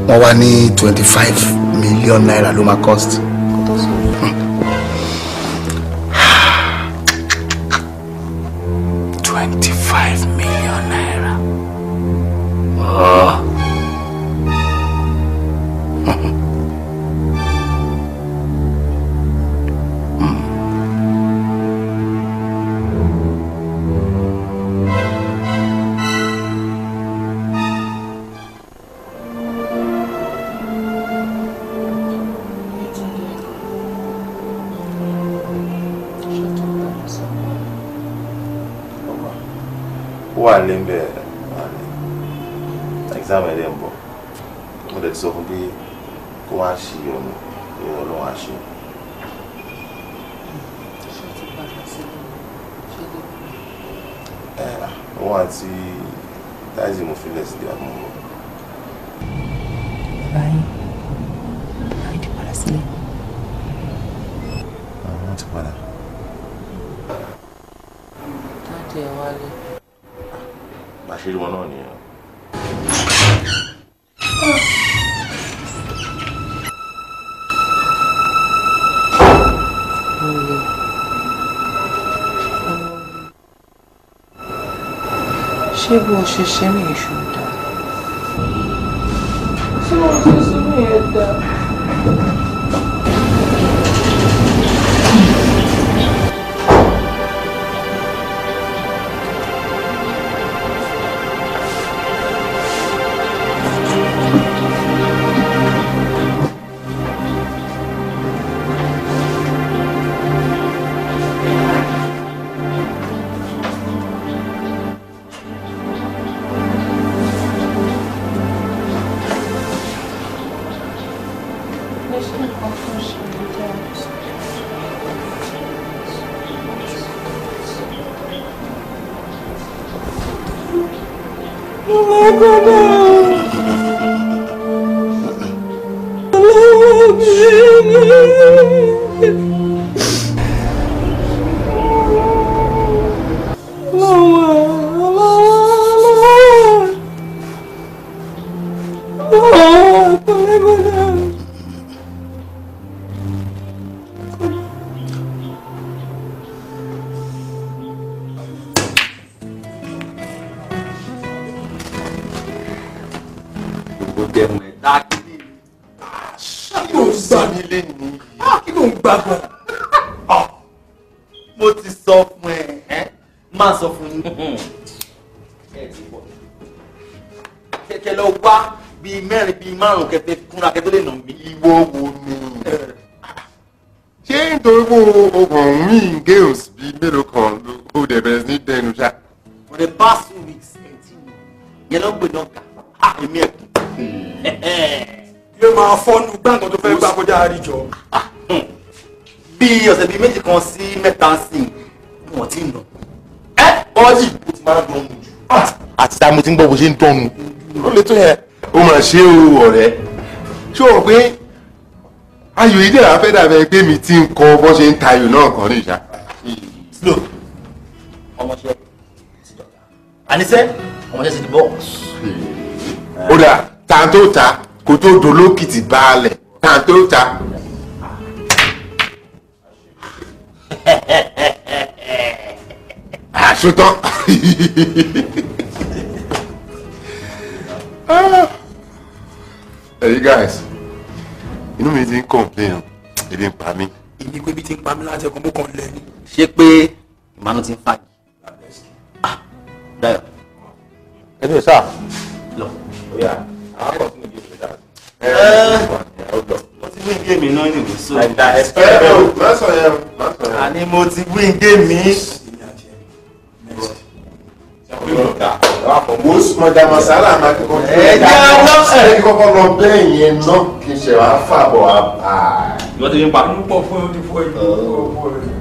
Wọ́n wá ní twenty five million naira ló máa cost. Ṣé bó o ṣe ń gbọ́ bó ṣe ń dọ́nu ló lè tó yẹn. ó mà ṣe o ọ̀rẹ́ ṣé o rò pé ayò yìí dẹ̀ fẹ́ dàbẹ̀ pé mi ti ń kọ bó ṣe ń tayò náà kan ní ìṣá. slow ọmọṣẹ́ ti dọ̀gá àníṣe ọmọṣẹ́ ti di bọ́ọ̀sì. ó dà tàn tó ta kó tó dolókìtì baálẹ̀ tàn tó ta. [LAUGHS] ṣetán. [LAUGHS] Hey guys, inú mi ti ń complain ebi ń pa mí. èmi pé bí ti ń pa mí láti ẹ̀kọ́ mú kàn lẹ́ni. ṣé pé ìmánu ti ń fà yìí. ah Dayọ̀. ẹ ní sá. lọ. oya àwọn kan tún ní ìdílé dáa. ẹ mo ti win game náà nìyí so. àìdá ẹ ẹ ò má sọ yẹn o má sọ yẹn. àní mo ti win game mi. Mo mọ̀jà masala máa kíkọ́ kí ẹ jẹ́ lọ. ẹ kọ́kọ́ lọ bẹ́ẹ̀ yẹn náà kí n ṣe wàá fàbọ̀ wá. ìwọ́n ti ń pa. ń pọ̀ fún ẹ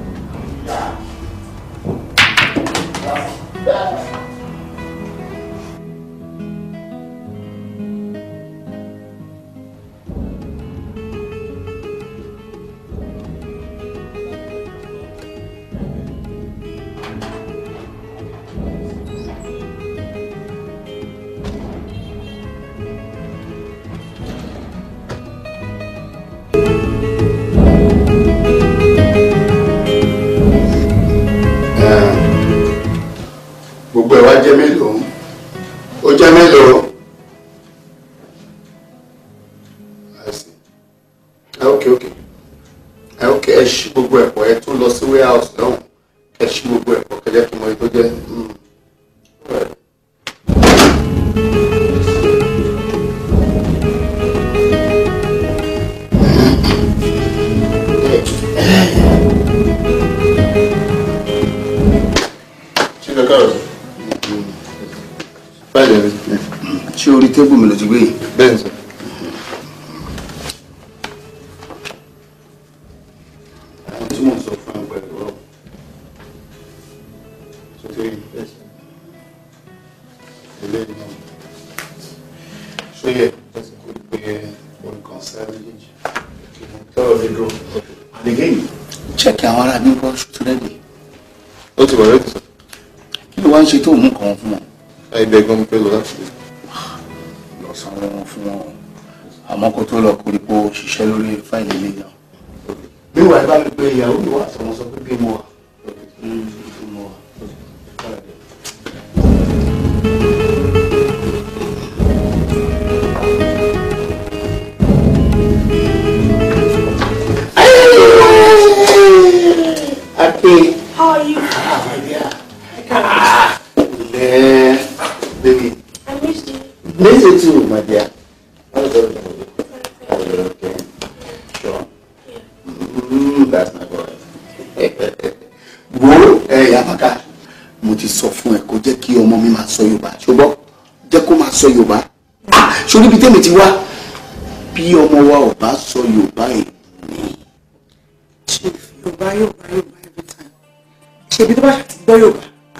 àmọ́ kó tó lọ koríko ṣiṣẹ́ lórí fáìlì ilé náà. bí wàá bá mi pé ìyàwó mi wà sọmọ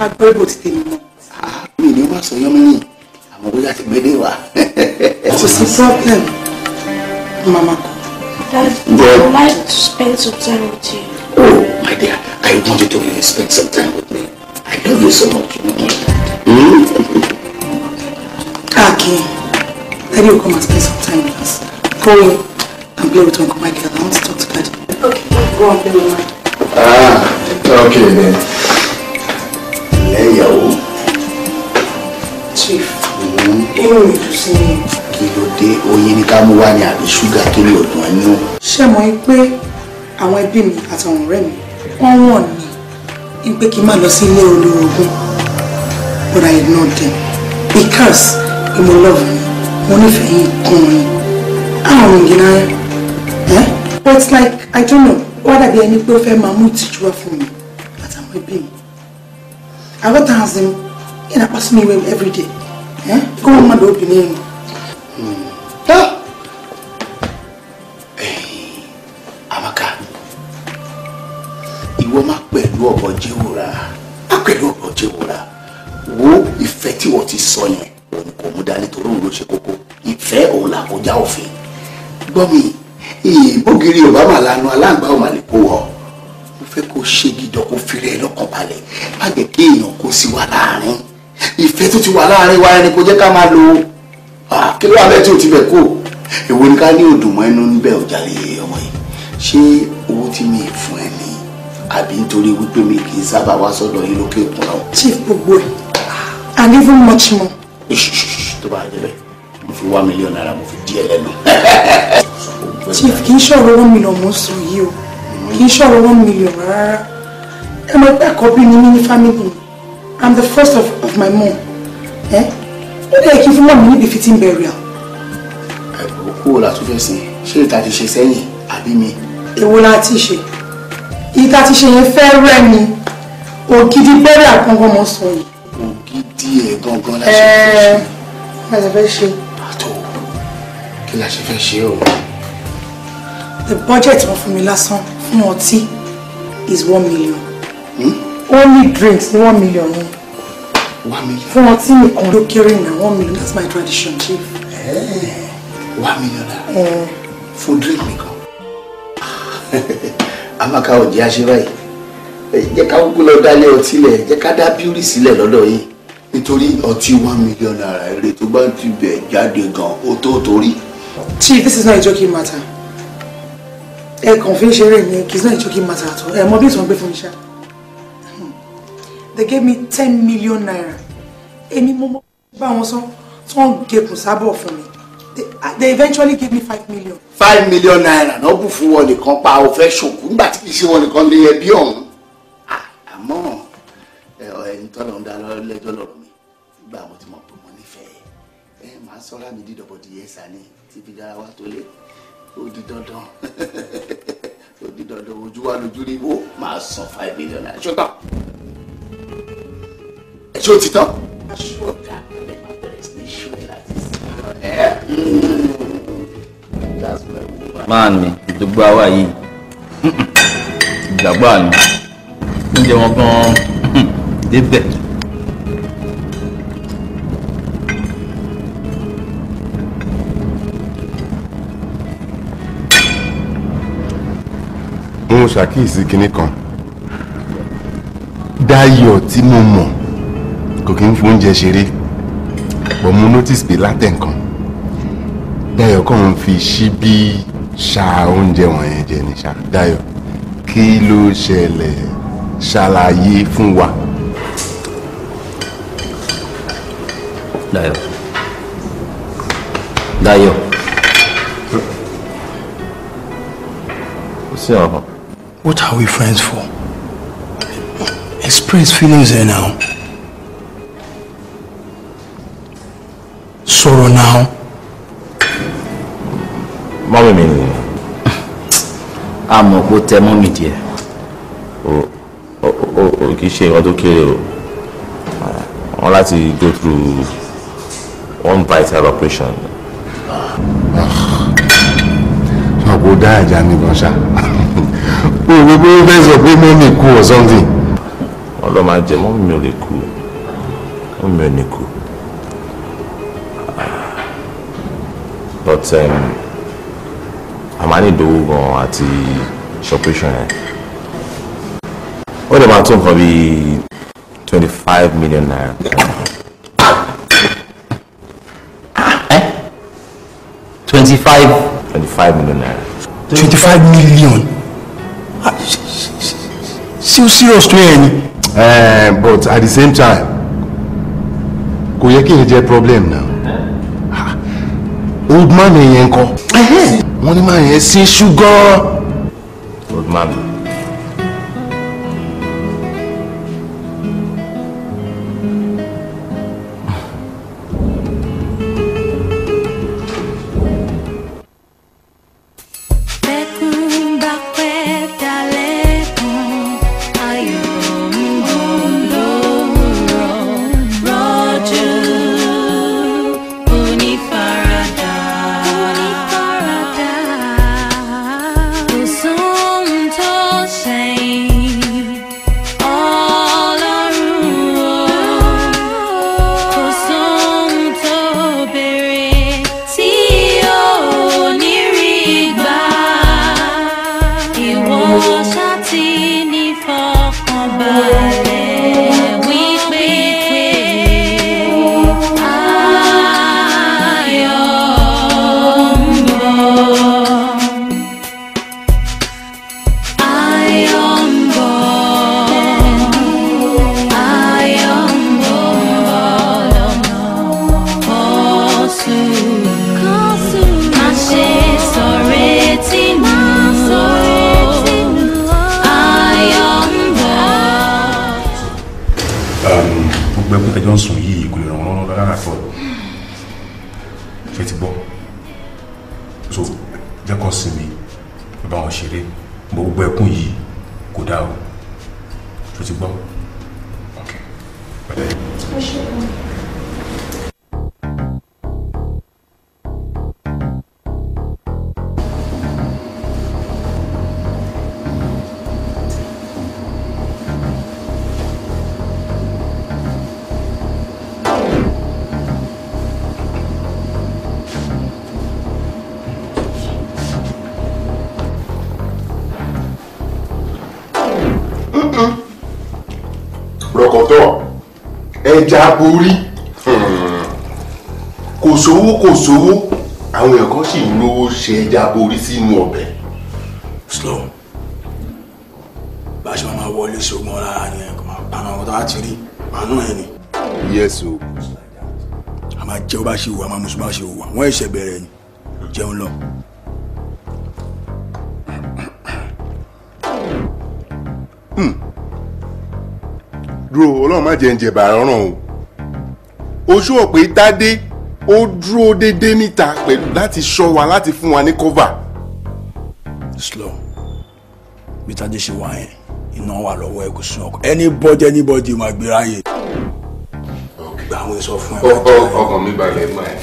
Yorùbá, a gbọ́ Ìbò ti tèmi mọ́. mi ni wọ́n sọ yọ́mọ́yìn àmọ́ bóyá ti gbé dé wa. Kò sí problem. Mama. Dad, I would like to spend some time with you. Oh, my dear, I want you to really spend some time with me. I love you so much. Akin, Daddy will come and spend some time with us. Go in and play with Uncle Michael. I want to talk to Daddy. Okay, go and play with Mike. Ah, okay then. Ní àbí ṣúgà kí ni òdùn ẹnu? Ṣé ẹ́ pé àwọn ẹbí mi àtàwọn ọ̀rẹ́ mi wọ́n wọ̀n ní pé kí n má lọ sí ilé olórogún. But I ignored them because mo love yín mo nífẹ̀ẹ́ yín gan-an àwọn ògìnnáyà ẹ́? But like I don't know wá dàbí ẹni pé ó fẹ́ máa mú ìtìjú wá fún mi àtàwọn ẹbí mi. I ask them yín náà pass me every day kó wọ́n má lọ obìnrin yẹn. Gbọ́ mi, ìbógiri ò bá mà lanu aláǹgbá ò mà lè kó wọ. Mo fẹ́ kó ṣe gidọ̀ kó fi rẹ̀ lọ́kàn balẹ̀. Má jẹ́ kí èèyàn kó sí wa láàárín. Ìfẹ́ tó ti wà láàárín wa ẹni kò jẹ́ ká máa lo. Kí ló wà bẹ́ẹ̀ tí ò ti bẹ̀ kó? Èwo ni ká ní òdùnmọ́ ẹnu níbẹ̀ ọ̀jà lè ọmọ yìí ṣé owó tí mi fún ẹ ní àbí nítorí wípé mi kì í sábà wá sọ́dọ̀ yín lókè òkun náà. chief gbogbo ẹ̀ and even much more. Tó bá jẹ́ bẹ́ẹ̀ fi wá mílíọ̀nù náírà mo fi díẹ̀ lẹ́nu. chief kì í ṣọ̀rọ̀ one million mo sọ yìí o. Kì í ṣọ̀rọ̀ one million rárá. Ẹ mọ̀ pé àkọ́bí ni mí ní family. Mi i'm the first of, of my mom. Ẹ ó dẹ̀ kí n fún mọ́ mi níbi fitting burial. Kúrò látúfẹ́ sí ṣé ìta ti ṣe sẹ́yìn àbí mi. èwo la ti ṣe? Ìta ti ṣe yẹn fẹ́ rẹ́ mi. Ògidì bẹ́rẹ̀ àkọ́ngọ́ mo sọ yìí. ògidì ẹ̀ gangan la ṣe fẹ́ ṣe. Kí la ṣe fẹ́ ṣe o. the budget wọn fún mi lásán fún ọtí is one million only drinks ní one million ni one million fún ọtí nìkan ló kéré na one million that's my tradition chief. one million naira Eh, fún drink nìkan. [LAUGHS] amaka ò jẹ́ àṣẹ báyìí Ẹ jẹ́ ká kúkú lọ dálé ọtí lẹ̀ jẹ́ ká dá bíúrì sílẹ̀ lọ́dọ̀ yìí nítorí ọtí one million naira èrè tó bá ti bẹ̀ jáde gan ó tó torí. Chief this is not a joking matter. Ẹ kàn fi í not a joking matter at all. Ẹ mọ bí ìtàn gbé fún Hmm. they gave me ten million naira. Èmi mo mọ bá wọn sọ tí gẹkùn sábọ̀ fún mi. They, eventually gave me five million. five million naira náà bù fún wọn nìkan pa ò fẹ́ ṣòkú. Nígbà tí kì í ṣe wọn nìkan lé ẹbí ọ̀hún. À- àmọ́ ẹni tọ́lọ̀ ń dá lọ- lẹ́jọ́ lọ́rọ̀ mi. Nígbà mo máa sọ́ra mi dídọ̀bọ̀ di yẹ́sà ni tí fi dára wá tó lé. Di dandan. [LAUGHS] Ó di dandan. Ojú wa lójú rí wo máa san five million naira. Ṣó tán? Ẹ ṣó ti tán. ṣó dà ẹ máa bẹ̀rẹ̀ sí ní ṣó ẹ láti sìn. Ẹ. That's my woman. máa ní ìdógbò àwa yìí. Ìgbàgbọ́ àná. Oúnjẹ wọn gan débẹ̀. Mo ṣàkíyèsí kinní kan. Dayọ̀ tí mo mọ̀ kò kí ń fi oúnjẹ ṣeré but mo notice pé látẹ̀ǹkan Dayọ̀ kàn ń fi ṣíbí ṣa oúnjẹ wọ̀nyẹn jẹ ní ṣá. Dayọ̀ kí ló ṣẹlẹ̀? Ṣàlàyé fún wa. Dayọ̀. Dayọ̀. Sí ọ̀hún. What are we friends for? Express feelings there now. Sọ̀rọ̀ now. mọ́mí mi ni a mọ̀ pé ó tẹ mọ́mì díẹ̀. o o o o kì í ṣe nǹkan tó kéré o wọ́n láti go through one vital operation. àpò dá àjà mi gan ṣá o rò pé ó fẹ́ sọ pé mọ́mì kú or something. wọ́n lọ máa jẹ mọ́mí mi ò lè kú mọ́mí mi ò ní kú. but um, a máa ní ìdòwò gan àti operation yẹn ó lè máa tó nǹkan bíi twenty five million naira. twenty five. twenty five million naira. Twenty-five million. Ṣé o serious tó yẹ ni? Eh, but at the same time kò yẹ kí n jẹ problem now Ah, old man yẹn kọ́ wọ́n ní máa yẹn sí ṣúgán. old man. Borí kò sówó kò sówó àwọn èèyàn kan sì ń lówó ṣe ẹja borí sínú ọbẹ̀. slow bá a ṣe máa wọlé ṣogun ọ̀la yẹn kò máa pa àwọn ti rí àánú ẹ̀ ni. yes o. a máa jẹ́ bá ṣe wù a máa mú bá ṣe wù wọ́n ẹ̀ṣẹ̀ bẹ̀rẹ̀ ni jẹun lọ. dúró ọlọ́run má jẹ́ ń jẹ bàrà ọ̀ràn o oṣù ọ̀pẹ tádé ó dúró déédéé níta pẹ̀lú láti ṣọ́ wa láti fún wa ní cover. slow bí tájé ṣe wà yẹn iná wà lọ́wọ́ ẹ̀ kò sún ọkọ̀ anybody anybody máa gbéra yẹ. gba àwọn èso fún ẹ. ọkàn mi balẹ̀ mọ́ ẹ.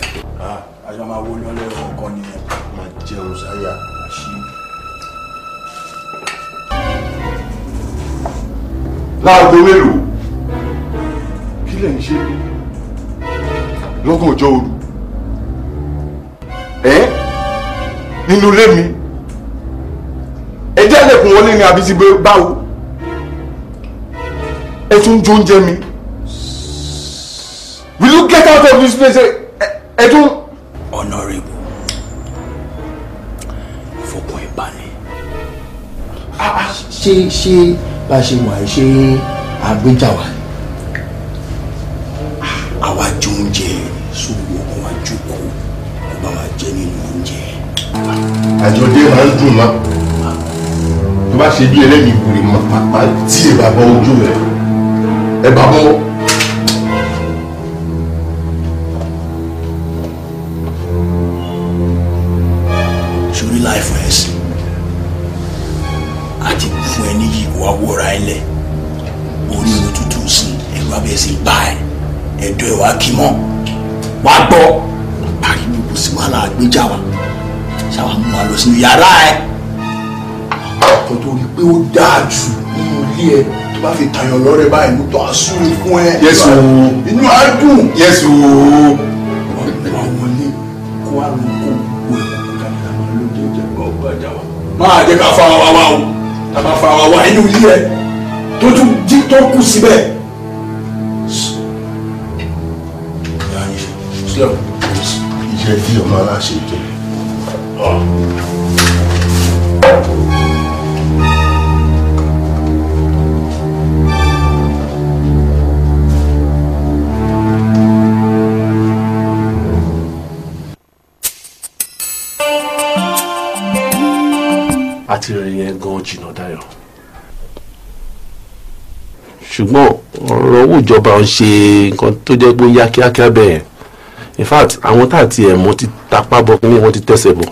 àjọ máa wọlé ọlẹ́rọ̀ ọkọ nìyẹn máa jẹun sáyà àṣì. láago mélòó lọ́gànjọ́ òru ẹ́ nínú ilé mi ẹ jẹ́ ẹlẹ́kùn wọlé ní àbí ti gbé báwo ẹ tún jó oúnjẹ mi will you get out of this place ẹ tún. honourable fọkàn ìbànú. ṣé ṣé bá a ṣe wà ẹ́ ṣé àgbéjà ní. Dùn náà tó bá ṣe bí ẹlẹ́mìí ìwúrí máa tí ẹ bá bọ́ ojú rẹ. Ẹ bá bọ́. sórí láìfọ ẹ sí àti fún ẹ níyì wá wọra ẹ lẹ orí irun tuntun sí ẹ̀rọ abẹ́ sí bá ẹ. Ẹ̀dọ́ ẹ̀ wá kí mọ́. Wá gbọ́. Sí wàhálà àgbéjà ṣáwa mú wa lọ sínú yàrá ẹ. Ọkọ tó rí pé ó dáa jù nínú ilé ẹ tó bá fi tàyàn lọ́rẹ́ báyìí mú tó àsúre fún ẹ. Inú á dùn. Wà wọlé kó wá lọ kó gbogbo ẹ̀. Kó ká ní àwọn olóúnjẹ jẹ bọ́ ọgbàjà wa máa jẹ́ ká fa wa wá o. Ká bá fa wa wá inú ilé ẹ tó tún jí tó kù síbẹ̀. Iṣẹ́ tí ọmọ aláṣẹ jẹ. Àti rìn yẹn gan jìnnà dayọ̀ ṣùgbọ́n ọ̀rọ̀ owó ìjọba ń ṣe nǹkan tó jẹ́ pé ó yá kíákíá bẹ́ẹ̀. In fact àwọn tá àti ẹ̀ mọ́ ti tapá bọ̀ kí wọ́n ti tẹ̀sẹ̀ bọ̀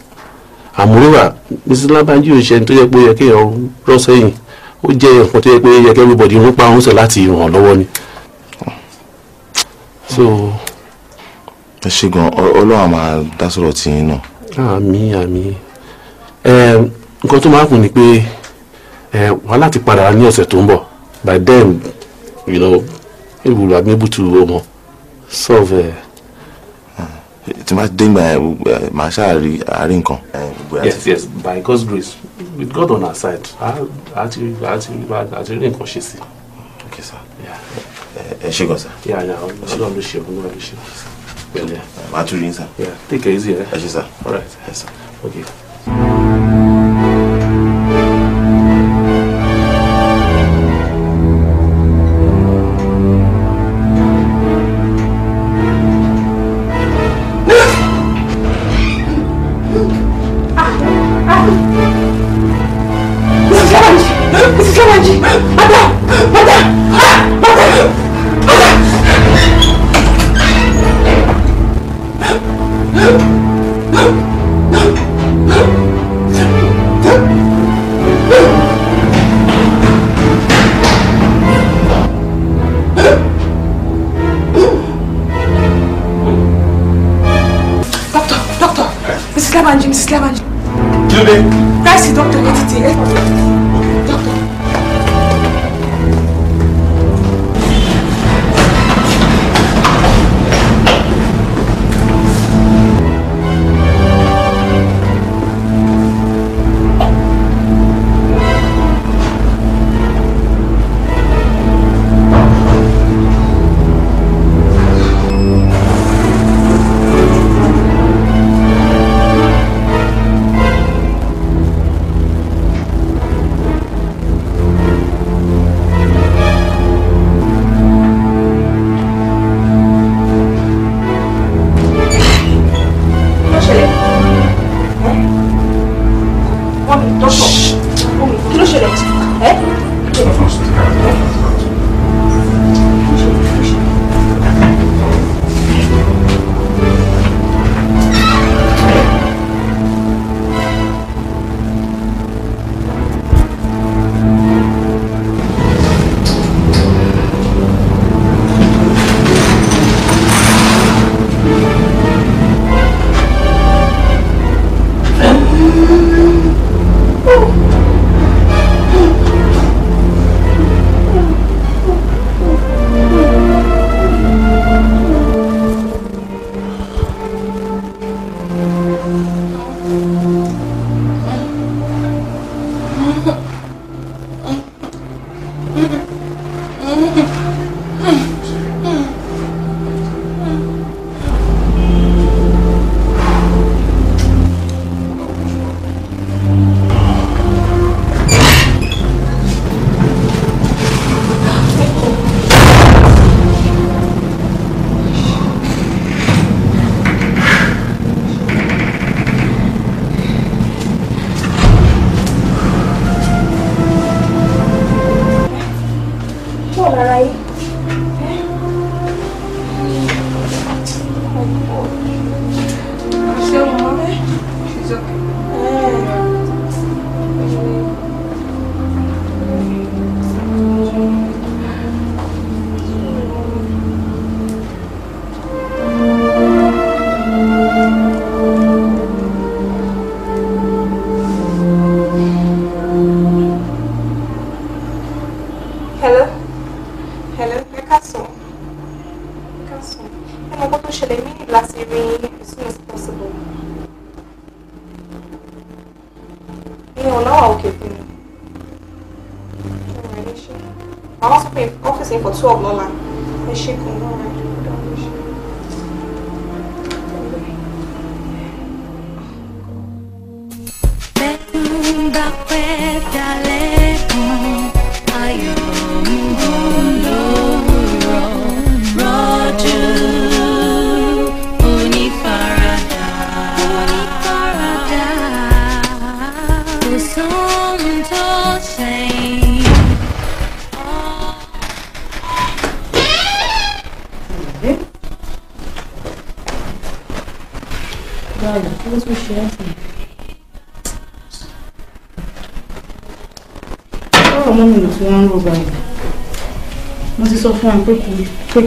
àmúrúwà mrs. Labanji ò ṣe ẹni tó yẹ pé ó yẹ kéèyàn rọ́ sẹ́yìn. Ó jẹ́ nǹkan tó yẹ pé yẹ kí everybody ń pa òun sẹ̀ láti ràn lọ́wọ́ ni. So ẹ ṣe gan ọlọ́run á máa dá sọ̀rọ̀ tí yín náà. àmì ẹ nǹkan tó máa kù ni pé ẹ wà láti padà ní ọ̀sẹ̀ tó ń bọ̀. By then you know we will be able to um, solve ẹ. Tí máa dé ìgbà yẹn ẹ, màá ṣáà rí àárín nǹkan. á yes ti- yes by God's grace with God on our side àti àti rí nǹkan ṣe sí. Okay, sir. ẹ ẹ ṣe gan sir. ọlọ́run ló ṣe ọlọ́run ló ṣe pẹ̀lẹ́. màá tún rí yín sir. Take it easy. Eh? ẹ ṣe sir. All right. Yes, sir. Okay. báwo mú mi lò tí wọ́n ń rò báyìí mo ti sọ fún ẹ pé kò pé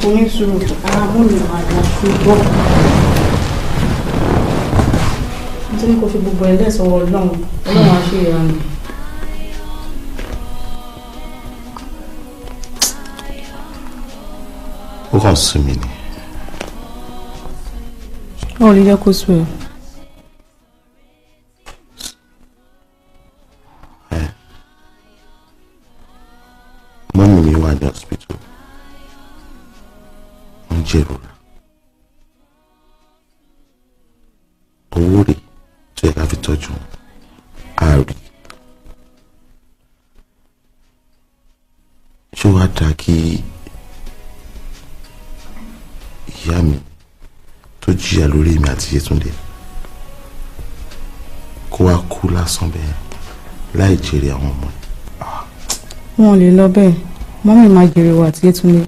kò ní sùúrù ara mú mi àgbà ṣùgbọ́n mo ti ní kó fi gbogbo ẹ̀ lẹ́sọ̀ọ́ ọlọ́run ọlọ́run á ṣe ìranù. ó kàn sún mi ni. ó rí kó sùn ẹ̀. Yétúndé kó wá kú lásán bẹ́ẹ̀ láì jèrè àwọn ọmọ ẹ̀. Ah. wọn ò lè lọ bẹ́ẹ̀ mọ́mí máa jèrè wa àti Yétúndé.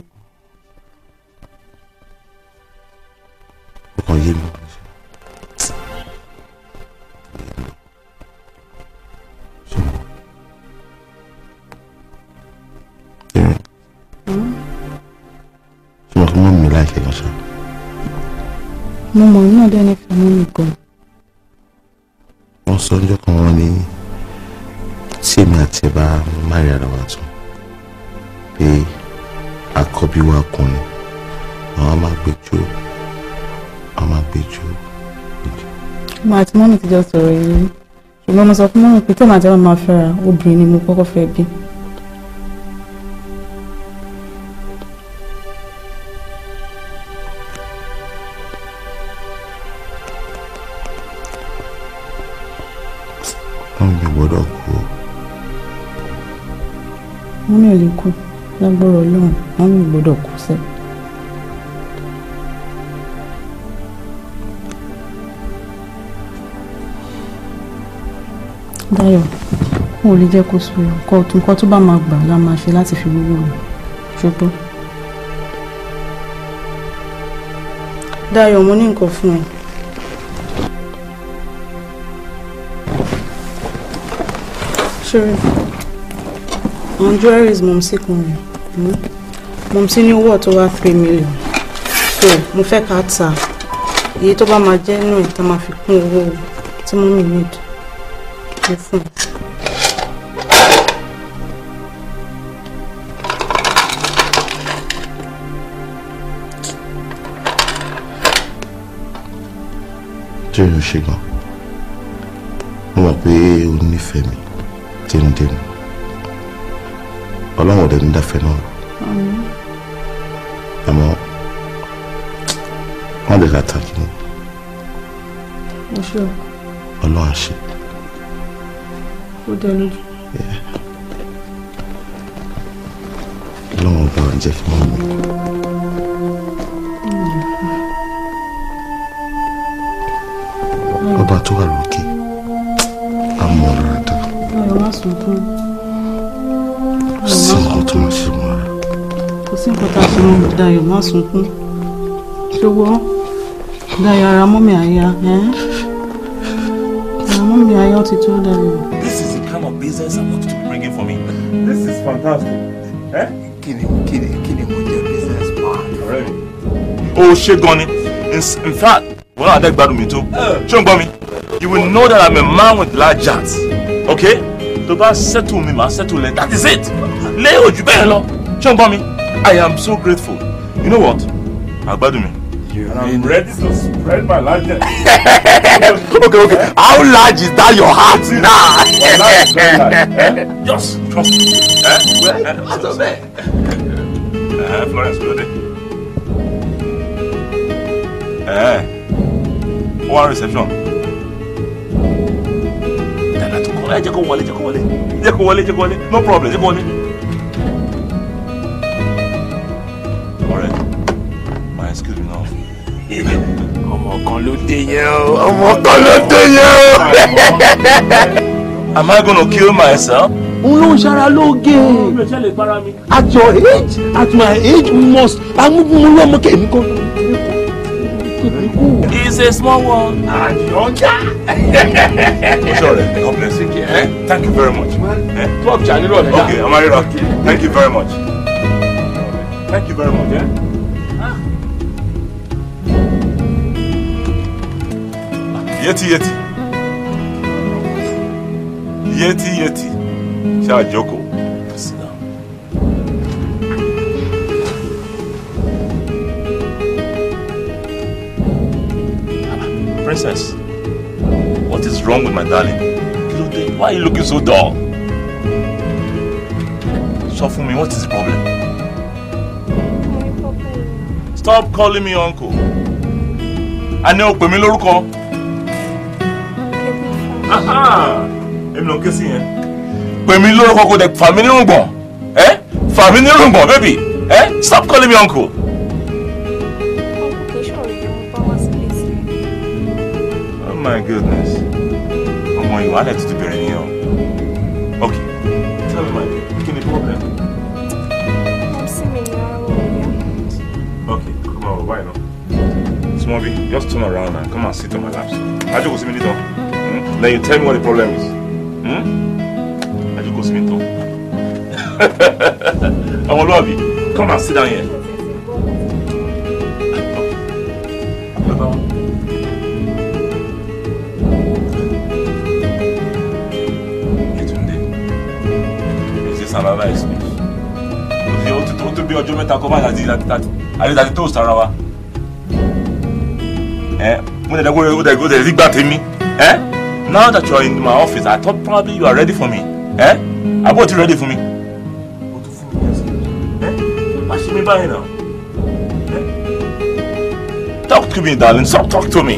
Jọ sọ̀rọ̀ yìí ṣùgbọ́n mo sọ fún mọ́mí pé tí màá jẹ́ máa fẹ́ra obìnrin ni mo kọ́kọ́ fẹ́ bí. wọ́n mi gbọ́dọ̀ kú o. mọ́mí ò lè kú lágbára ọlọ́run mọ́mí gbọ́dọ̀ kú wọn ò lè jẹ́ kó sùn nǹkan nǹkan tó bá máa gbà la máa ṣe láti fi gbogbo rẹ̀ ṣùgbọ́n. Dayọ̀ mo ní nǹkan fún ẹ. Sure. Àwọn jewelries mọ̀ sí kan rẹ̀. Mọ̀ sí ní owó tó wá three million. So mo fẹ́ ká ta èyí tó bá máa jẹ́ ẹ̀ tá máa fi kún owó tí mo mi need. Mo fún. chegan. Mwen apè yon ni fèmi. Ten ten. Ọlọ́run ọ̀dẹ̀ ní dàfẹ́ náà. Àmọ́ wọ́n lè ràtà kí ni. Ọlọ́run àṣẹ. Ó dẹ lójú. Ọlọ́run ọba ò ní jẹ́ kí wọ́n mú un. Sunkún. sí nǹkan tó máa ṣe mọ́ Kò sí nǹkan tá a ṣe mọ́ Dayọ̀ má sunkún. Ṣùgbọ́n Dayọ̀ ara mọ́mí àyà. Ara mọ́mí àyà ó ti tó Dayọ̀. This is the kind of business I want you to be bringing for me. This is fantastic. Eh? Kini kini kini mo jẹ business man. Ọ̀rẹ́ mi. O ṣe gan ni. In fact, wọ́n náà dẹ́gbàdùn mi tó. Ṣé o ń gbọ́ mi? You will know that I'm a man with large heart. Okay? Tó bá settle mi, màá settle lẹ. That is it. Lé ojú bẹ́ẹ̀ lọ. Ṣé o gbọ́ mi? I am so grateful. You know what? Àgbàdùn mi. And I'm ready to spread my largest. [LAUGHS] okay okay how large is that your heart now. [LAUGHS] Just trust me. Eh? Well, what's up there? Eh, Florence, ló dé? Eh, wá reception. Ẹ jẹ́ kó wọlé jẹ́ kó wọlé jẹ́ kó wọlé jẹ́ kó wọlé no problem jẹ́ kó wọlé. Ọ̀rẹ́, my excuse me now. ọmọ kan ló dé yẹn o ọmọ kan ló dé yẹn o. Am I gonna kill myself? òun ló ń ṣara lóge. at your age at my age we must amúgbùmú lọ́mọ kẹ́mi kan. It's a small one. àjọjà. Sure, God bless you. Eh? Thank you very much. Club Chani rọ̀ lẹ́yà. Okay, I'm Arira. Thank you very much. Thank you very much. Eh? Yeti, Yeti. Yeti, Yeti. Ṣáà jókòó. Sit down. Princess, darling? Kí? Why are you looking so dull? Sọ fún mi, what is the problem? Stop calling me uncle. Ní o pè mí lórúkọ. Èmi ló ń ké sí yẹn. Pè mí lórúkọ kò dẹ̀ fà mí nírùngbọ̀n. Ẹ́ baby. Ẹ́ stop calling me uncle. Ọmọ ìwà alẹ́ tuntun bẹ̀rẹ̀ nìyẹn o. Okay, tell me my dear, kí ni problem? Okay, come on, why not? Smobby, just turn around and come and sit on my lap. Ajoko sí mi nítọ́. Hmm? Then you tell me what the problem is. Hmm? Ajoko sí mi nítọ́. Ọmọlúwàbí, come and sit down here. Analyze mi ó ti ó tó bí ọjọ́ mẹ́ta kọ́ báyìí àti àti tó sara wa ẹ mo dẹ̀ dẹ́gbẹ́ ó dẹ̀ ó dẹ̀ gbà tèmi ẹ now that you are in my office I thought probably you are ready for me ẹ àbọ̀ ò ti ready for me. o tún fún mi ẹsẹ̀ ẹ má ṣe mi báyìí náà. Talk to me, darling. Stop talk to me.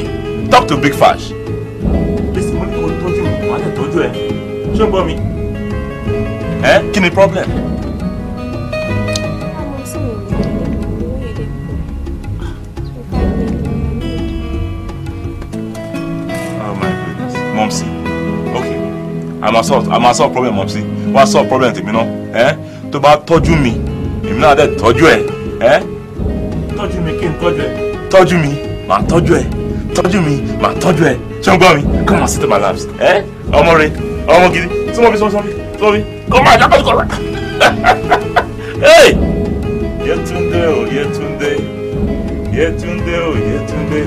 Talk to Big Fash. Listen, mo ní kó tọ́jú mi, wàá lè tọ́jú ẹ̀. Ṣé ń gbọ́ mi? Ẹ kí ni problem? Oh my goodness. Mọ̀mísí. Okay. Solve I'm a solve problem Mọ̀mísí. Wá solve problem tèmi náà. Ẹ tó bá tọ́jú mi, èmi náà dẹ̀ tọ́jú ẹ̀. Ẹ tọ́jú mi kí n tọ́jú ẹ̀ tọ́jú mi màá tọ́jú ẹ̀ tọ́jú mi màá tọ́jú ẹ̀ ṣé o gbọ́ mi come and sit in my laps ẹ ọmọ rẹ ọmọ gidi súnmọ́ bí súnmọ́ bí súnmọ́ bí kọ́ máa jábọ̀ kọ́ rẹ̀ hey Yétúndé o Yétúndé Yétúndé o Yétúndé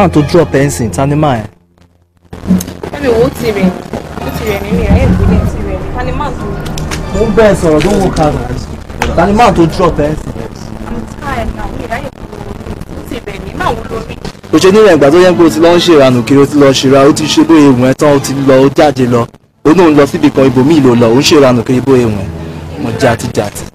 máa tó drop ẹ̀ ń sìn tani máa ẹ̀. Ẹ̀mi wo ti rẹ̀ ni? Ó ti rẹ̀ mí mi, ayé ìgbélé ti rẹ̀ mí. Ta ni máa tó? mo ń bẹ́ẹ̀ sọ̀rọ̀ tó ń wo kàdà tani máa tó drop ẹ̀ ń sìn. I'm tired now, mi ìráyè kúrò lórí. Ó ti rẹ̀ mí, máa wo lórí. o ṣe nílẹ̀ ìgbà tó yẹ pé o ti lọ ń ṣèrànù kiri o ti lọ ṣèrà o ti ṣe bóyá ewu ẹ̀ tán o ti lọ o jáde lọ o náà ń lọ síbi kan ibòmíì ló lọ o ń ṣèrànù kiri bóyá ewu ẹ̀ mo jáde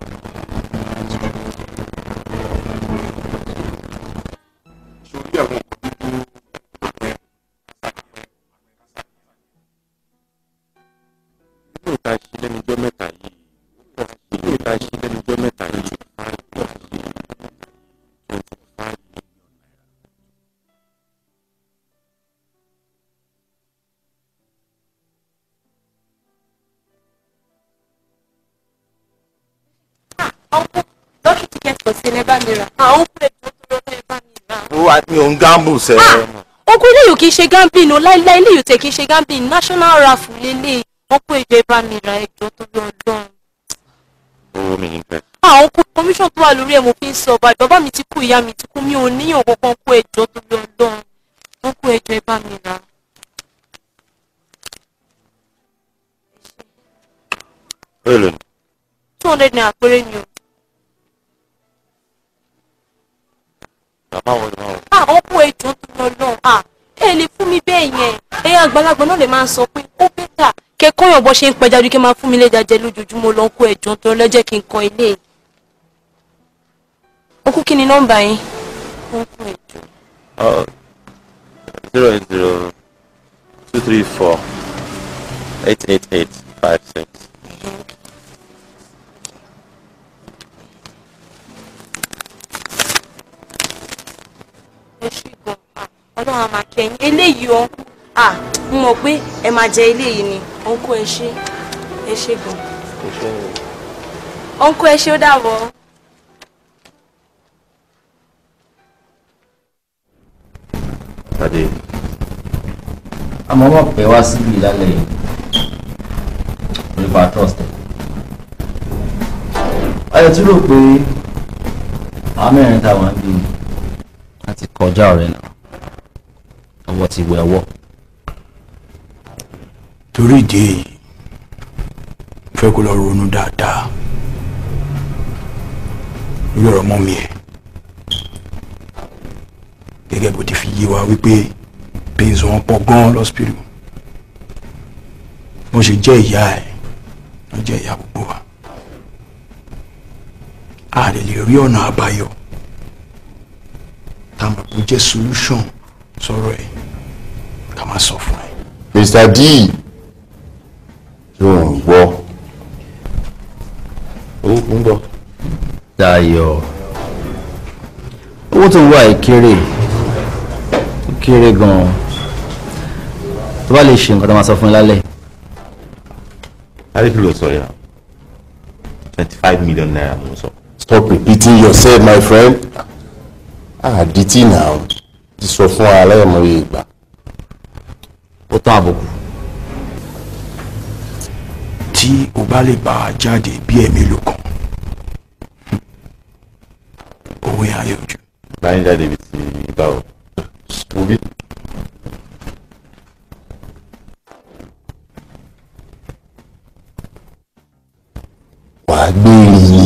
ní òun gáàmù sẹ́. ogun ilé yìí kì í ṣe gambin o láíláí ilé yìí tẹ̀ kì í ṣe gambin national raffle lélẹ̀ wọ́n kó ìjọ bá mi rà ẹjọ́ lọ́ ọlọ́run. Owó mi ní bẹ́ẹ̀. àwọn kó commission tó wà lórí ẹ̀ mo fi ń sọ ọba bàbá mi ti kú ìyá mi ti kú mi ò níyàn kankan kó ẹjọ́ lọ́ ọlọ́run wọ́n kó ẹjọ́ bá mi ni. two hundred naira péré ni o. àwọn kó ẹjọ́ tó lọ́ ọlọ́run ẹ lè fún mi bẹ́ẹ̀ yẹn ẹ̀yin àgbàlagbà náà lè máa sọ pé ó bẹ́tà kẹ́kọ̀ọ́yàn bọ́ ṣe ń pẹja ju kí n máa fún mi lẹ́jà jẹ lójoojúmọ́ lọ kó ẹ̀jọ́ tó lẹ́jẹ̀ kí n kan ilé yìí. ó kú kí ni nọ́mbà yín. Uh, zero zero two three four eight eight eight five six. Ṣì gan ọlọ́run a máa kẹ́yìn eléyìí ọ mo mọ̀ pé ẹ máa jẹ ilé yìí ni ọ̀nkú ẹ ṣe ẹ ṣe gan ọ̀nkú ẹ ṣe ó dàbọ̀. Tade. àmọ́ mọ̀ pé wá síbi ìlàlẹ̀ yìí nípa trust ẹ̀. ayọ̀ tí rò pé àwọn mẹ́rin tá a wà ń bí láti kọjá ọ̀rẹ́ náà ọwọ́ ti wẹ̀ ọwọ́. torí ìdí èyí fẹ́ kó lọ ronú dáadáa lórí ọ̀rọ̀ mọ́ ẹ̀. Gẹ́gẹ́ bó ti fi yé wa wípé pains wọn pọ̀ gan-an lọ́sípítù wọ́n ṣe jẹ́ ìyá ẹ̀ wọ́n jẹ́ ìyá gbogbo wa. A lè lè rí ọ̀nà àbáyọ táwọn kò jẹ́ solution sọ̀rọ̀ ẹ̀ ká má sọ fún ẹ. Mr. D yóò ń gbọ́ owó ń bọ̀. Dayọ̀ owó tó ń wá ẹ̀ kéré ó kéré gan-an tó bá lè ṣe nǹkan tó máa sọ fún ẹ lálẹ́. Ló sọ yà? twenty five million naira mo sọ. stop repeating yourself my friend àdìtì náà ti sọ fún aláìmọye ìgbà. ó tán àbùkù. tí o bá lè bá a jáde bí ẹ̀mí ló kàn owó yẹn ayé ojú. báyìí jáde ibi tí báwo. Obi. wàá gbé ìrìn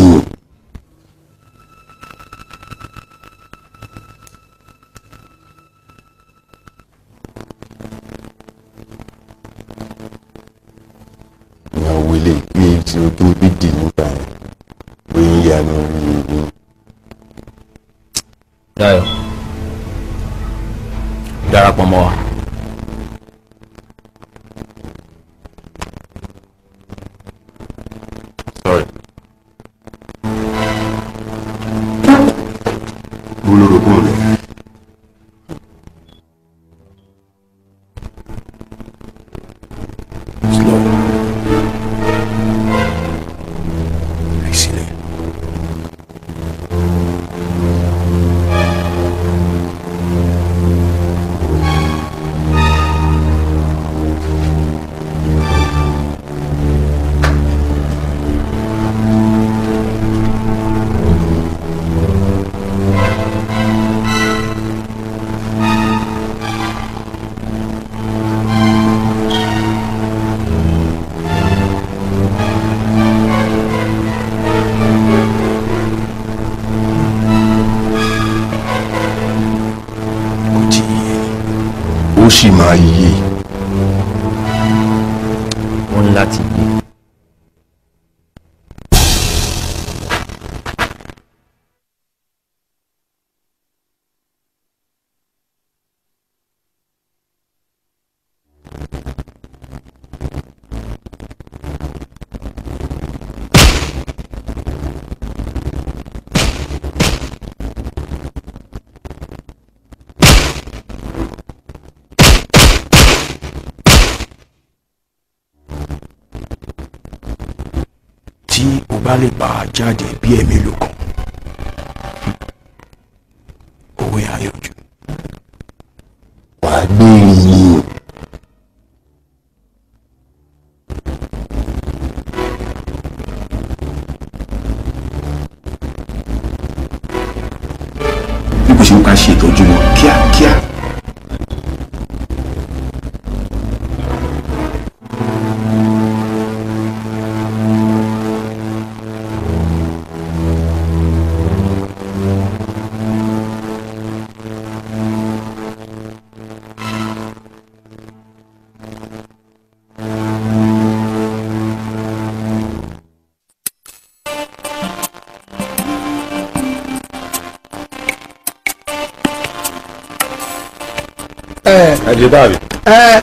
ẹ jẹ báàbí. ẹ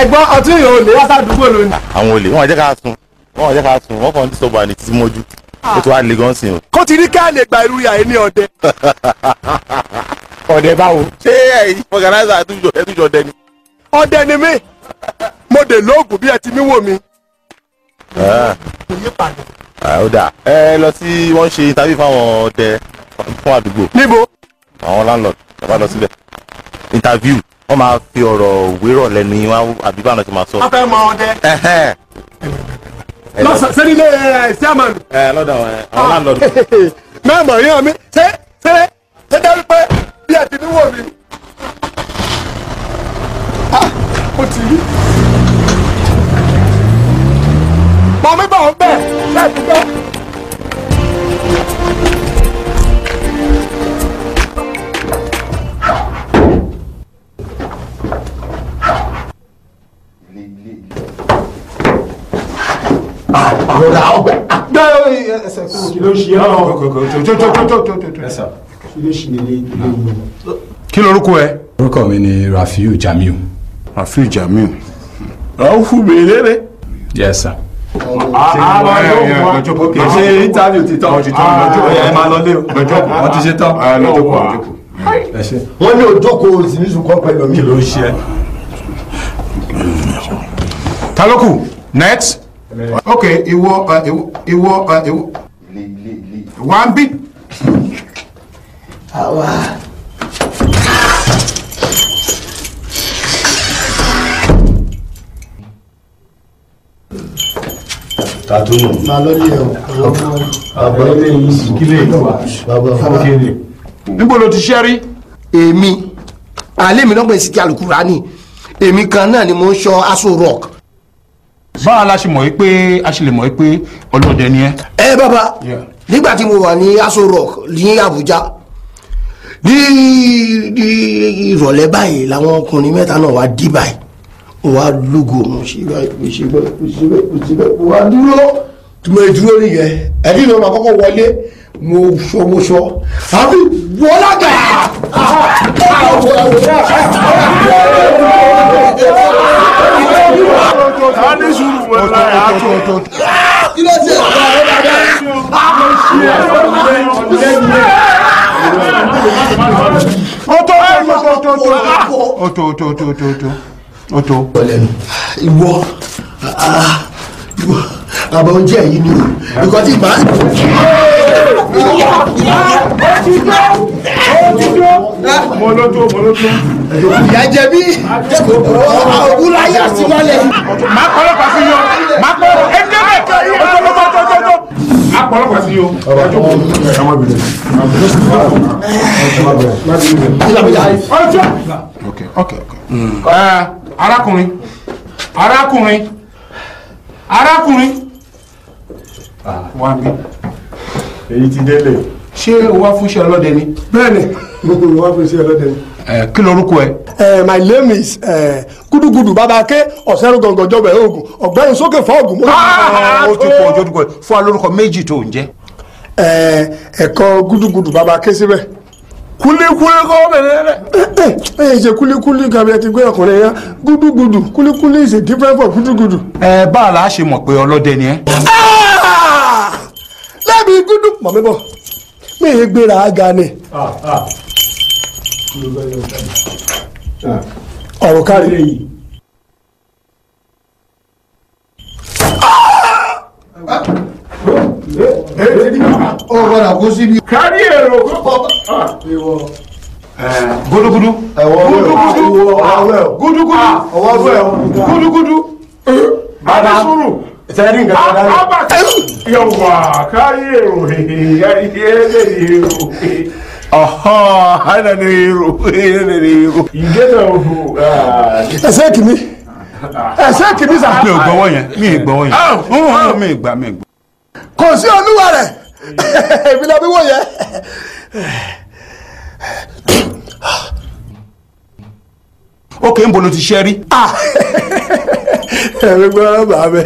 ẹ̀gbọ́n ọtún yìí ò lè wá sádùúgbò lónìí. àwọn olè wọn jẹ́ ká sùn wọn jẹ́ ká sùn wọn kàn ń sọ̀bà ní títí mọ́jú ó ti wá le gan sí o. kó ti rí káàlì gba irú yàrá ní ọdẹ. [LAUGHS] ọ̀dẹ báwo. ṣé ẹ̀yin fọgànáìsà ẹ̀túnjọ ẹ̀túnjọ dẹ ni. ọdẹ ni mí mo dè lóògùn bí ẹ ti mí wò mí. ó dà ẹ lọ sí wọ́n ṣe interview fáwọn ọdẹ fún àdúgbò. níbo. àwọn landlord bàbá lọ síbẹ̀ interview máa fi ọ̀rọ̀ wérọ̀ lẹ́nu yín wá àbí báwọn ti máa sọ. wọ́n fẹ́ mọ ọdẹ. Lọ́sàn sẹ́ni ilé ẹ̀ chairman. ẹ lọ́dọ̀ àwọn àwọn landlord. [LAUGHS] mẹ́mọ̀ yín mi ṣé ṣé ṣé dárí pé bí ẹ ti ní wò mí. Ah, ó ti rí. mọ mi bọ̀ ń bẹ̀ láì fi gbọ́. Àròdà ọgbẹ. bẹ́ẹ̀ ẹsẹ̀ kúrò kí ló ṣe é kí lorúkọ ẹ. orúkọ mi ni rafiu jamiu. rafiu jamiu. mi lére. yes sir. kì í ṣe interview ti tán ẹ máa lọ lé o. wọ́n ti ṣe tán. ẹ ṣe. wọ́n ní ojókòó ìsìnìṣù kan pẹ̀lú mi. kí ló ń ṣe ẹ́. ta ló kù next. Ok ìwọ ẹ, ìwọ ìwọ ìwọ. wà ń bí. àwa. tàtúnù. máa lọ lé o. àbọ̀ ilé yìí sì kí lè wà. bàbá kéré. níbo ló ti ṣẹ́ rí. èmi àlẹ́ mi lọ́gbọ̀n ìsìnkí alukurani èmi kan náà ni mo ń ṣọ́ aso rock. Báwa la ṣe mọ̀ yìí pé a ṣe lè mọ̀ yìí pé ọlọ́dẹ ni ẹ. ẹ bàbá nígbà tí mo wà ní aso rock ní abuja ní ìrọ̀lẹ́ báyìí làwọn ọkùnrin mẹ́ta náà wá dí báyìí. Wá lúgò mo ṣe báyìí mo ṣe báyìí mo ṣe báyìí mo ṣe báyìí mo wá dúró. Tí mo dúró nìyẹn ẹni mi máa kọ́kọ́ wọlé mo sọ mo sọ àbí ní sùúrù wọn láyà á tó. kí ló ṣe ó tó ó tó ó tó ó tó ó tó ó tó ó tó ó tó. ìwọ ah, ìwọ àbọ̀ oúnjẹ yìí ni o nǹkan tí ìbá. mo lójú mo lójú. ìyá jẹ bí òwú láyà sí lálẹ́. má pọ́lọ́pàá sí yọ má pọ́lọ́pàá ẹ jẹ́ bẹ́ẹ̀ tọ́jọ́jọ́jọ́jọ́. má pọ́lọ́pàá sí yọ ọjọ́ kò ọmọ bìrẹ̀ ọmọ bìrẹ̀. ok ok ok. arákùnrin arákùnrin arákùnrin wá bí. èyí ti délé. ṣé o wá fún iṣẹ́ ọlọ́dẹ ni. bẹ́ẹ̀ni mo wá fún iṣẹ́ ọlọ́dẹ ni. kí lorúkọ ẹ. My name is gudugudu babake ọ̀sẹ̀rù gọ̀ngàn jọbẹ̀ oògùn ọ̀gbẹ́ni sókè fọ́ọ̀gùn. ó ti pọ̀ ojú ẹ fún wa lórúkọ méjì tó ń jẹ́. ẹ̀kọ́ gudugudu babake síbẹ̀. kulikuli kọ́ bẹ̀rẹ̀ rẹ̀. ẹ ẹ ṣe kulikuli kàbí ẹ ti gbé ọkùnrin yẹn gudugudu kulikuli is a different for gudugudu. ẹ báà la ṣe mọ̀ pé ọlọ́dẹ ni ẹ. Lẹ́bi gudu mọ̀ mi bọ̀ mi ì gbéra aga ni. ọ̀rọ̀ kárí. ó gbọ́dọ̀ kó síbi. kárí èrò. gudugudu. gudugudu. gudugudu. gudugudu. bàbá sùúrù. Sẹ́yìn nǹkan kan dáná. yọ̀wà ìgbésẹ̀ òfò. ẹsẹ̀ kìíní. ẹsẹ̀ kìíní sà. mi ò gbọ́wọ́ yẹn mi ì gbọ́wọ́ yẹn mi ì gbà mi ì gbà. kò sí olúwa rẹ̀ ìbílẹ̀ bí wọ́n yẹ. Ókè ń bolo ti ṣẹ́ rí. ẹ̀mí gbọ́dọ̀ bàá mi.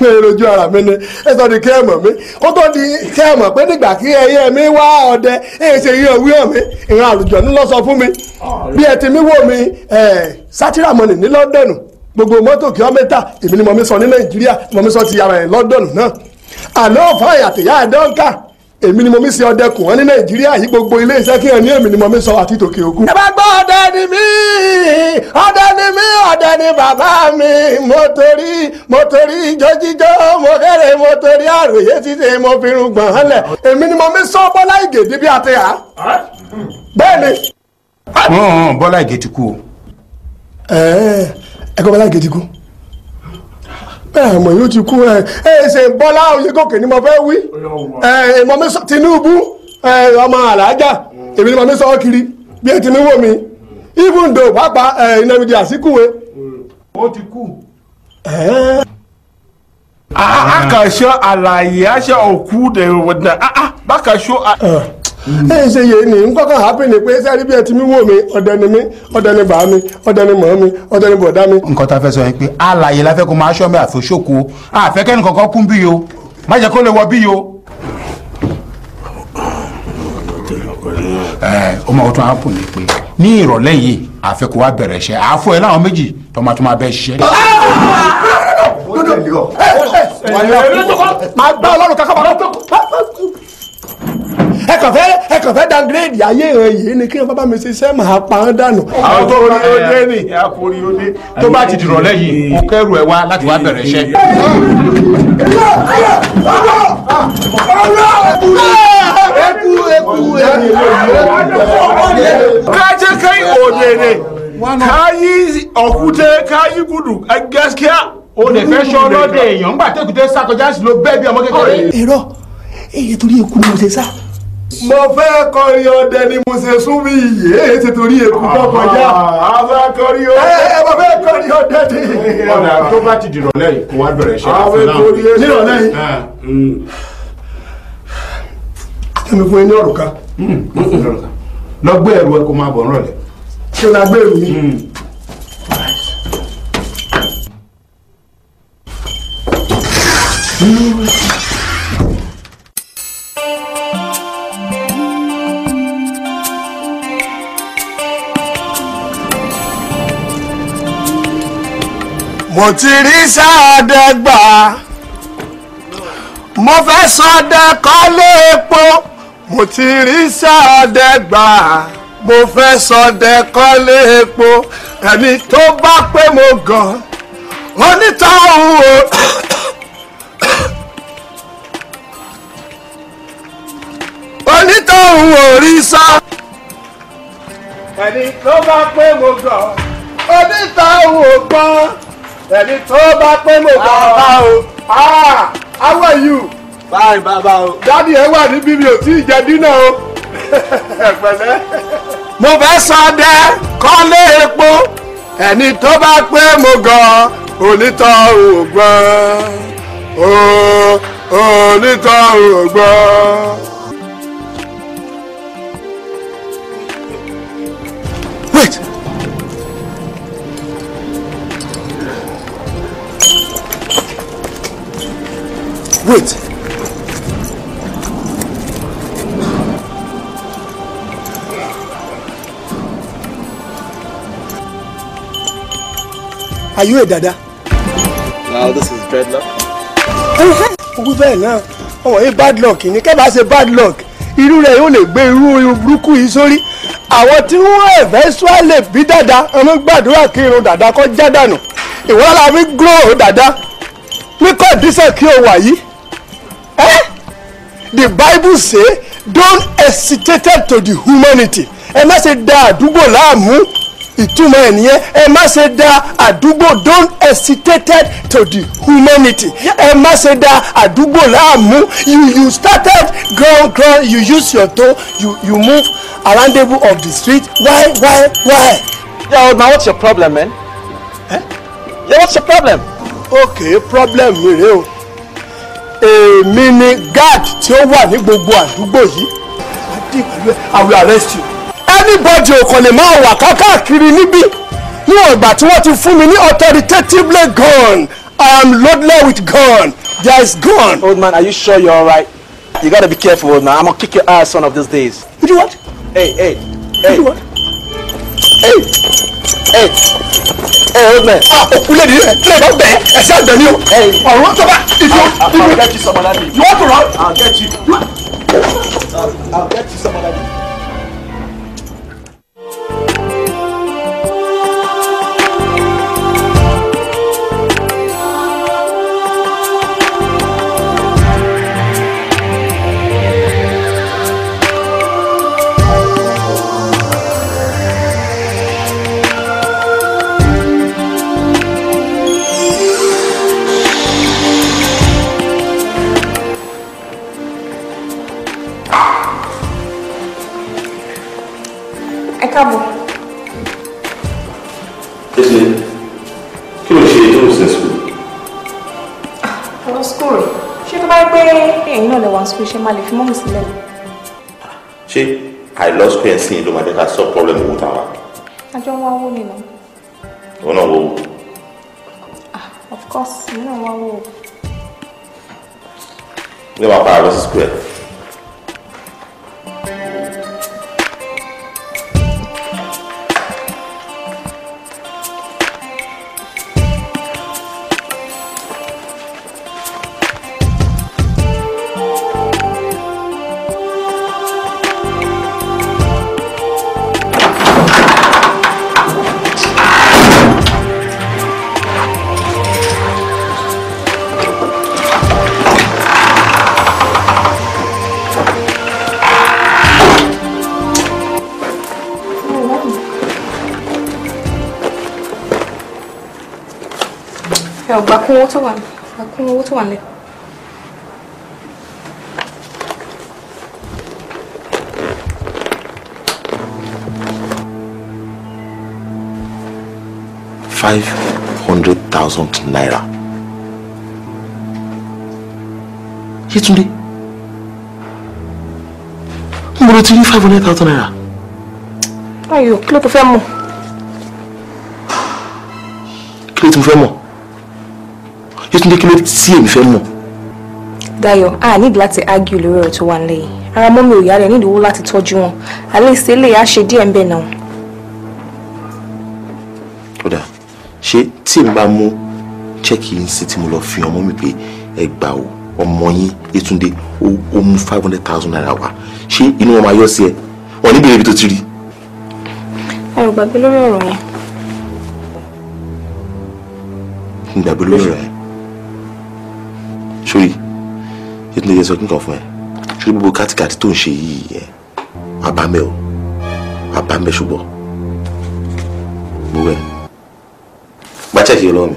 Mi ò rojú ara mi ni. Ẹ sọ di kí ẹ mọ̀ mi ó tó di kí ẹ mọ̀ pé nígbà kí ẹyẹ mi wá ọdẹ ẹ ṣe yíyan wíyàn mi. Ìran àlùjọ ní lọ sọ fún mi. Bí ẹ ti mi wò mí sátírà mọ́nì ní lọ́dọ̀nù gbogbo mọ́tò kìlómítà èmi ni mo mi sọ ní nàìjíríà mo mi sọ ti ara ẹ̀ lọ́dọ̀nù náà. Àná ọ̀fà àyàtẹ̀yà àdọ́ǹkà èmi ni mo mi ṣe ọdẹkùn wọn ní nàìjíríà yìí gbogbo ilé iṣẹ́ kí ẹ ní èmi ni mo mi sọ àti tòkè òkun. ẹ bá gbọ́ ọdẹ ni mí ọdẹ ni mí ọdẹ ni bàbá mi mo torí mo torí jíjó mo kéré mo torí àròyé títí mo fi rún gbọ̀n hánlẹ̀ èmi ni mo mi sọ bọ́lá ìgèdè bí a ti hà. bẹ́ẹ̀ ni. bọ́lá ìgè ti kú o. ẹ ẹ kọ́ bọ́lá ìgèdè kú bẹ́ẹ̀ àmọ́ yóò ti kú ẹ ẹ ṣe bọ́lá oyègòkè ni mo fẹ́ wí ẹ mo mi sọ tinubu ẹ ọmọ àlàájá èmi ni mo mi sọ kiri bí ẹ ti mi wò mí even though pàápàá ẹ ìnàmìdí àsìkúwe. ó ti kú. akaṣọ àlàyé aṣọ òkú de wọdà bákaṣọ. Ẹ ṣe yé ni n kọ́kọ́ happy ni pé sẹ́rí bí ẹ ti mi wò mí ọ̀dẹ ni mí ọ̀dẹ ni bàá mi ọ̀dẹ ni mọ̀ mi ọ̀dẹ ni bọ̀dá mi. nǹkan tá a fẹ́ sọ yẹn pé àlàyé la fẹ́ kó máa ṣọ́ mi àfọ̀ṣọ́kù o àfẹ́ kẹ́ni kankan kún bí o má jẹ́ kó lè wọ bí o. ẹ ó máa tún àpò ní pé ní ìrọ̀lẹ́ yìí àfẹ́ kó wá bẹ̀rẹ̀ iṣẹ́ àáfọ̀ ẹ̀ láwọn méjì tó máa bẹ́ ṣiṣẹ́. máa gbá ọlọ́run kankan kàn fẹ́ ẹ kàn fẹ́ downgrade ayé rẹ yìí ni kí wọn bá mi ṣiṣẹ́ máa pa án dànù. àwọn tó rí dé ní àkórí dé tó bá ti dìrọ̀lẹ́ yìí kó kẹ́rù ẹ wá láti wá bẹ̀rẹ̀ iṣẹ́. eku eku kaje kai odere kayi ọkùtẹ kayi gudu gaskiya o lè fẹ́ sọ lọ́dẹ èèyàn ńgbà tẹ́kùtẹ́ sákọjá sí ló bẹ́ẹ̀ bí ọmọ kékeré. èrò èyí torí eku ni mo ṣe sá. Mo fẹ́ kọrin ọdẹ ni mo ṣe sún mi yìí èyí ti torí eku tó kọjá. a fẹ́ kọrin ẹ mo fẹ́ kọrin ọdẹ ni. ọ̀dà tó bá ti dìrọ̀lẹ́ yìí kó wá bẹ̀rẹ̀ iṣẹ́ kọrin ẹ nírọ̀lẹ́ yìí. kẹ́mi fún ẹ ní ọ̀rùn kan. lọ gbé ẹrù ẹ kó máa bọ̀ nírọ̀lẹ́. ṣé o na gbé ẹrù mi. Mo ti rí sáadẹ gbà mo fẹ́ sọdẹ kọ́lé epo mo ti rí sáadẹ gbà mo fẹ́ sọdẹ kọ́lé epo ẹni tó bá pé mo gàn onítọ̀hún o. onítọ̀hún ò rí sá. ẹni tó bá pé mo gàn onítọ̀hún ò gbọ́n ẹni tó bá pé mo gbọ́n. bàbá o ah how are you. báyìí bàbá o. dádì ẹ wà níbí mi ò tí ì jẹ dínà o. pẹ̀lẹ́. mo fẹ́ sọdẹ kọ́lé epo ẹni tó bá pé mo gàn onítọ̀hún ò gbọ́n o onítọ̀hún ò gbọ́n. wait wait. Are you a dada. Now this is dreadlock. wí bẹ́ẹ̀ náà. Ọmọ yìí bad luck ni. Kẹ́ bá ṣe bad luck irú rẹ̀ yóò lè gbé irú burúkú yìí sórí. Àwọn tí wọ́n ẹ̀fẹ́ sọ́ọ̀lẹ̀ bí dada ọmọ gbàdúrà kí irun dada kọ́ já dànù. Ìwọ́n la fi grow dada. Ní kọ́ndíṣàn kí o wà yìí ẹ́ the bible say don't hesitate to the humanity. Ẹ má ṣe da àdúgbò láàmú. Ìtumọ̀ ẹ̀ nìyẹn. Ẹ má ṣe da àdúgbò don't hesitate to the humanity. Ẹ má ṣe da àdúgbò láàmú. You you started ground ground you use your toe you you move around the of the street. Why why why. Yo, now what's your problem, man? Eh? Yeah, what's your problem? okay problem mi rèé o èmi ni guard tí ó wà ní gbogbo àdúgbò yìí Adé pẹ̀lú ẹ̀, I will arrest you anybody ò kàn lè máa wà káàkiri níbí níwọ̀n ìgbà tí wọ́n ti fún mi ní authoritatively gun I am loaded with gun there is gun. Old man, are you sure you're alright? You gotta be careful, old man. I'm gonna kick your ass one of these days. You do what? Hey, hey, hey. You do what? Hey, hey, old man. ah òkúlẹ̀ ni ẹ lè bá bẹ̀ ẹ ṣe àgbẹ̀ ni o ọ̀rọ̀ tó bá day. you want to run. I'll get you. I'll get you some school ṣe máa lè fi mọ́mì sílẹ̀ ni. Ṣé àìlọ́ square ẹ̀ sìn ló máa jẹ́ ká solve problem owó tàwa? àjọ ń wá owó nínú. Ìwọ náà wo of course èmi náà wá owó. ilé wa para lọ sí square. ẹ kún owó tó wà gbà kún owó tó wà ní. five hundred thousand naira. Yétúndé mo lọ ti rí five hundred thousand naira. báyọ̀ kí ló tó fẹ́ mọ̀. kí ló mo fẹ́ mọ̀ Yétúndé kí ló tí èmi fẹ́ mọ̀. Dayọ̀ a nídìí láti argue lórí ọ̀rọ̀ tó wà nílẹ̀ yìí ara mọ́mí ò yá rẹ̀ nídìí owó láti tọ́jú wọn àlẹ́ ìṣẹ́lẹ̀ á ṣe díẹ̀ ń bẹ̀ náà. kódà ṣé tí n bá mú chẹ́ẹ̀kì yín sí tí mo lọ fi ọmọ mi pé ẹ gbà ó ọmọ yín Yétúndé ó ó mú five hundred thousand naira wá ṣé inú wọn máa yọ sí ẹ wọn níbi ibi tó ti rí. ẹ ò gbàgbé lórí ọ̀rọ̀ yẹn. gbàgbé lórí rẹ sórí. Yétúndé yẹ sọ kí n kàn fún ẹ. Sórí gbogbo kátikàti tó ń ṣe yìí ẹ wàá bá mẹ o. Wàá bá mẹ ṣùgbọ́n. Gbogbo ẹ. Gba chẹ́ẹ̀kì lọ́wọ́ mi.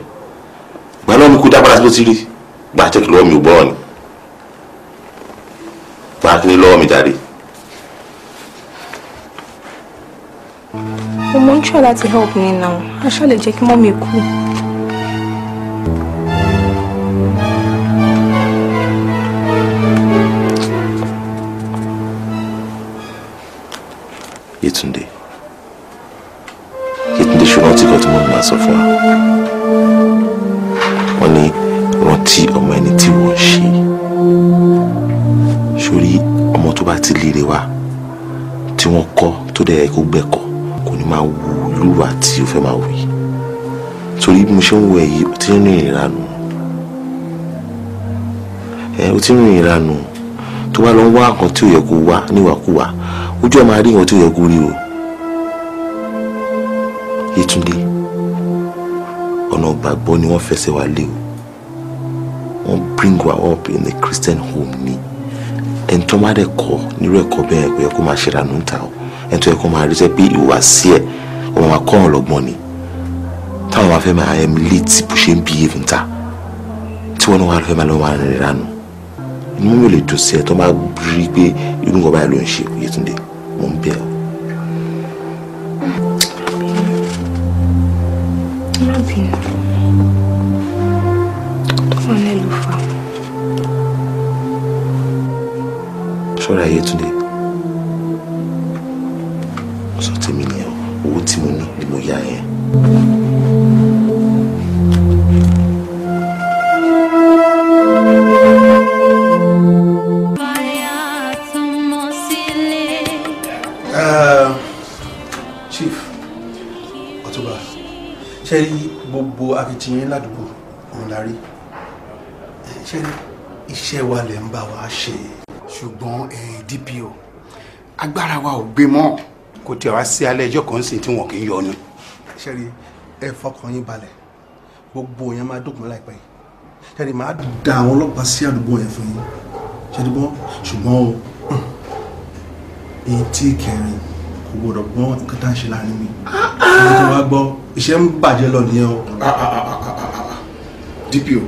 Gba lọ́wọ́ mi kú dá padà sí bó ti rí. Gba chẹ́ẹ̀kì lọ́wọ́ mi ò gbọ́rọ̀ ni. Gba kíní lọ́wọ́ mi jáde. mo mọ̀ ń try láti help mi náà. Aṣá lè jẹ́ kí mọ́mí kú. Yétúndé Yétúndé ṣùgbọ́n tí tí mo máa sọ fún wa. Wọ́n ní rántí ọmọ ẹni tí wọ́n ṣe. Sórí ọmọ tó bá ti líre wa tí wọ́n kọ́ tó dẹ̀ kó gbẹ̀kọ́ kò ní máa wù lúwa tí ó fẹ́ máa wù yìí. Torí bí mo ṣe ń wo ẹ̀yí ó ti ń rìn ìranù ẹ ó ti ń rìn ìranù tó bá lọ wá nǹkan tí ò yẹ kó wá níwàkuwà ojú ẹ máa rí tí ò yẹ kó rí o. Yétúndé ọ̀nà ìgbàgbọ́ ni wọ́n fẹsẹ̀ wá lé o. Wọ́n bring wa up in a Christian home ni. Ẹni tó má dẹ̀ kọ́ nírú ẹ̀kọ́ bẹ́ẹ̀ kò yẹ kó máa ṣe ìranù ń ta o. Ẹni tó yẹ kó máa rí sẹ́ pé ìhùwàsí ẹ̀ ọmọ máa kọ́ ọ̀rọ̀ lọ́gbọ́n ni. Táwọn máa fẹ́ máa emulate bó ṣe ń behave ń ta tí wọ́n náà wà fẹ́ máa lọ́ máa rìn ìranù inú mi ò lè dùn sí ẹ tó máa rí i pé irú nǹkan báyìí ló ń ṣe Yétúndé mò ń bẹ̀ ọ́. má bínú tó wà ní ìlú ṣe rí gbogbo akitiyan ládùúgbò òun la rí. Ṣe rí? Iṣẹ́ wa lè ń bá wa ṣe ṣùgbọ́n DPO agbára wa ò gbé mọ́. Kò tí a wá sí alẹ́ ẹjọ́ kan sí tí wọn kì í yọnu. ṣẹ́rí ẹ fọkàn yín balẹ̀. Gbogbo yẹn máa dókun láìpẹ́ yìí. Ṣẹ́rí máa da àwọn ọlọ́pàá sí àdúgbò yẹn fún yín. Ṣẹ́rí bọ́ ṣùgbọ́n o èyí tí kẹrin kò gbọdọ̀ gbọ́ nǹkan tá à ń ṣe láàárín mi. Ẹni tó wá gbọ́ iṣẹ́ ń bàjẹ́ lọ nìyẹn o. DPO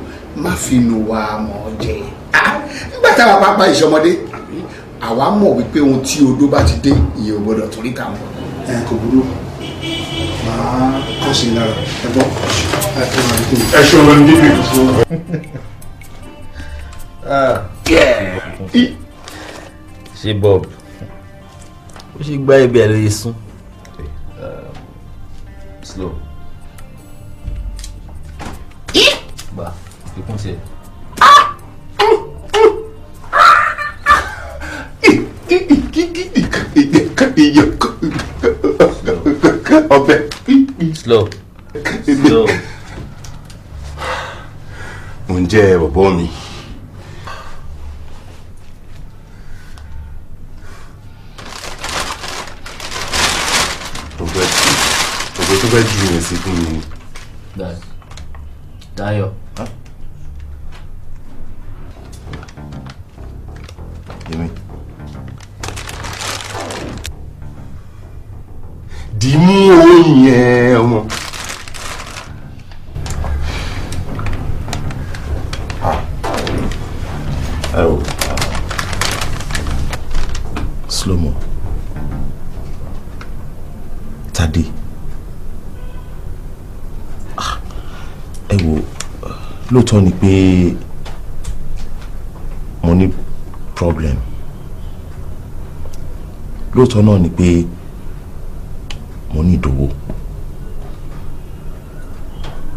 má fi inú wa mọ̀ ọ́ jẹ. Nígbà táwa pápá ìṣọmọdé àwa mọ̀ wípé ohun tí odó bá ti dé ìyẹn ò gbọdọ̀ torí kà mọ́. ẹ kò burú. Màá kọ́ sí i lára. Ẹ gbọ́. Ẹ ṣe ọ̀rọ̀ ní DPO. ṣé bob ṣe gbá ibi ẹ̀ lóye sún. slow. gbà fikún sí ẹ. ọbẹ̀. slow. slow. mo ń jẹ́ bọ̀bọ́ mi. Fẹ́ jù yẹn sí fún mi. Èmi. Dìímú owó yẹn ọmọ. ẹ o slow mo. Tade ẹ wo lóòótọ́ ni pé mo ní problem. Lóòótọ́ náà ni pé mo ní ìdòwò.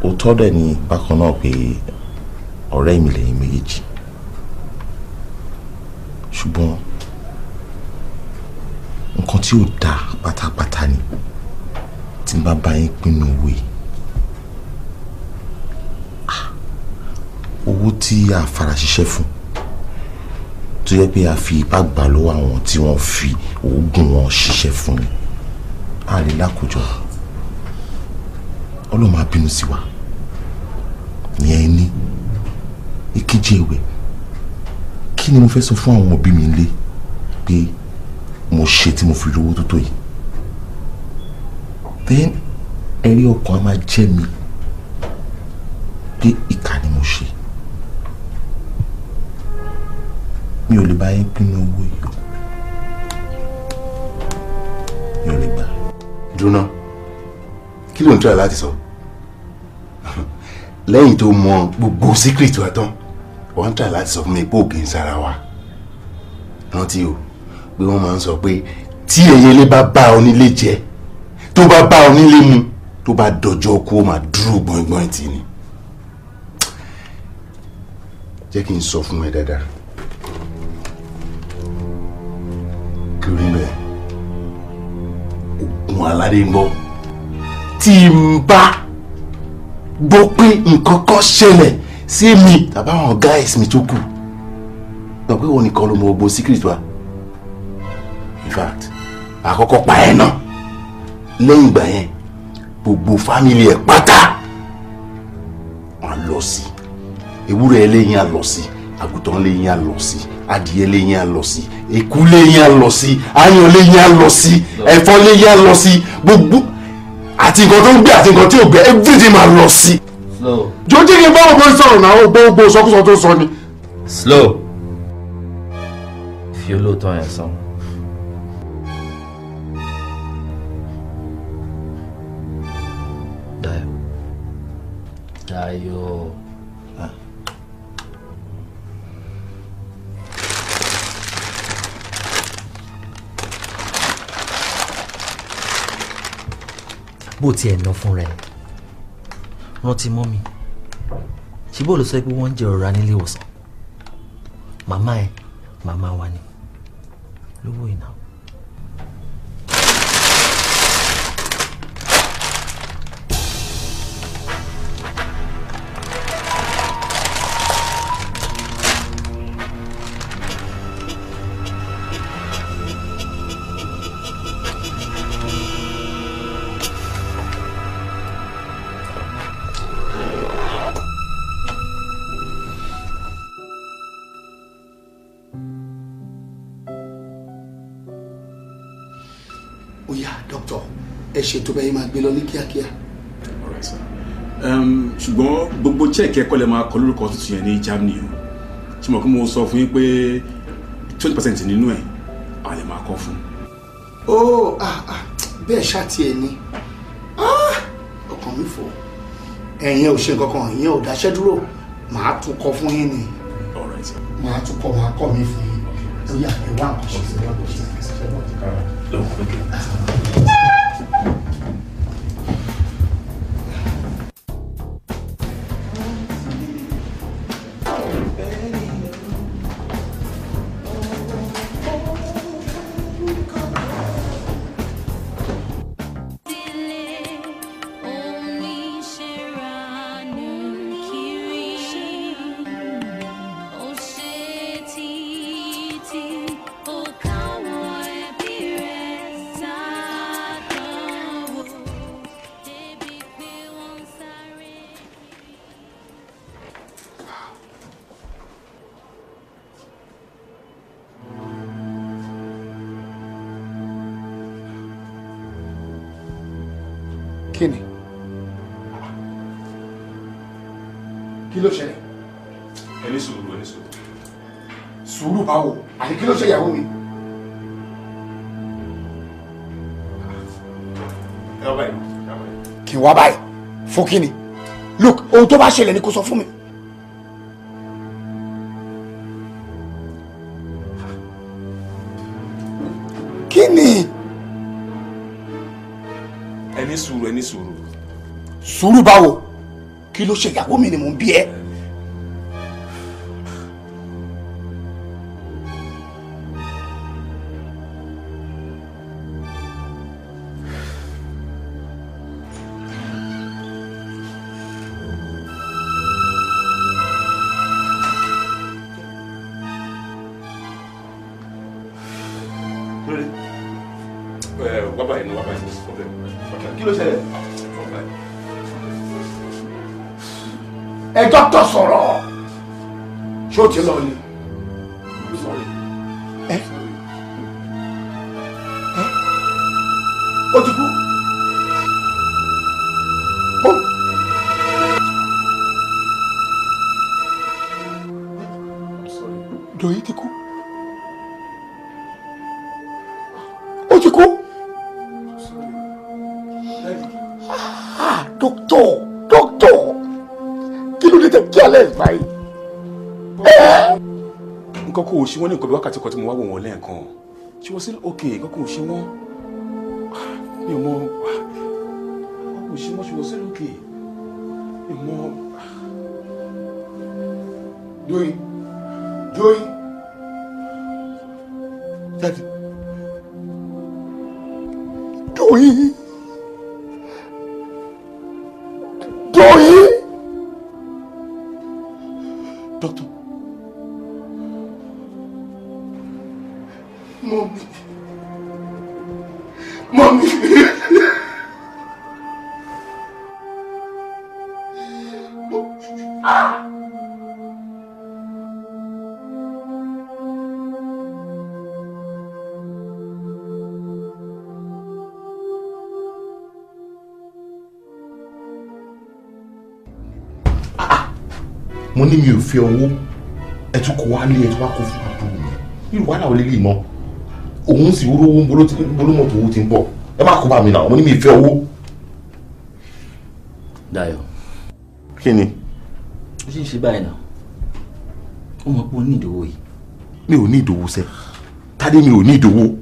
Òótọ́ dẹ̀ ni bákan náà pé ọ̀rẹ́ mi lẹ́yìn méjèèjì. Ṣùgbọ́n nǹkan tí ò dáa pátápátá ni tí n bá bá yín pinnu yìí owó tí a fara ṣiṣẹ́ fún tó yẹ pé a fi ipá gbà lọ́wọ́ àwọn tí wọ́n fi oògùn wọn ṣiṣẹ́ fún ni. A lè lákòjọ ọlọ́run á bínú sí wa. Ìyẹn ní ìkejì ẹ̀wẹ̀. Kí ni mo fẹ́ sọ fún àwọn òbí mi lé pé mo ṣe tí mo fi rówó tó tó yìí. Then ẹ̀rí ọkàn á máa jẹ́ mi. Pé ìkà ni mo ṣe mi ò lè bá yín pinnu owó yìí mi ò lè gbà. dúná kí ló ń tọ́ ẹ láti sọ [LAUGHS] lẹ́yìn tó mọ gbogbo secret wa tán wọ́n ń tà láti sọ fún mi pé òkè ń sára wa rántí o pé wọ́n máa ń sọ pé tí ẹyẹlé bá bá onílé jẹ tó bá bá onílé mu tó bá dọjọ́ kú ó máa dúró gbọ̀ngbọ̀n tì ní. jẹ́ kí n sọ fún ẹ dáadáa kí ló rí bẹ́ẹ̀. Ògùn aládé ń bọ̀. Tí n bá gbọ́ pé nǹkan kan ṣẹlẹ̀ sí mi tàbí àwọn guys mi tó kù gbọ́n pé wọn nìkan ló mọ gbogbo secret wa. In fact àkọ́kọ́ pa ẹ̀ náà lẹ́yìn ìgbà yẹn gbogbo family ẹ̀ pátá wọn lọ sí. Ewúrẹ́ eléyìn á lọ sí àgùntàn eléyìn á lọ sí adìyẹ eléyìn á lọ sí eku eléyìn á lọ sí aáyán eléyìn á lọ sí ẹ̀fọ́ eléyìn á lọ sí gbogbo àti nǹkan tó ń gbé àti nǹkan tí ò gbé everything máa lọ sí. slow. jọjí kí n bá ògbó sọ̀rọ̀ náà gbogbo sọkúsọ tó sọ ni. slow. fi olóòótọ́ yẹn sàn. Dayo. Dayo. Bó tiẹ̀ ná fún rẹ̀. Rántí mọ́ mi ṣé bó ló sọ pé wọ́n ń jẹ ọ̀rá nílé ìwòsàn? Màmá ẹ̀ màmá wa ni. Lówó ìná. Ṣètò bẹ́ẹ̀ máa gbé lọ ní kíákíá. Um, ṣùgbọ́n gbogbo check ẹ̀kọ́ lè máa kọ lórúkọ tuntun yẹn ní Germany o. Ṣe mọ̀ kí mo sọ fún yín pé twenty percent nínú ẹ̀ a lè máa kọ́ fún. ó ah, ah, bẹ́ẹ̀ ṣáàtì ẹ̀ ni. Ah, ọkàn mi fò. Ẹ̀yin ò ṣe nǹkan kan ìyẹn ò dáṣẹ́ dúró. Màá tún kọ fún yín ni. Màá tún kọ màá kọ mi fún yín. Ó yá ẹ wá nǹkan ṣe. Sí wọn ló ṣẹlẹ̀ ẹ ní sùúrù ẹ ní sùúrù. sùúrù báwo àti kí ló ṣe ìyàwó mi. ẹ wá báyìí. wá fún kí ni look ohun tó bá ṣẹlẹ̀ ni kò sọ fún mi. kí ni ẹ ní sùúrù ẹ ní sùúrù. sùúrù báwo kí ló ṣe ìyàwó mi ni mò ń bí ẹ. O ti lọ ni. Ṣe wọ́n ní nǹkan bí wákàtí kan tí mo wá wò wọ́n lẹ́ẹ̀kan. Ṣé wọ́n sí òkè nǹkan ṣe wọ́n mi ò mọ mo ní mi ò fẹ́ owó. Ẹ tún kó wá lé ẹ tún wá kó fún àbúrò mi. Irú wàhálà ò lè lè ná òun sì wúrò owó bolómọ̀tò owó ti ń bọ̀. Ẹ má kó bá mi náà mo ní mi ò fẹ́ owó. Dayọ̀ kí ni. ó sì ń ṣe báyìí náà. Ó mọ̀ pé ó ní ìdòwò yìí. mi ò ní ìdòwò sẹ tádé mi ò ní ìdòwò.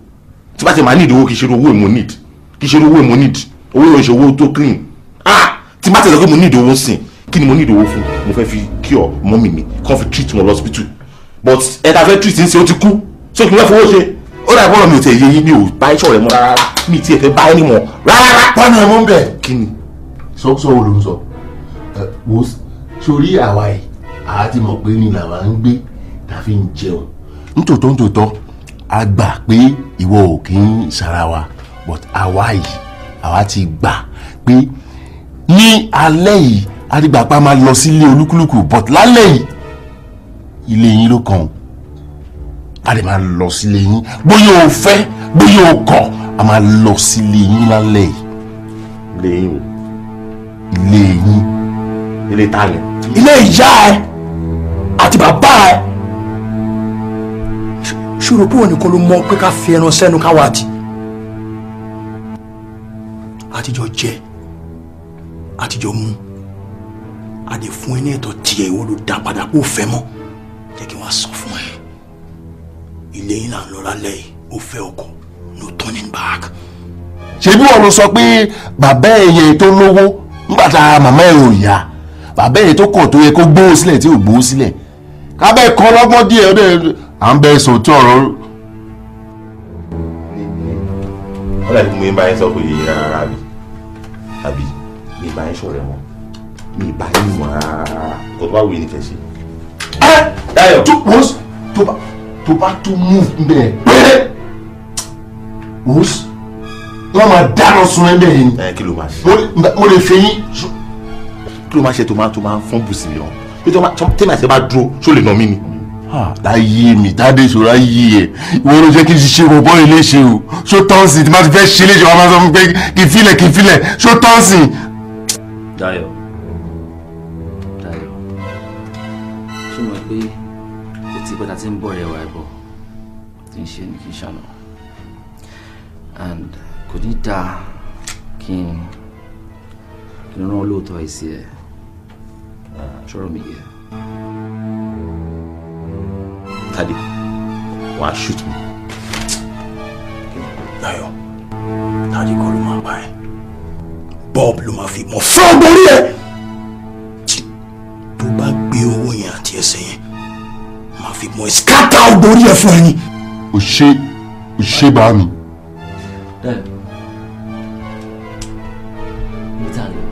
Tí bá ti máa ní ìdòwò kì í ṣe owó èmo need. Kì í ṣe owó èmo need. Owó yóò ṣe owó tó clean. Ah! Tí bá ti sọ pé mo ní ìdòwò sìn kí ni mo ní ìdòwò fún? Mo fẹ́ fi cure mọ́mì mi kàn fi treat wọn lọ́sibítù but ẹ ta fẹ́ treat ṣe ó ti kú. So kí n fẹ́ fowó ṣe? Ó dà bọ́ọ̀lù mi ò tẹ̀ yé yín mi ò bá iṣọ́ rẹ̀ mọ́ rárá. Mi tiẹ̀ fẹ́ bá ẹni mọ́. Rárá. pọ́nà ẹ̀ mọ́ ń bẹ̀. kí ni. sọ́kúsọ́ wo ló ń sọ? Wo sórí àwa yìí àá ti mọ̀ pé ní làwa ń gbé tàfi ń jẹun. Nítòótọ́ nítòótọ́ a gbà pé ìwọ ò kí ń sara wa. But àwa yìí àwa ti gbà pé ní alẹ́ yìí a máa lọ sílé olúkúlùkù but lálẹ́ yìí ilé yín ló kàn a lè máa lọ sílé yín bóyá o fẹ́ bóyá o kọ̀ a máa lọ sílé yín lálẹ́ yìí. ilé yín o. ilé yín. ilé ta ni. ilé ìyá ẹ àti bàbá ẹ ṣòro pé wọn nìkan ló mọ pé ká fi ẹran sẹ́nu káwa àti àtijọ́ jẹ àtijọ́ mu àdè fún ẹ ní ẹ̀tọ́ tiẹ̀ ìwọ ló dá padà kó fẹ́ mọ́. Jẹ́ kí wọ́n sọ fún ẹ. Ilé yín là ń lọ lálẹ́ yìí ó fẹ́ ọkọ no turning back. ṣebí wọn ló sọ pé bàbá ẹyẹ tó lówó nígbà tá màmá ẹ ò yá bàbá ẹyẹ tó kọ̀ tó yẹ kó gbówó sílẹ̀ tí ò gbówó sílẹ̀. Kábẹ́ kan lọ́gbọ́n díẹ̀ ó dẹ̀ à ń bẹ sòótọ́ ọ̀rọ̀. Dàbí mo ń bá yín sọ pé yìí rárá bí àbí mi bá yín ṣọ̀rẹ́ mọ́ mi ì bá yín mọ̀ rárá kò tó bá wù yín nífẹ̀ẹ́ sí. Dayọ̀ tó wọ́n tó bá tó bá tó move bẹ́ẹ̀ pẹ́rẹ́ wọ́n wọ́n máa dáná sun ẹ bẹ́ẹ̀ ni. ẹ kí ló máa ṣe. mo lè fẹ́ yín. kí ló máa ṣe tó máa tó máa fún bùsì lọ bí tẹ́lẹ̀ àti ẹ bá dúró ṣó lè nà mí ni. láyé mi tádé ìṣòro ayé ẹ ìwọ ló jẹ́ kí n ṣe wọ bọ́ ilé ṣe o ṣó tọ́ǹsì tí máa ti fẹ́ ṣe léṣe wọn máa sọ fún mi pé kí n filẹ̀ kí n filẹ̀ ṣó. Dayọ̀ Dayọ̀ pẹ́ ta ti ń bọ̀ rẹ̀ wá ẹ̀bọ̀ tí ń ṣe ní kí n ṣàná and kò ní dáa kí n kí n rán olóòótọ́ ẹ̀ sí ẹ̀ ṣọ́rọ̀ mi yẹ. Tade wọ́n á shoot mi. Dayọ̀ Tade kọ́ ló máa ẹ Bob ló máa fi mọ fún ọgbọ́n ẹ tó bá gbé owó yẹn àti ẹsẹ̀ yẹn máa fi mọ ẹ skátà ọgbọ́n ẹ fún ẹ ni. o ṣe o ṣe bá mi. Dayọ̀ níbi tá a lọ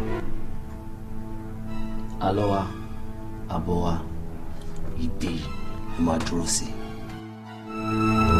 àlọ́ wa àbọ̀ wa ìdè ló máa dúró sí. Irú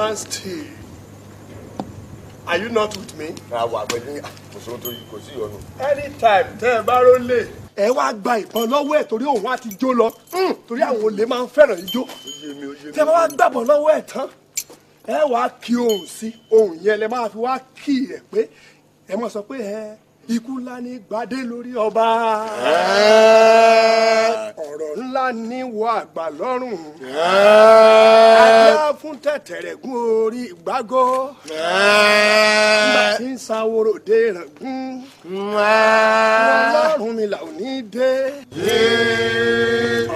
stand still are you not with me. àwọ̀ àgbẹ̀dẹ kò sí ohun tó kò sí ìyọnu. anytime tẹ́ ẹ bá rólé ẹ wá gba ìbọn lọ́wọ́ ẹ̀ torí òun á ti jó lọ. Hmm, torí àwọn olè máa ń fẹ́ràn ijó. Tẹ bá wá gbàbọ̀ lọ́wọ́ ẹ̀ tán ẹ wá kí ohùn sí ohùn yẹn lẹ máa fi wá kí ẹ pé ẹ mọ̀ sọ pé ẹ ikú ńlá ní gbadé lórí ọba. Ọ̀rọ̀ ńlá ní wọ àgbà lọ́rùn. Ajá fún tẹ̀tẹ̀rẹ̀ gún orí ìgbágọ́ nígbà tí ń sanwó-rò dé ìràngún ọlọ́run mi là ò ní dé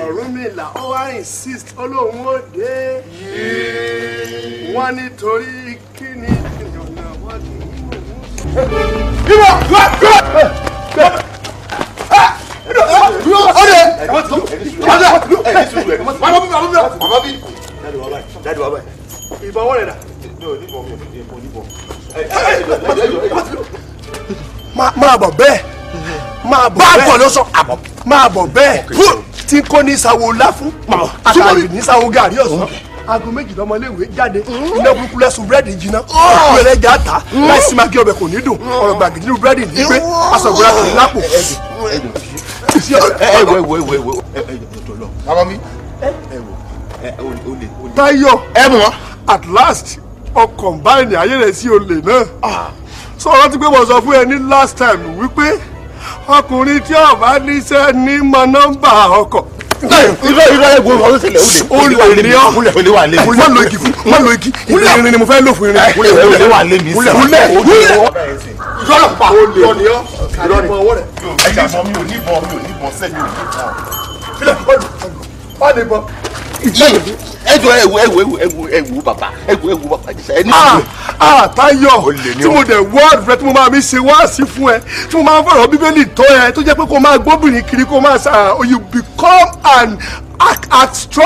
ọ̀run mi là ó wá insist olóhùn ó dé wọ́n nítorí kí ni ìyọ̀nà wọ́n ti mú un. Ìwọ! Ìwọ! Ìbọn rẹ̀ dà. Máa bọ̀ bẹ́ẹ̀. Máa bọ̀ bẹ́ẹ̀. Báàbọ̀ ló sọ àbọ̀. Máa bọ̀ bẹ́ẹ̀. Tí kò ní sawo ńlá fún. Àtàlù ní sawo gàrí ọ̀sán aago méjì lọmọléèwé jáde iná burúkú lẹ́sùn búrẹ́dì jiná ìlú ẹlẹ́jà ta láìsí máa kí ọbẹ̀ kò ní dùn ọ̀rọ̀ gbàgede nínú búrẹ́dì ní pé aṣọ ìgbéra kò ní lápò. Táyọ̀ ẹ mọ̀ at last ọkàn báyìí ayé rẹ̀ sí olè náà sọ̀rọ̀ ti pé mo sọ fún ẹ ní last time wípé ọkùnrin tí bá níṣẹ́ ní mọ nọ́mbà ọkọ̀ irọ́ irọ́ ẹ wo ọdún tẹ́lẹ̀ o lè ní ọ olè wà lé mi. má lo igi fún má lo igi irin ni mo fẹ́ lò fún irin. olè wà lé mi. Wúlẹ̀ wúlẹ̀ wúlẹ̀ yọ̀rọ̀ pa olè ni ọ kàdé mọ ọwọ́ rẹ̀. ẹ jà bọ mi ò ní bọ mi ò ní bọ sẹ́mi ò ní bọ. Filẹ̀ bọ́ọ̀lù bọ́ọ̀lù bọ́. ẹ jọ ẹ wo ẹ wo ẹ wo ẹ wo ẹ wo bàbá ẹ wo ẹ wo bàbá ẹ ní. ah Táyọ̀ tí mo dẹ̀ wọ́ọ̀dù rẹ tí mo máa mi ṣe wáàsí fún ẹ tí mo máa fọ̀rọ̀ bíbélì tó ẹ tó jẹ́ pé kó máa gbóbìnrin kiri kó máa ṣá you become an astro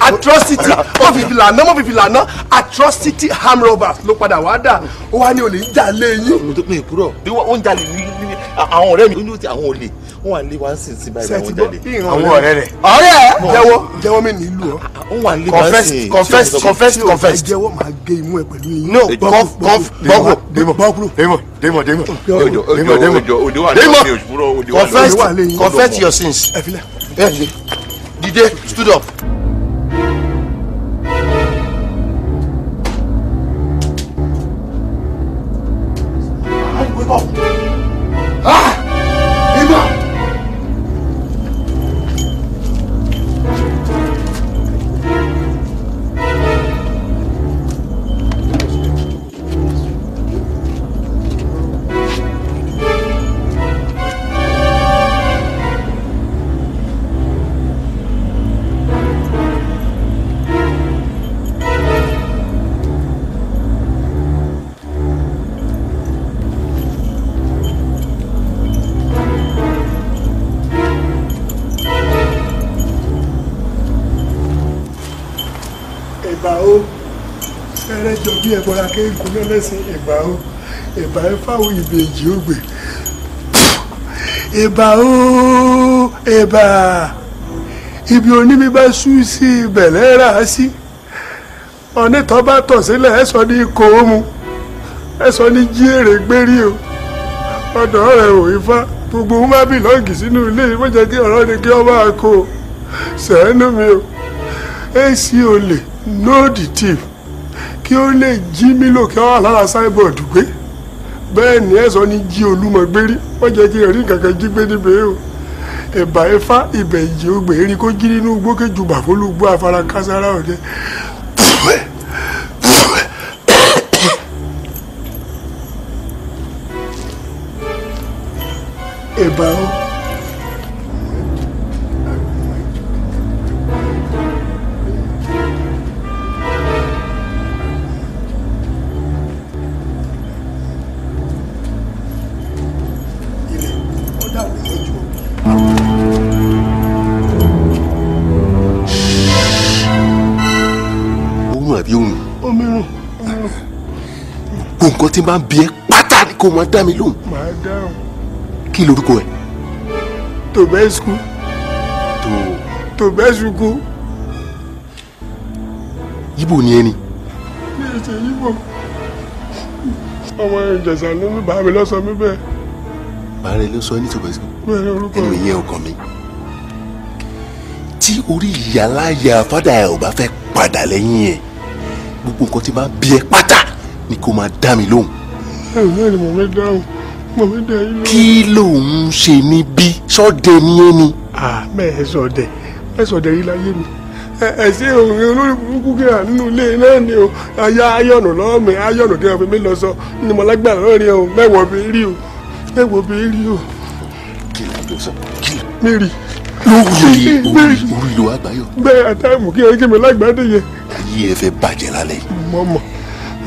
atrocity. Mo fi fìlànà mo fi fìlànà atrocity arm robbers ló padà wá dà. Ó wá ní olè ń jà lé yín. mi ò kúrò. Bí wọ́n ń jalè ní àwọn ọ̀rẹ́ mi. Ó ní ó ti àwọn olè wọ́n wà lé wá sí sí báyìí wọ́n jalè. àwọn ọ̀rẹ́ rẹ̀ ọ̀rẹ́ jẹ́wọ́ jẹ́wọ́ mi nílùú ọ. wọ́n wà lé wá confess sí. confess confess tí o bá confess. jẹ́wọ́ máa gé imú ẹ pẹ̀lú yín. no conf conf bọ́kù dèmọ̀ bọ́kù dèmọ̀ dèmọ̀ dèmọ̀ dèmọ̀ lé mi. confess confess your sins. dìde stood up. Ẹ̀bọra kéèkún lọ́lẹ́sìn ẹ̀bà o. Ẹ̀bà ẹ fáwọn ìbejì ògbè ẹ̀bà o ẹ̀bà ibi oníbi bá sú sí ibẹ̀ lẹ́rà sí. Ọ̀nìtàn bá tọ̀ sílẹ̀ ẹ̀ sọ ní kò ó mu. Ẹ̀ sọ ní jí èrè gbérí o. Ọ̀dọ̀ rẹ̀ ò ifá gbogbo wọn bá bìlọ́ọ̀gì sínú ilé yìí wọ́n jẹ́ kí ọ̀rọ̀ ni kí máa kó. O sẹ́nu mi o. Èsì olè know the kí ó lè jí mílò kí wọ́n wà lára sáìbọ̀dù gbé bẹ́ẹ̀ ni ẹ̀sọ́ ní jí olúmọ gbérí wọ́n jẹ́ kí ẹ̀rí kankan jí gbé níbẹ̀ o ẹ̀bà ẹ̀fá ibẹ̀ ìjì ogbè erí kó jí nínú gbókèjù bàfólúgbó afárá kására ọ̀dẹ. ẹ̀bà o. tí n bá ń bí ẹ pátá ni kò máa dá mi lóhùn. Màá dáhùn. Kí lorúkọ ẹ. tòbẹ́sùkú. Tó tòbẹ́sùkú. Yíbo ni ẹni ní ètò yíbò. Ọmọ ìjẹ̀sà ló ń bá mi lọ́sọ mi bẹ́ẹ̀. Bàárẹ ló sọ ní tòbẹ́sì bẹ́ẹ̀ ni orúkọ ẹnu ìyẹn ọkàn mi tí orí ìyáláyà fádà ẹ ò bá fẹ́ padà lẹ́yìn ẹ gbogbo nǹkan tí máa bí ẹ pátá ni kó máa dá mi lóhùn náà ni mo fẹ́ dáhùn mo fẹ́ dá yín lóhùn. kí lòun ṣe níbí sọ́dẹ ni ẹ ni. mẹ́ẹ̀ sọ̀dẹ̀ mẹ́ẹ̀ sọ̀dẹ̀ yìí láyé mi ẹ ṣe òun olórí burúkú kí wà nínú ilé náà ni o aya ayọ̀nù lọ́wọ́ mi ayọ̀nù kí wọ́n fi mí lọ sọ ni mo lágbára lọ́rin o mẹ́wọ̀ọ́ bí rí o mẹ́wọ̀ọ́ bí rí o. kí ló sọ kí ló. mi rí. lórí orí orí ló wá gbáyọ. bẹ́ẹ̀ àtàìmù kí ẹ kí mi lágbàdé yẹ. ayé ẹ fẹ́ bàjẹ́ lálẹ́ yìí.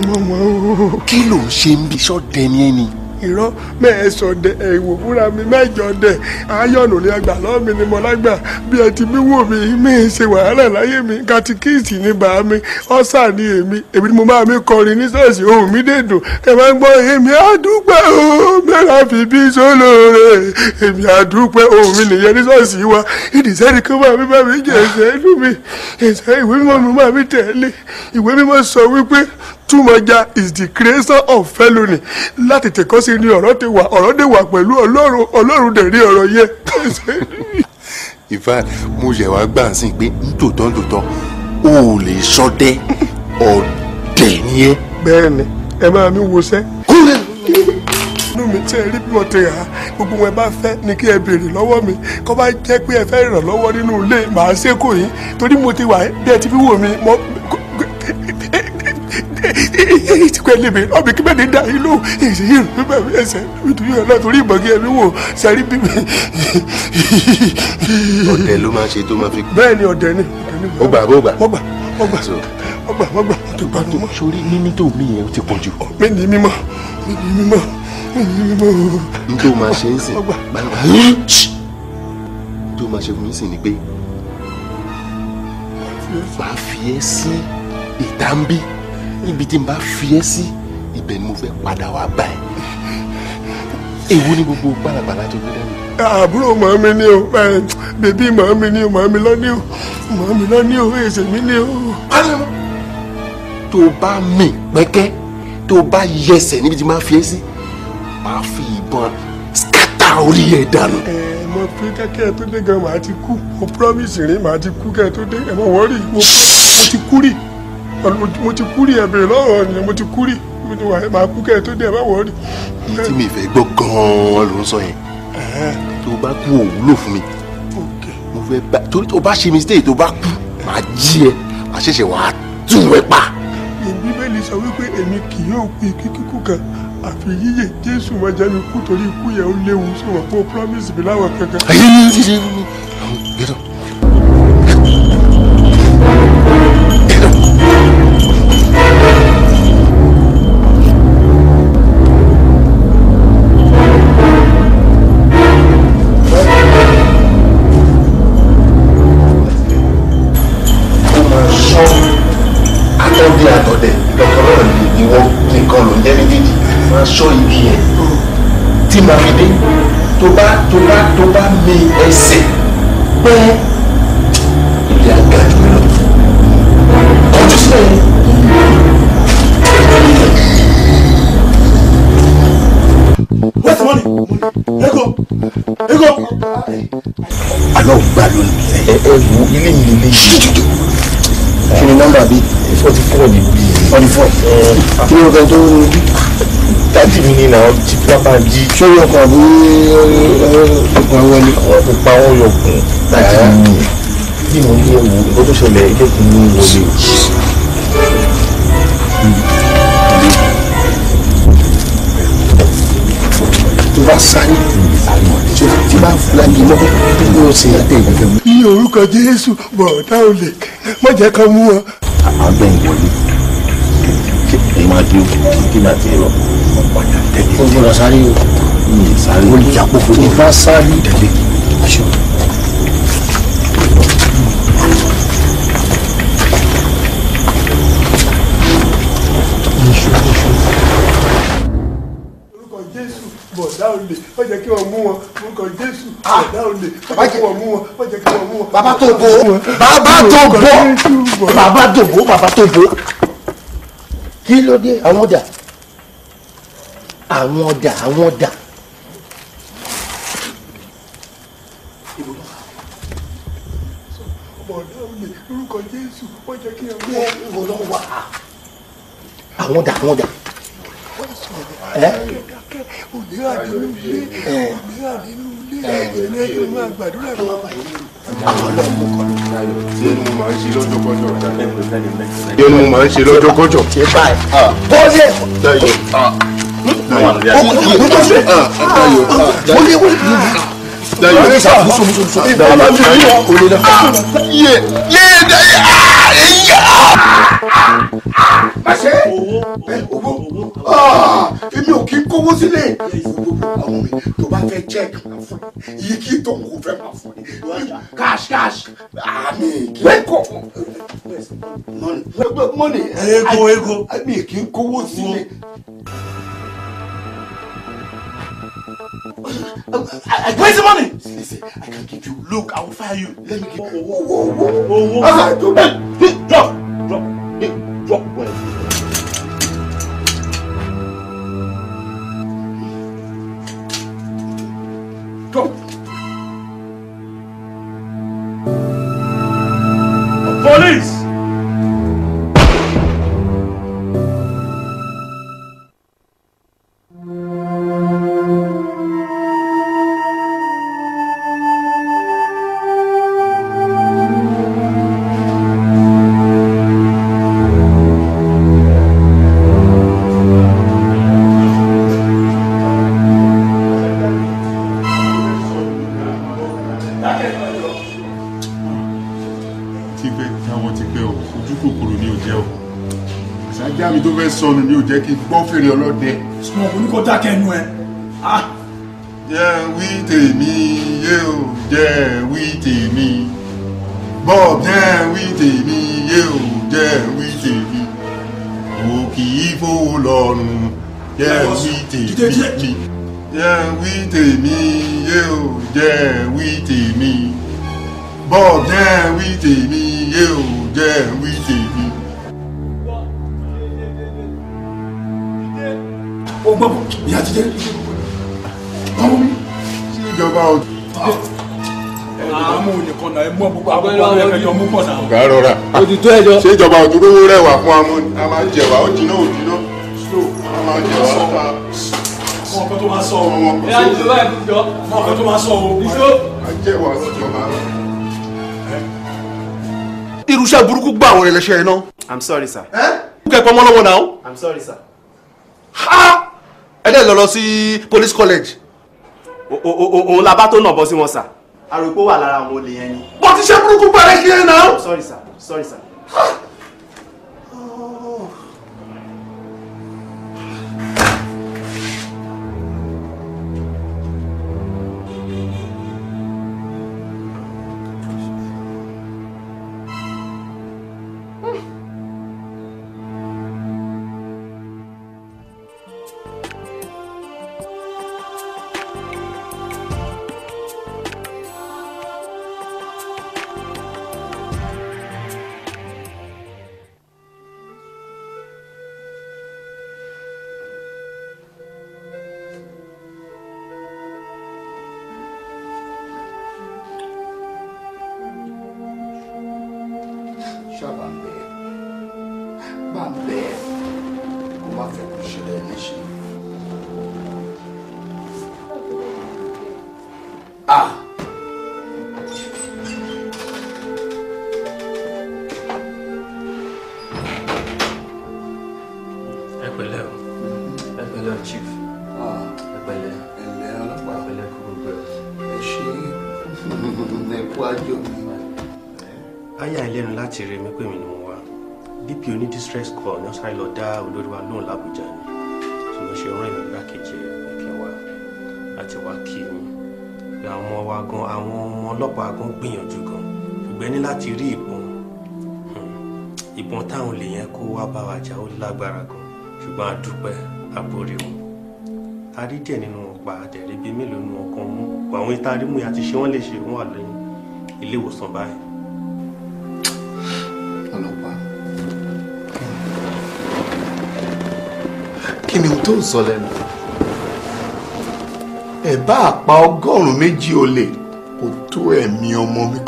Mọ̀mọ́ mọ̀mọ́ o. kí ló ń ṣe ń bí sọ́dẹ ni ẹ ni. irọ́ mẹ́ẹ̀ sọ̀dẹ̀ ẹ̀wò fúnra mi mẹ́jọ dẹ̀. Ayọ̀nù ni àgbà lọ́wọ́ mi ni mo lágbà. Bí ẹ ti mí wò mí ń ṣe wàhálà láyé mi. Katikíìsì ni bàá mi ọ̀sà ni èmi. Èmi ni mo máa mi kọrin ní ṣọ́ọ̀ṣì ohùn mi dè dùn. Ẹ máa ń gbọ́ èmi àdúpẹ́ o mẹ́ra fi bí sólóore. Èmi àdúpẹ́ ohùn mi nìyẹn ní ṣọ́ọ̀ṣì wa. Ìdìsẹ́ni kan máa mi bá mi jẹ ẹsẹ̀ inú mi. Ẹsẹ̀ ìwé mímọ́ mi máa mi tẹ̀lé. Ìwé mímọ́ sọ wípé túmọ̀já is the creation of felony láti tẹ̀kọ́ sí ni ọ̀rọ̀ ti wà ọ̀rọ̀ ti wà pẹ̀lú ọlọ́run ọlọ́run dẹ̀ rí ọ̀rọ̀ yẹ. ìfà [LAUGHS] mo yẹ wá gbà sí pé nítòótọ́ nítòótọ́ o ò lè sọdẹ ọ̀dẹ̀ ni ẹ. bẹ́ẹ̀ni ẹ máa mi wọṣẹ́. inú mi tí ẹ rí bí mo ti rà á gbogbo wọn bá fẹ́ ni kí ẹ béèrè lọ́wọ́ mi kó bá jẹ́ pé ẹ fẹ́ ìrànlọ́wọ́ nínú ilé màá ṣe kò yín torí mo ti wà bí ẹ ti fi wò mí mo ti pẹ́ lébi ọbẹ̀ kí bẹ́ẹ̀ ni dá lóhùn èsì yìí rẹ̀ bẹ́ẹ̀ ẹsẹ̀ nítorí ọ̀la torí ìbọn kí ẹbí wò sẹ́rí bí mi. ọ̀dẹ̀ ló máa ṣe tó máa fi. bẹ́ẹ̀ ni ọ̀dẹ̀ ni. ó gbà bó gbà. mo gbà mo gbà mo gbà mo gbà mo ti gbà mọ́. sórí mímí tó mí yẹn ó ti pọ̀ jù. mi ní mímọ́ mi ní mímọ́ mi ní mímọ́. n tó máa ṣe ń sìn tó máa ṣe fún mi sìn ni pé màá fi ẹ́ sí ìta ń bí níbi tí n bá fi ẹ́ sí ibẹ̀ ni mo fẹ́ padà wá bá ẹ. èwo ni gbogbo pàlàpàlà tó gbé dání. àbúrò màá mi ní o bèbí màá mi ní o màá mi lọ ní o màá mi lọ ní o èsè mi ní o. tó bá mì pẹ́kẹ́ tó bá yẹsẹ̀ níbi tí n bá fi ẹ́ sí màá fi ìbọn skátà orí ẹ̀ dànù. ẹ mo fi kẹ́kẹ́ tó dé gan màá ti kú mo promise rí màá ti kú kẹ́ tó dé ẹ mọ̀ wọ́rì mo ti kú rí mo ti kú rí ẹ bèrè lọ́wọ́ ni mo ti kú rí mo ti wà ẹ máa kú kẹ́ ẹ tó dé ẹ má wọ́ọ̀rì. èyí tí mi fẹ́ gbọ́ gan-an ló ń sọ yẹn tó bá kú ò wúlò fún mi mo fẹ́ bá torí tó bá ṣe mistake tó bá kú màá jí ẹ màá ṣẹ̀ṣẹ̀ wàá tún ẹ pa. bíbélì sọ wípé èmi kì yóò kú ikú kíkú kan àfi yíyẹ jésù máa jẹ́ mi kú torí ikú yẹn ó léwu sọ̀rọ̀ o promise mi láwọn kankan. ayé ní ṣíṣe gbẹdọ. Àtọ́dé àtọ́dẹ lọ́kọ̀ náà ni ìwọ nìkan ló ń jẹ́ méjèèjì máa ṣọ́ ibi yẹn tí màá fi dé tó bá tó bá tó bá mi ẹsẹ̀ pẹ́ ilé àga jù mí lọ kọjú sílẹ̀ yẹn. Where's the money? Ego! Ego! àlọ́ gbà lónìí ẹ ẹ wo ilé mi lè yí kí ni nọ́mbà bíi forty four ni forty four kí ló fẹ́ tó ní bí dájú mi ní náà ti pápá jí. ṣé yóò kàn bí ọkàn wọlé. àwọn tó pa wọn yọkùn dájú mi bí mo ní ewu nǹkan tó ṣẹlẹ̀ ẹgbẹ́ kí n ní wọlé. Tó bá sáré tí bá fúlàjì mọ́ bí yóò ṣe ìgbẹ́gbẹ́ mi. ní orúkọ jésù bọ̀dá ò lè má jẹ́ ká mú wọn. àgbẹ̀ ìwọlé èyí máa di kí n àti ẹ̀rọ ọ̀pọ̀jà tẹ̀lé. o gbọ́dọ̀ sáré o. mi ì sáré o. olùjàpọ̀ fún mi. ìfà sáré tẹ̀lé. aṣọ. Bọ̀dá ò lè má jẹ́ kí wọ́n mú wọn orúkọ jésù bọ̀dá ò lè má jẹ́ kí wọ́n mú wọn má jẹ́ kí wọ́n mú wọn. bàbá tó bò bàbá tó bò bàbá tó bò bàbá tó bò kí ló dé àwọn ọjà àwọn ọ̀dà àwọn ọ̀dà. ọmọ ọ̀dà olè orúkọ jésù wọ́n jẹ́ kí ẹ wọ́. ìwọ lọ wà á. àwọn ọ̀dà àwọn ọ̀dà. Òmíràn nínú ilé òmíràn nínú ilé ẹ̀yìn ẹ̀yìn máa gbàdúrà kọ́ ń ẹni mo máa ń ṣe lọ́jọ́ kọjọ́ tí ẹni mo máa ń ṣe lọ́jọ́ kọjọ́. ṣe báyìí. bọ́ọ̀lì. Dayọ̀. Dayo ní sá muso muso muso. Ìbámu mi rí wọn. Olè náà. Yé yé Dayo ẹ̀yà. Àṣẹ owó èmi ò kí ń kówó sílẹ̀. Àwọn mi tó bá fẹ́ check ẹ. Iye kí tó ń kó fẹ́ máa fún ẹ. Cash cash. Àmì n kọ́. Money. Ego ego. Mi kì í kówó sílẹ̀. Where's the money? Listen, I can give you. Look, I will fire you. Let me give you. Whoa, whoa, whoa. Owó. Ah, tó bẹ́ẹ̀. Hey, drop, drop, hey, drop. Drop. Police! Jẹ́ kí gbọ́ fèrè ọlọ́dẹ. Sùnmọ̀ kò ní kó dákẹ́ ẹnu ẹ. Ah! jẹ́ wí tèmi yé o. Jẹ́ wí tèmi. Bob jẹ́ wí tèmi yé o. Jẹ́ wí tèmi. O kì í fowó lọ́rùn. Jẹ́ wí tèmi ọ̀gá rọra. Òtítọ́ ẹjọ́. ṣé ìjọba rẹwà fún amú ni a máa jẹwà ó jiná ò jiná a máa jẹwà ó ta. Wọ́n kọ́ tó máa sọ o. Wọ́n Ẹ á jọba ẹ̀ jọ. Wọ́n kọ́ tó máa sọ o. Ìṣó. a jẹwà síjọba. irúṣẹ́ burúkú gbọ́ àwọn ẹlẹ́ṣẹ̀ iná. I'm sorry, sir. kẹ́kọ̀ọ́ mọ́ lọ́wọ́ náà. I'm sorry, sir. ẹ dẹ́ lọ lọ sí police college. Òun la bá tó nà bọ́ sí wọn, sir. Àròpó wà lára àwọn olè yẹn ni. wọ́n ti ṣe burúkú parẹ́ kí ẹ náà. Sorry, sir. Sorry, sir. Láti rí ìbọn. Hmm. ìbọn táwọn lè yẹn kó wá bá wa jà ó lágbára gan. Ṣùgbọ́n a dúpẹ́ àbórí wọn. A rí díẹ̀ nínú pa àtẹ̀rí bíi mélòó nínú ọkàn mú. Àwọn ìtarí mú àti ṣé wọ́n lè ṣe wọ́n wà lẹ́yìn. Ilé ìwòsàn báyìí. ọlọ́pàá. Kí ni ohun tó ń sọ lẹ́nu? Ẹ bá àpá ọgọ́rùn-ún méjì olè kò tó ẹ̀mí ọmọ mi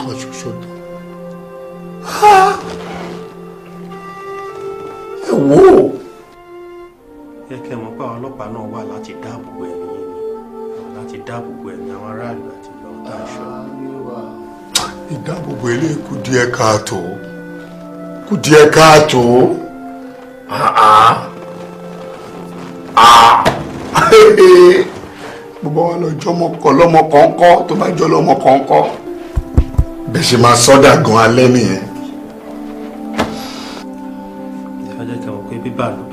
káàtó. Kù díẹ̀ káàtó. Gbogbo wa lọ jọmọ kọ lọmọ kọ̀ọ̀kọ̀ tó bá jọ lọmọ kọ̀ọ̀kọ̀. Bẹ́ẹ̀ ṣe máa sọ́dà gan alẹ́ nìyẹn. ẹ jẹ́ kẹ́ mọ̀ pé bíbà ló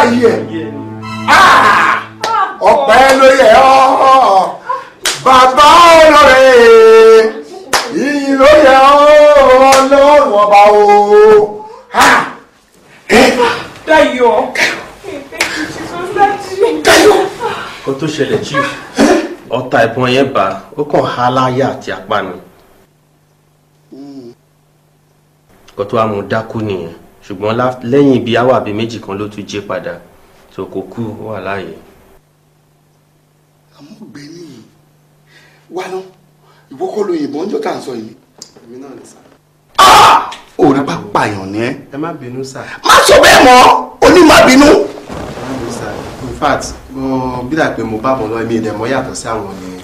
òkú ẹ̀ ẹ̀ ọ̀pẹ ló yẹ ọ́. Bàbá olóore iyì ló yẹ ọlọ́run ọba o. Dayo. Dayo. kó tó ṣẹlẹ̀ chief ọta ìbọn yẹn bá ó kàn há láyà àti apá ni. Kó tó àmú dákú nìyẹn ṣùgbọ́n lẹ́yìn bíi áwà bíi méjì kan ló tún jí padà tó kò kú wà láàyè. wá ná ìwọ kọ́ ló yìnbọn jọ tá à ń sọ yìí. èmi náà ní sá. orí bá pààyàn ní ẹ. ẹ má bínú sá. má sọ bẹ́ẹ̀ mọ́ oní má bínú. in fact mo bí dà pé mo bá bọ̀ lọ èmi ìdẹ̀mọ́ yàtọ̀ sí àwọn ni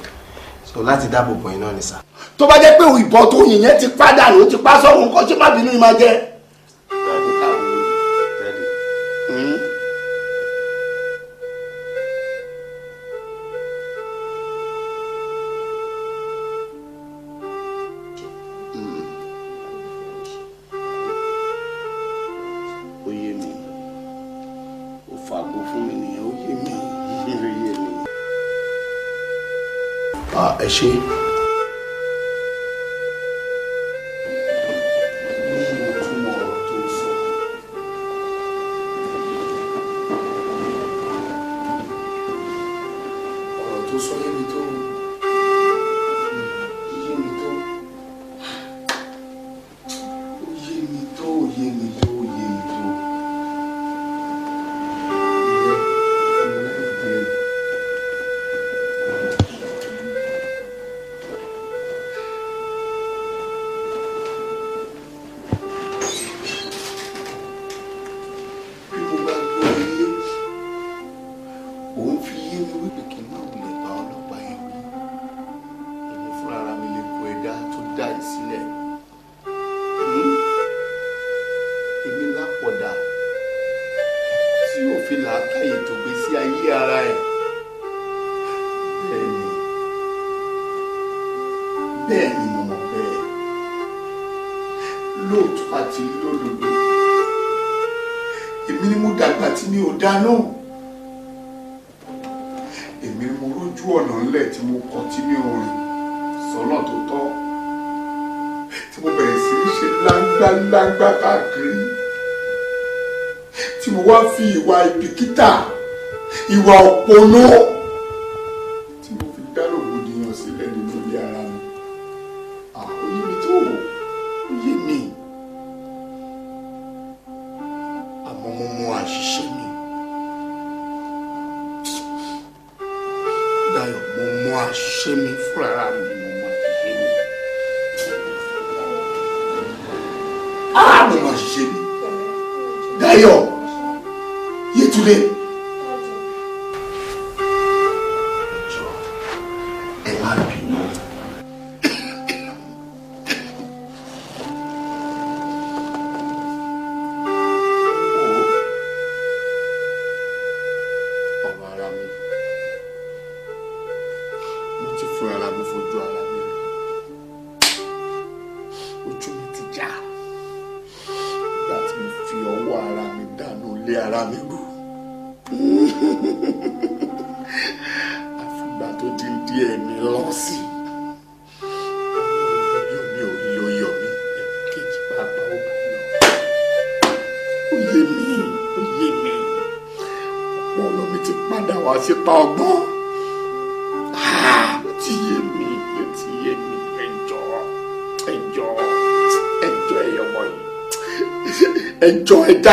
so láti dáàbò bò yín náà ni sá. tó bá jẹ́ pé ìbọn tó yìn yẹn ti pàdánù ti pa sọ́run nǹkan ṣé má bínú ni máa jẹ́. Ṣe. ọ̀rọ̀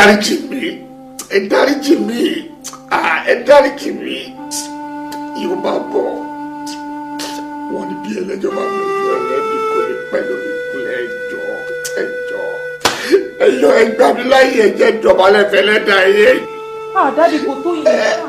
dáríjì mí ẹ dáríjì mí ẹ dáríjì mí yóò máa bọ̀ wọ́n ní bí ẹlẹ́jọ́ máa mú ojú ẹlẹ́bí kò ní pẹ́ lórí ìpínlẹ̀ ẹjọ́ ẹjọ́ ẹjọ́ ẹgbàmíláyè ẹjẹ́ ìjọba lẹ́fẹ̀ẹ́ lẹ́dàá yé. àdáàdì ah, kò tó yẹ.